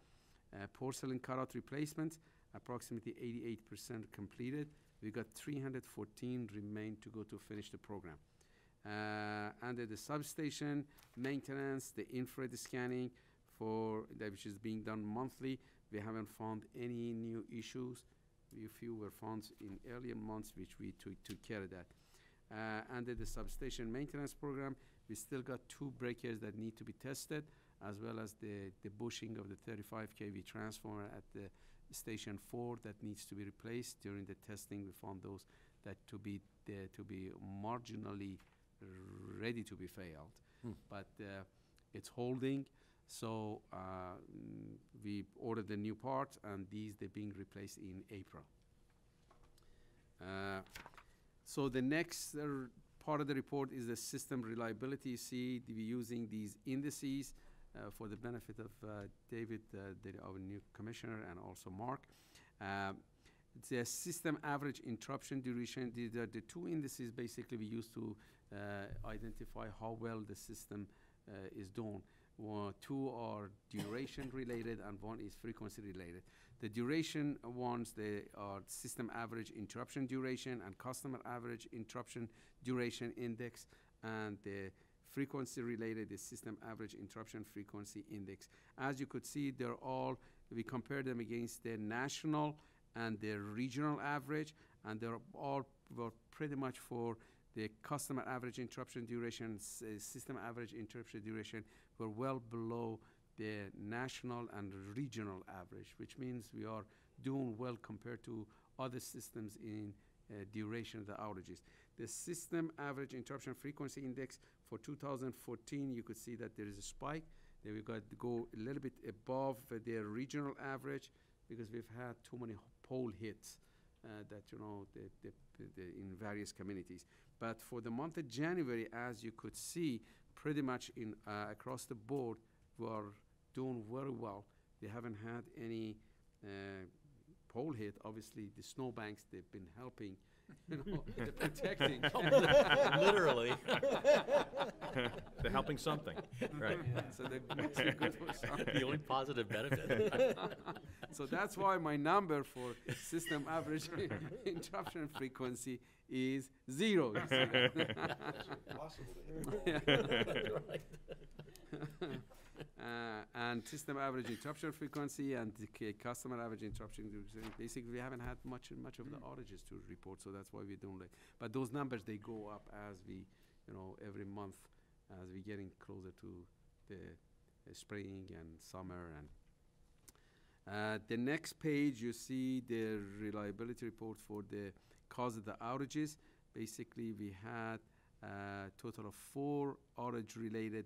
Uh, porcelain cutout replacement, approximately 88% completed. We got 314 remain to go to finish the program. Uh, under the substation maintenance, the infrared scanning for that which is being done monthly, we haven't found any new issues. A few were found in earlier months, which we took, took care of that. Uh, under the substation maintenance program, we still got two breakers that need to be tested, as well as the, the bushing of the 35 kV transformer at the station four that needs to be replaced. During the testing, we found those that to be to be marginally ready to be failed, Hmm. but uh, it's holding. So uh, mm, we ordered the new parts, and these they're being replaced in April. Uh, so the next uh, part of the report is the system reliability. You see, we're using these indices uh, for the benefit of uh, David, uh, the, our new commissioner, and also Mark. Um, a system average interruption duration. These are the two indices basically we use to uh, identify how well the system uh, is doing. One, two are duration related and one is frequency related. The duration ones, they are system average interruption duration and customer average interruption duration index, and the frequency related is system average interruption frequency index. As you could see, they're all, we compare them against the national and the regional average, and they're all were pretty much for The customer average interruption duration, uh, system average interruption duration were well below the national and regional average, which means we are doing well compared to other systems in uh, duration of the outages. The system average interruption frequency index for 2014, you could see that there is a spike. Then we got to go a little bit above their regional average because we've had too many h- pole hits uh, that, you know, the, the, the, in various communities. But for the month of January, as you could see, pretty much in, uh, across the board, were doing very well. They haven't had any uh, pole hit. Obviously, the snowbanks, they've been helping, you know, they're protecting. Literally. They're helping something, right. Yeah, So they're mostly good for something. The only positive benefit. So that's why my number for system average interruption frequency is zero. you see. Impossible to hit. Uh, and system average interruption frequency and the customer average interruption frequency. Basically, we haven't had much much of the outages to report, so that's why we don't it. But those numbers they go up as we, you know, every month as we're getting closer to the uh, spring and summer and. Uh, the next page, you see the reliability report for the cause of the outages. Basically, we had a total of four outage-related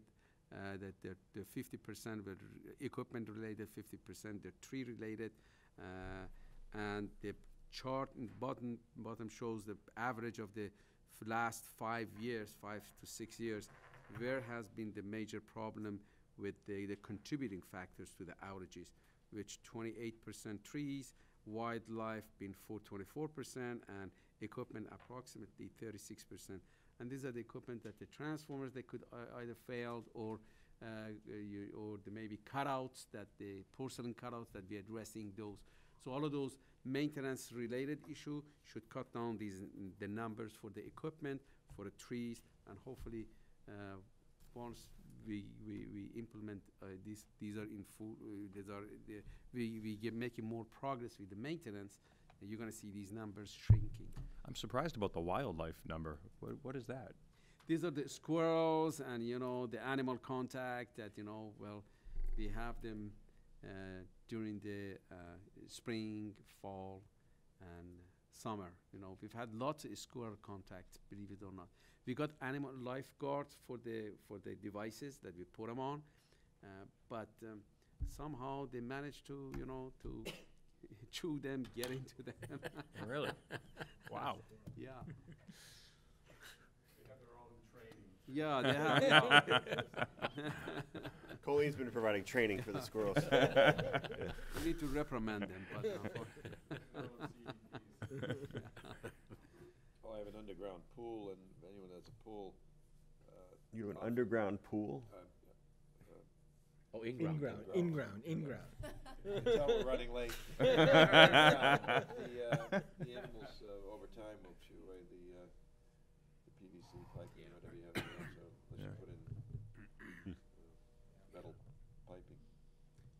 uh, that they're, they're 50% were equipment related, 50% they're tree related. Uh, and the chart in bottom, bottom shows the average of the last five years, five to six years, where has been the major problem with the, the contributing factors to the outages, which 28% trees, wildlife being 4, 24%, and equipment approximately 36%. And these are the equipment that the transformers, they could either failed or uh, you, or the maybe cutouts that the porcelain cutouts that we're addressing those. So all of those maintenance related issue should cut down these the numbers for the equipment, for the trees, and hopefully uh, once we, we, we implement uh, these these are in full uh, these are the, we we get making more progress with the maintenance. You're going to see these numbers shrinking. I'm surprised about the wildlife number. What, what is that? these are the squirrels and you know the animal contact that you know well we have them uh, during the uh, spring fall and summer you know we've had lots of squirrel contact believe it or not we got animal lifeguards for the for the devices that we put them on uh, but um, somehow they managed to you know to chew them get into them Really? Wow. yeah They have their own training. yeah they have. Colleen's been providing training for the squirrels. We need to reprimand them, but uh, Oh, I have an underground pool, and if anyone has a pool, uh, You have an underground pool? uh, Oh, in-ground. In-ground, in-ground, in-ground. You can tell we're running late. The, uh, the animals, uh, over time will chew away the, uh, the PVC pipe, Yeah. whatever you have there, so unless you Yeah. put in, uh, metal piping.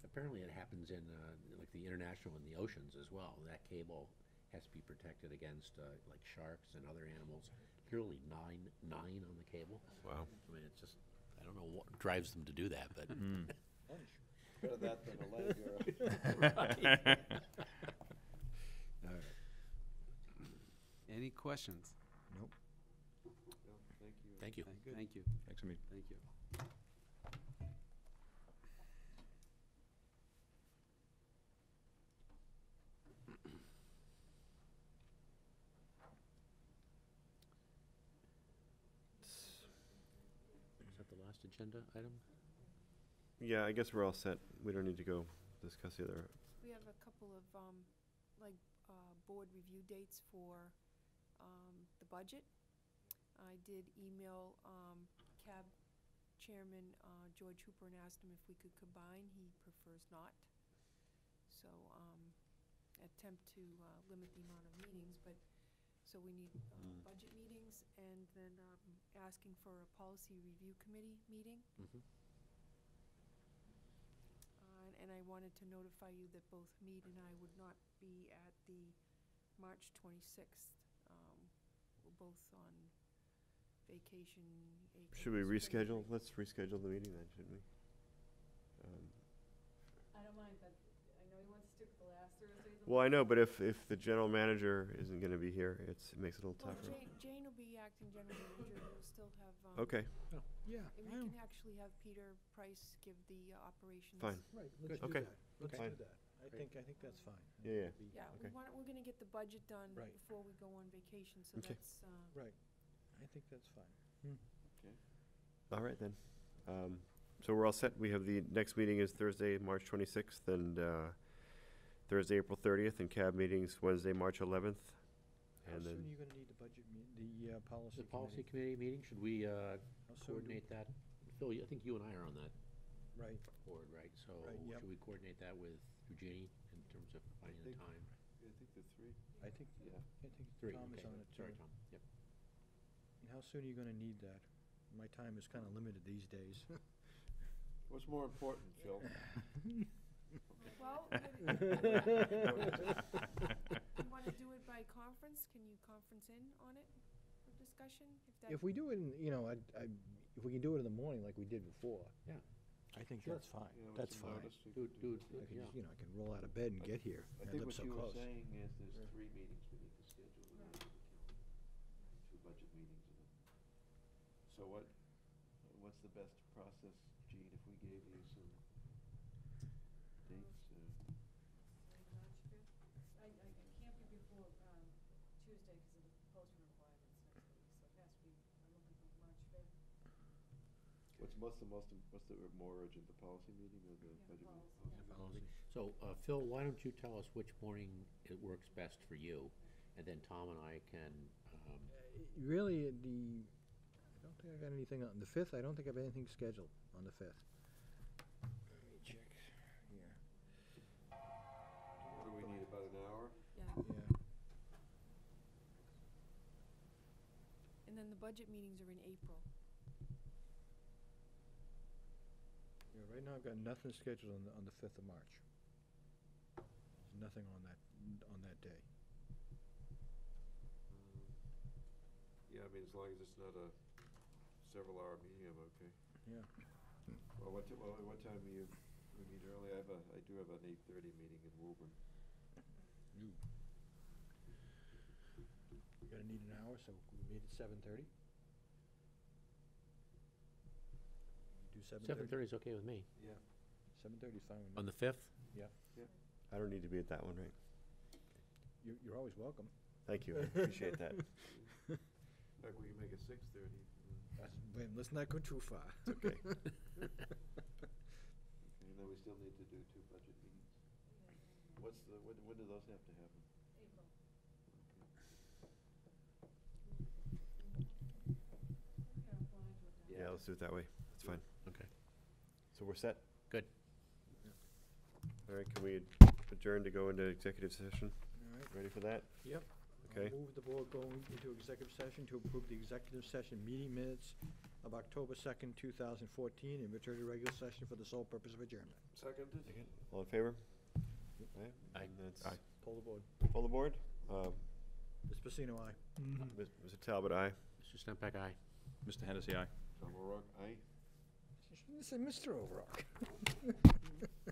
Apparently it happens in, uh, like the international and the oceans as well. That cable has to be protected against, uh, like sharks and other animals. Literally nine, nine on the cable. Wow. I mean, it's just, I don't know what drives them to do that, but. Better that than a leg or a. All right. any questions? No, Thank you. Thank you. Thank you, Thanks, Hamid. thank you. Is that the last agenda item? Yeah, I guess we're all set. We don't need to go discuss the other. We have a couple of, um, like, uh, board review dates for, um, the budget. I did email, um, CAB chairman, uh, George Hooper and asked him if we could combine. He prefers not. So, um, attempt to, uh, limit the amount of meetings, but, so we need, uh, Mm. budget meetings and then, um, asking for a policy review committee meeting. Mm-hmm. And I wanted to notify you that both Mead and I would not be at the March 26th. Um, We're both on vacation. acres, Should we spring reschedule? Let's reschedule the meeting then, shouldn't we? Um, I don't mind, but Well, I know, but if, if the general manager isn't gonna be here, it's, it makes it a little Well, tougher. Jane, Jane will be acting general manager, we'll still have, um. Okay, Yeah, And we can actually have Peter Price give the uh, operations. fine. right, let's do Okay. that. Let's Fine. do that. I think, I think that's fine. Yeah, yeah. Be- Yeah, we Okay. want, we're gonna get the budget done Right. before we go on vacation, so Okay. that's, uh, Right, I think that's fine. All right then. Um, so we're all set. We have the, next meeting is Thursday, March twenty-sixth, and, uh, Thursday, April thirtieth, and CAB meetings Wednesday, March eleventh. How And soon then, are you gonna need the budget meet, the, uh, policy The policy committee? committee meeting, should we uh, How soon do- coordinate that? Phil, you- I think you and I are on that Right, board, right? So Right, yep. should we coordinate that with Eugenie in terms of finding the think- time? I think the three, I think, yeah. I think Three, Tom is okay, on it too. sorry, Tom, yep. And how soon are you gonna need that? My time is kinda limited these days. What's more important, Phil? well, you wanna do it by conference? Can you conference in on it for discussion? If that, If we do it in, you know, I, I, if we can do it in the morning like we did before. Yeah. I think Sure. that's fine, You know, with that's some fine. notice, we Do, could do, do- I can yeah. just, you know, I can roll out of bed and get here. I I think live what so you were close. saying is there's Yeah. three meetings we need to schedule. in order Two budget meetings. in it. So what, what's the best process, Gene, if we gave you some dates? uh, March fifth. I, I, I can't be before, um, Tuesday because of the posting requirements next week, so it has to be, I'm looking for March fifth. What's, what's the most, im- what's the more urgent, the policy meeting or the Yeah, budget meeting? policy, yeah. Policy. So, uh, Phil, why don't you tell us which morning it works best for you? And then Tom and I can, um, Uh, Really, uh, the, I don't think I got anything on, the fifth, I don't think I have anything scheduled on the fifth. Let me check here. What do we need, about an hour? yeah, Yeah, and then the budget meetings are in April. Yeah, right now I've got nothing scheduled on the, on the fifth of March. There's nothing on that, on that day. Um, Yeah, I mean, as long as it's not a several hour meeting, I'm okay. Yeah. Well, what, ti- well, what time do you, we meet early? I have a, I do have an eight thirty meeting in Woburn. You. We're gonna need an hour, so we meet at seven thirty? Seven seven thirty? thirty is okay with me. Yeah. Seven thirty is fine with me. On the fifth? yeah. I don't need to be at that one, right? You're, you're always welcome. Thank you, I appreciate that. Like, we can make it six thirty. That's- Wait, let's not go too far. It's okay. And then we still need to do two budget meetings. What's the, when, when do those have to happen? April. Yeah, I'm fine with that. Yeah, let's do it that way. That's fine. Okay. So we're set? Good. All right, can we adjourn to go into executive session? All right. Ready for that? Yep. Okay. I'll move the board going into executive session to approve the executive session meeting minutes of October second, two thousand fourteen, and return to regular session for the sole purpose of adjournment. Seconded? Second. All in favor? Aye. Aye. And that's Aye. Pull the board. Full the board? Uh, Ms. Pacino, aye. Ms- Mr. Talbot, aye. Mr. Stempeck, aye. Mr. Hennessy, aye. Tom O'Rourke, aye? You said Mr. O'Rourke.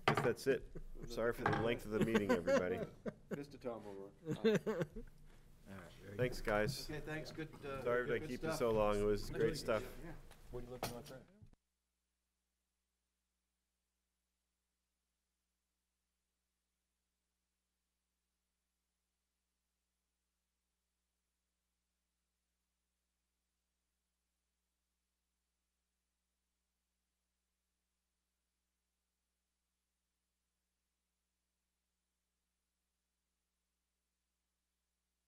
Guess that's it. Sorry for the length of the meeting, everybody. Mr. Tom O'Rourke. aye. All right, very good. Thanks, guys. Okay, thanks, good, uh. Sorry good to keep you stuff. so long. It was great stuff. Yeah. Where do you live in North Reading?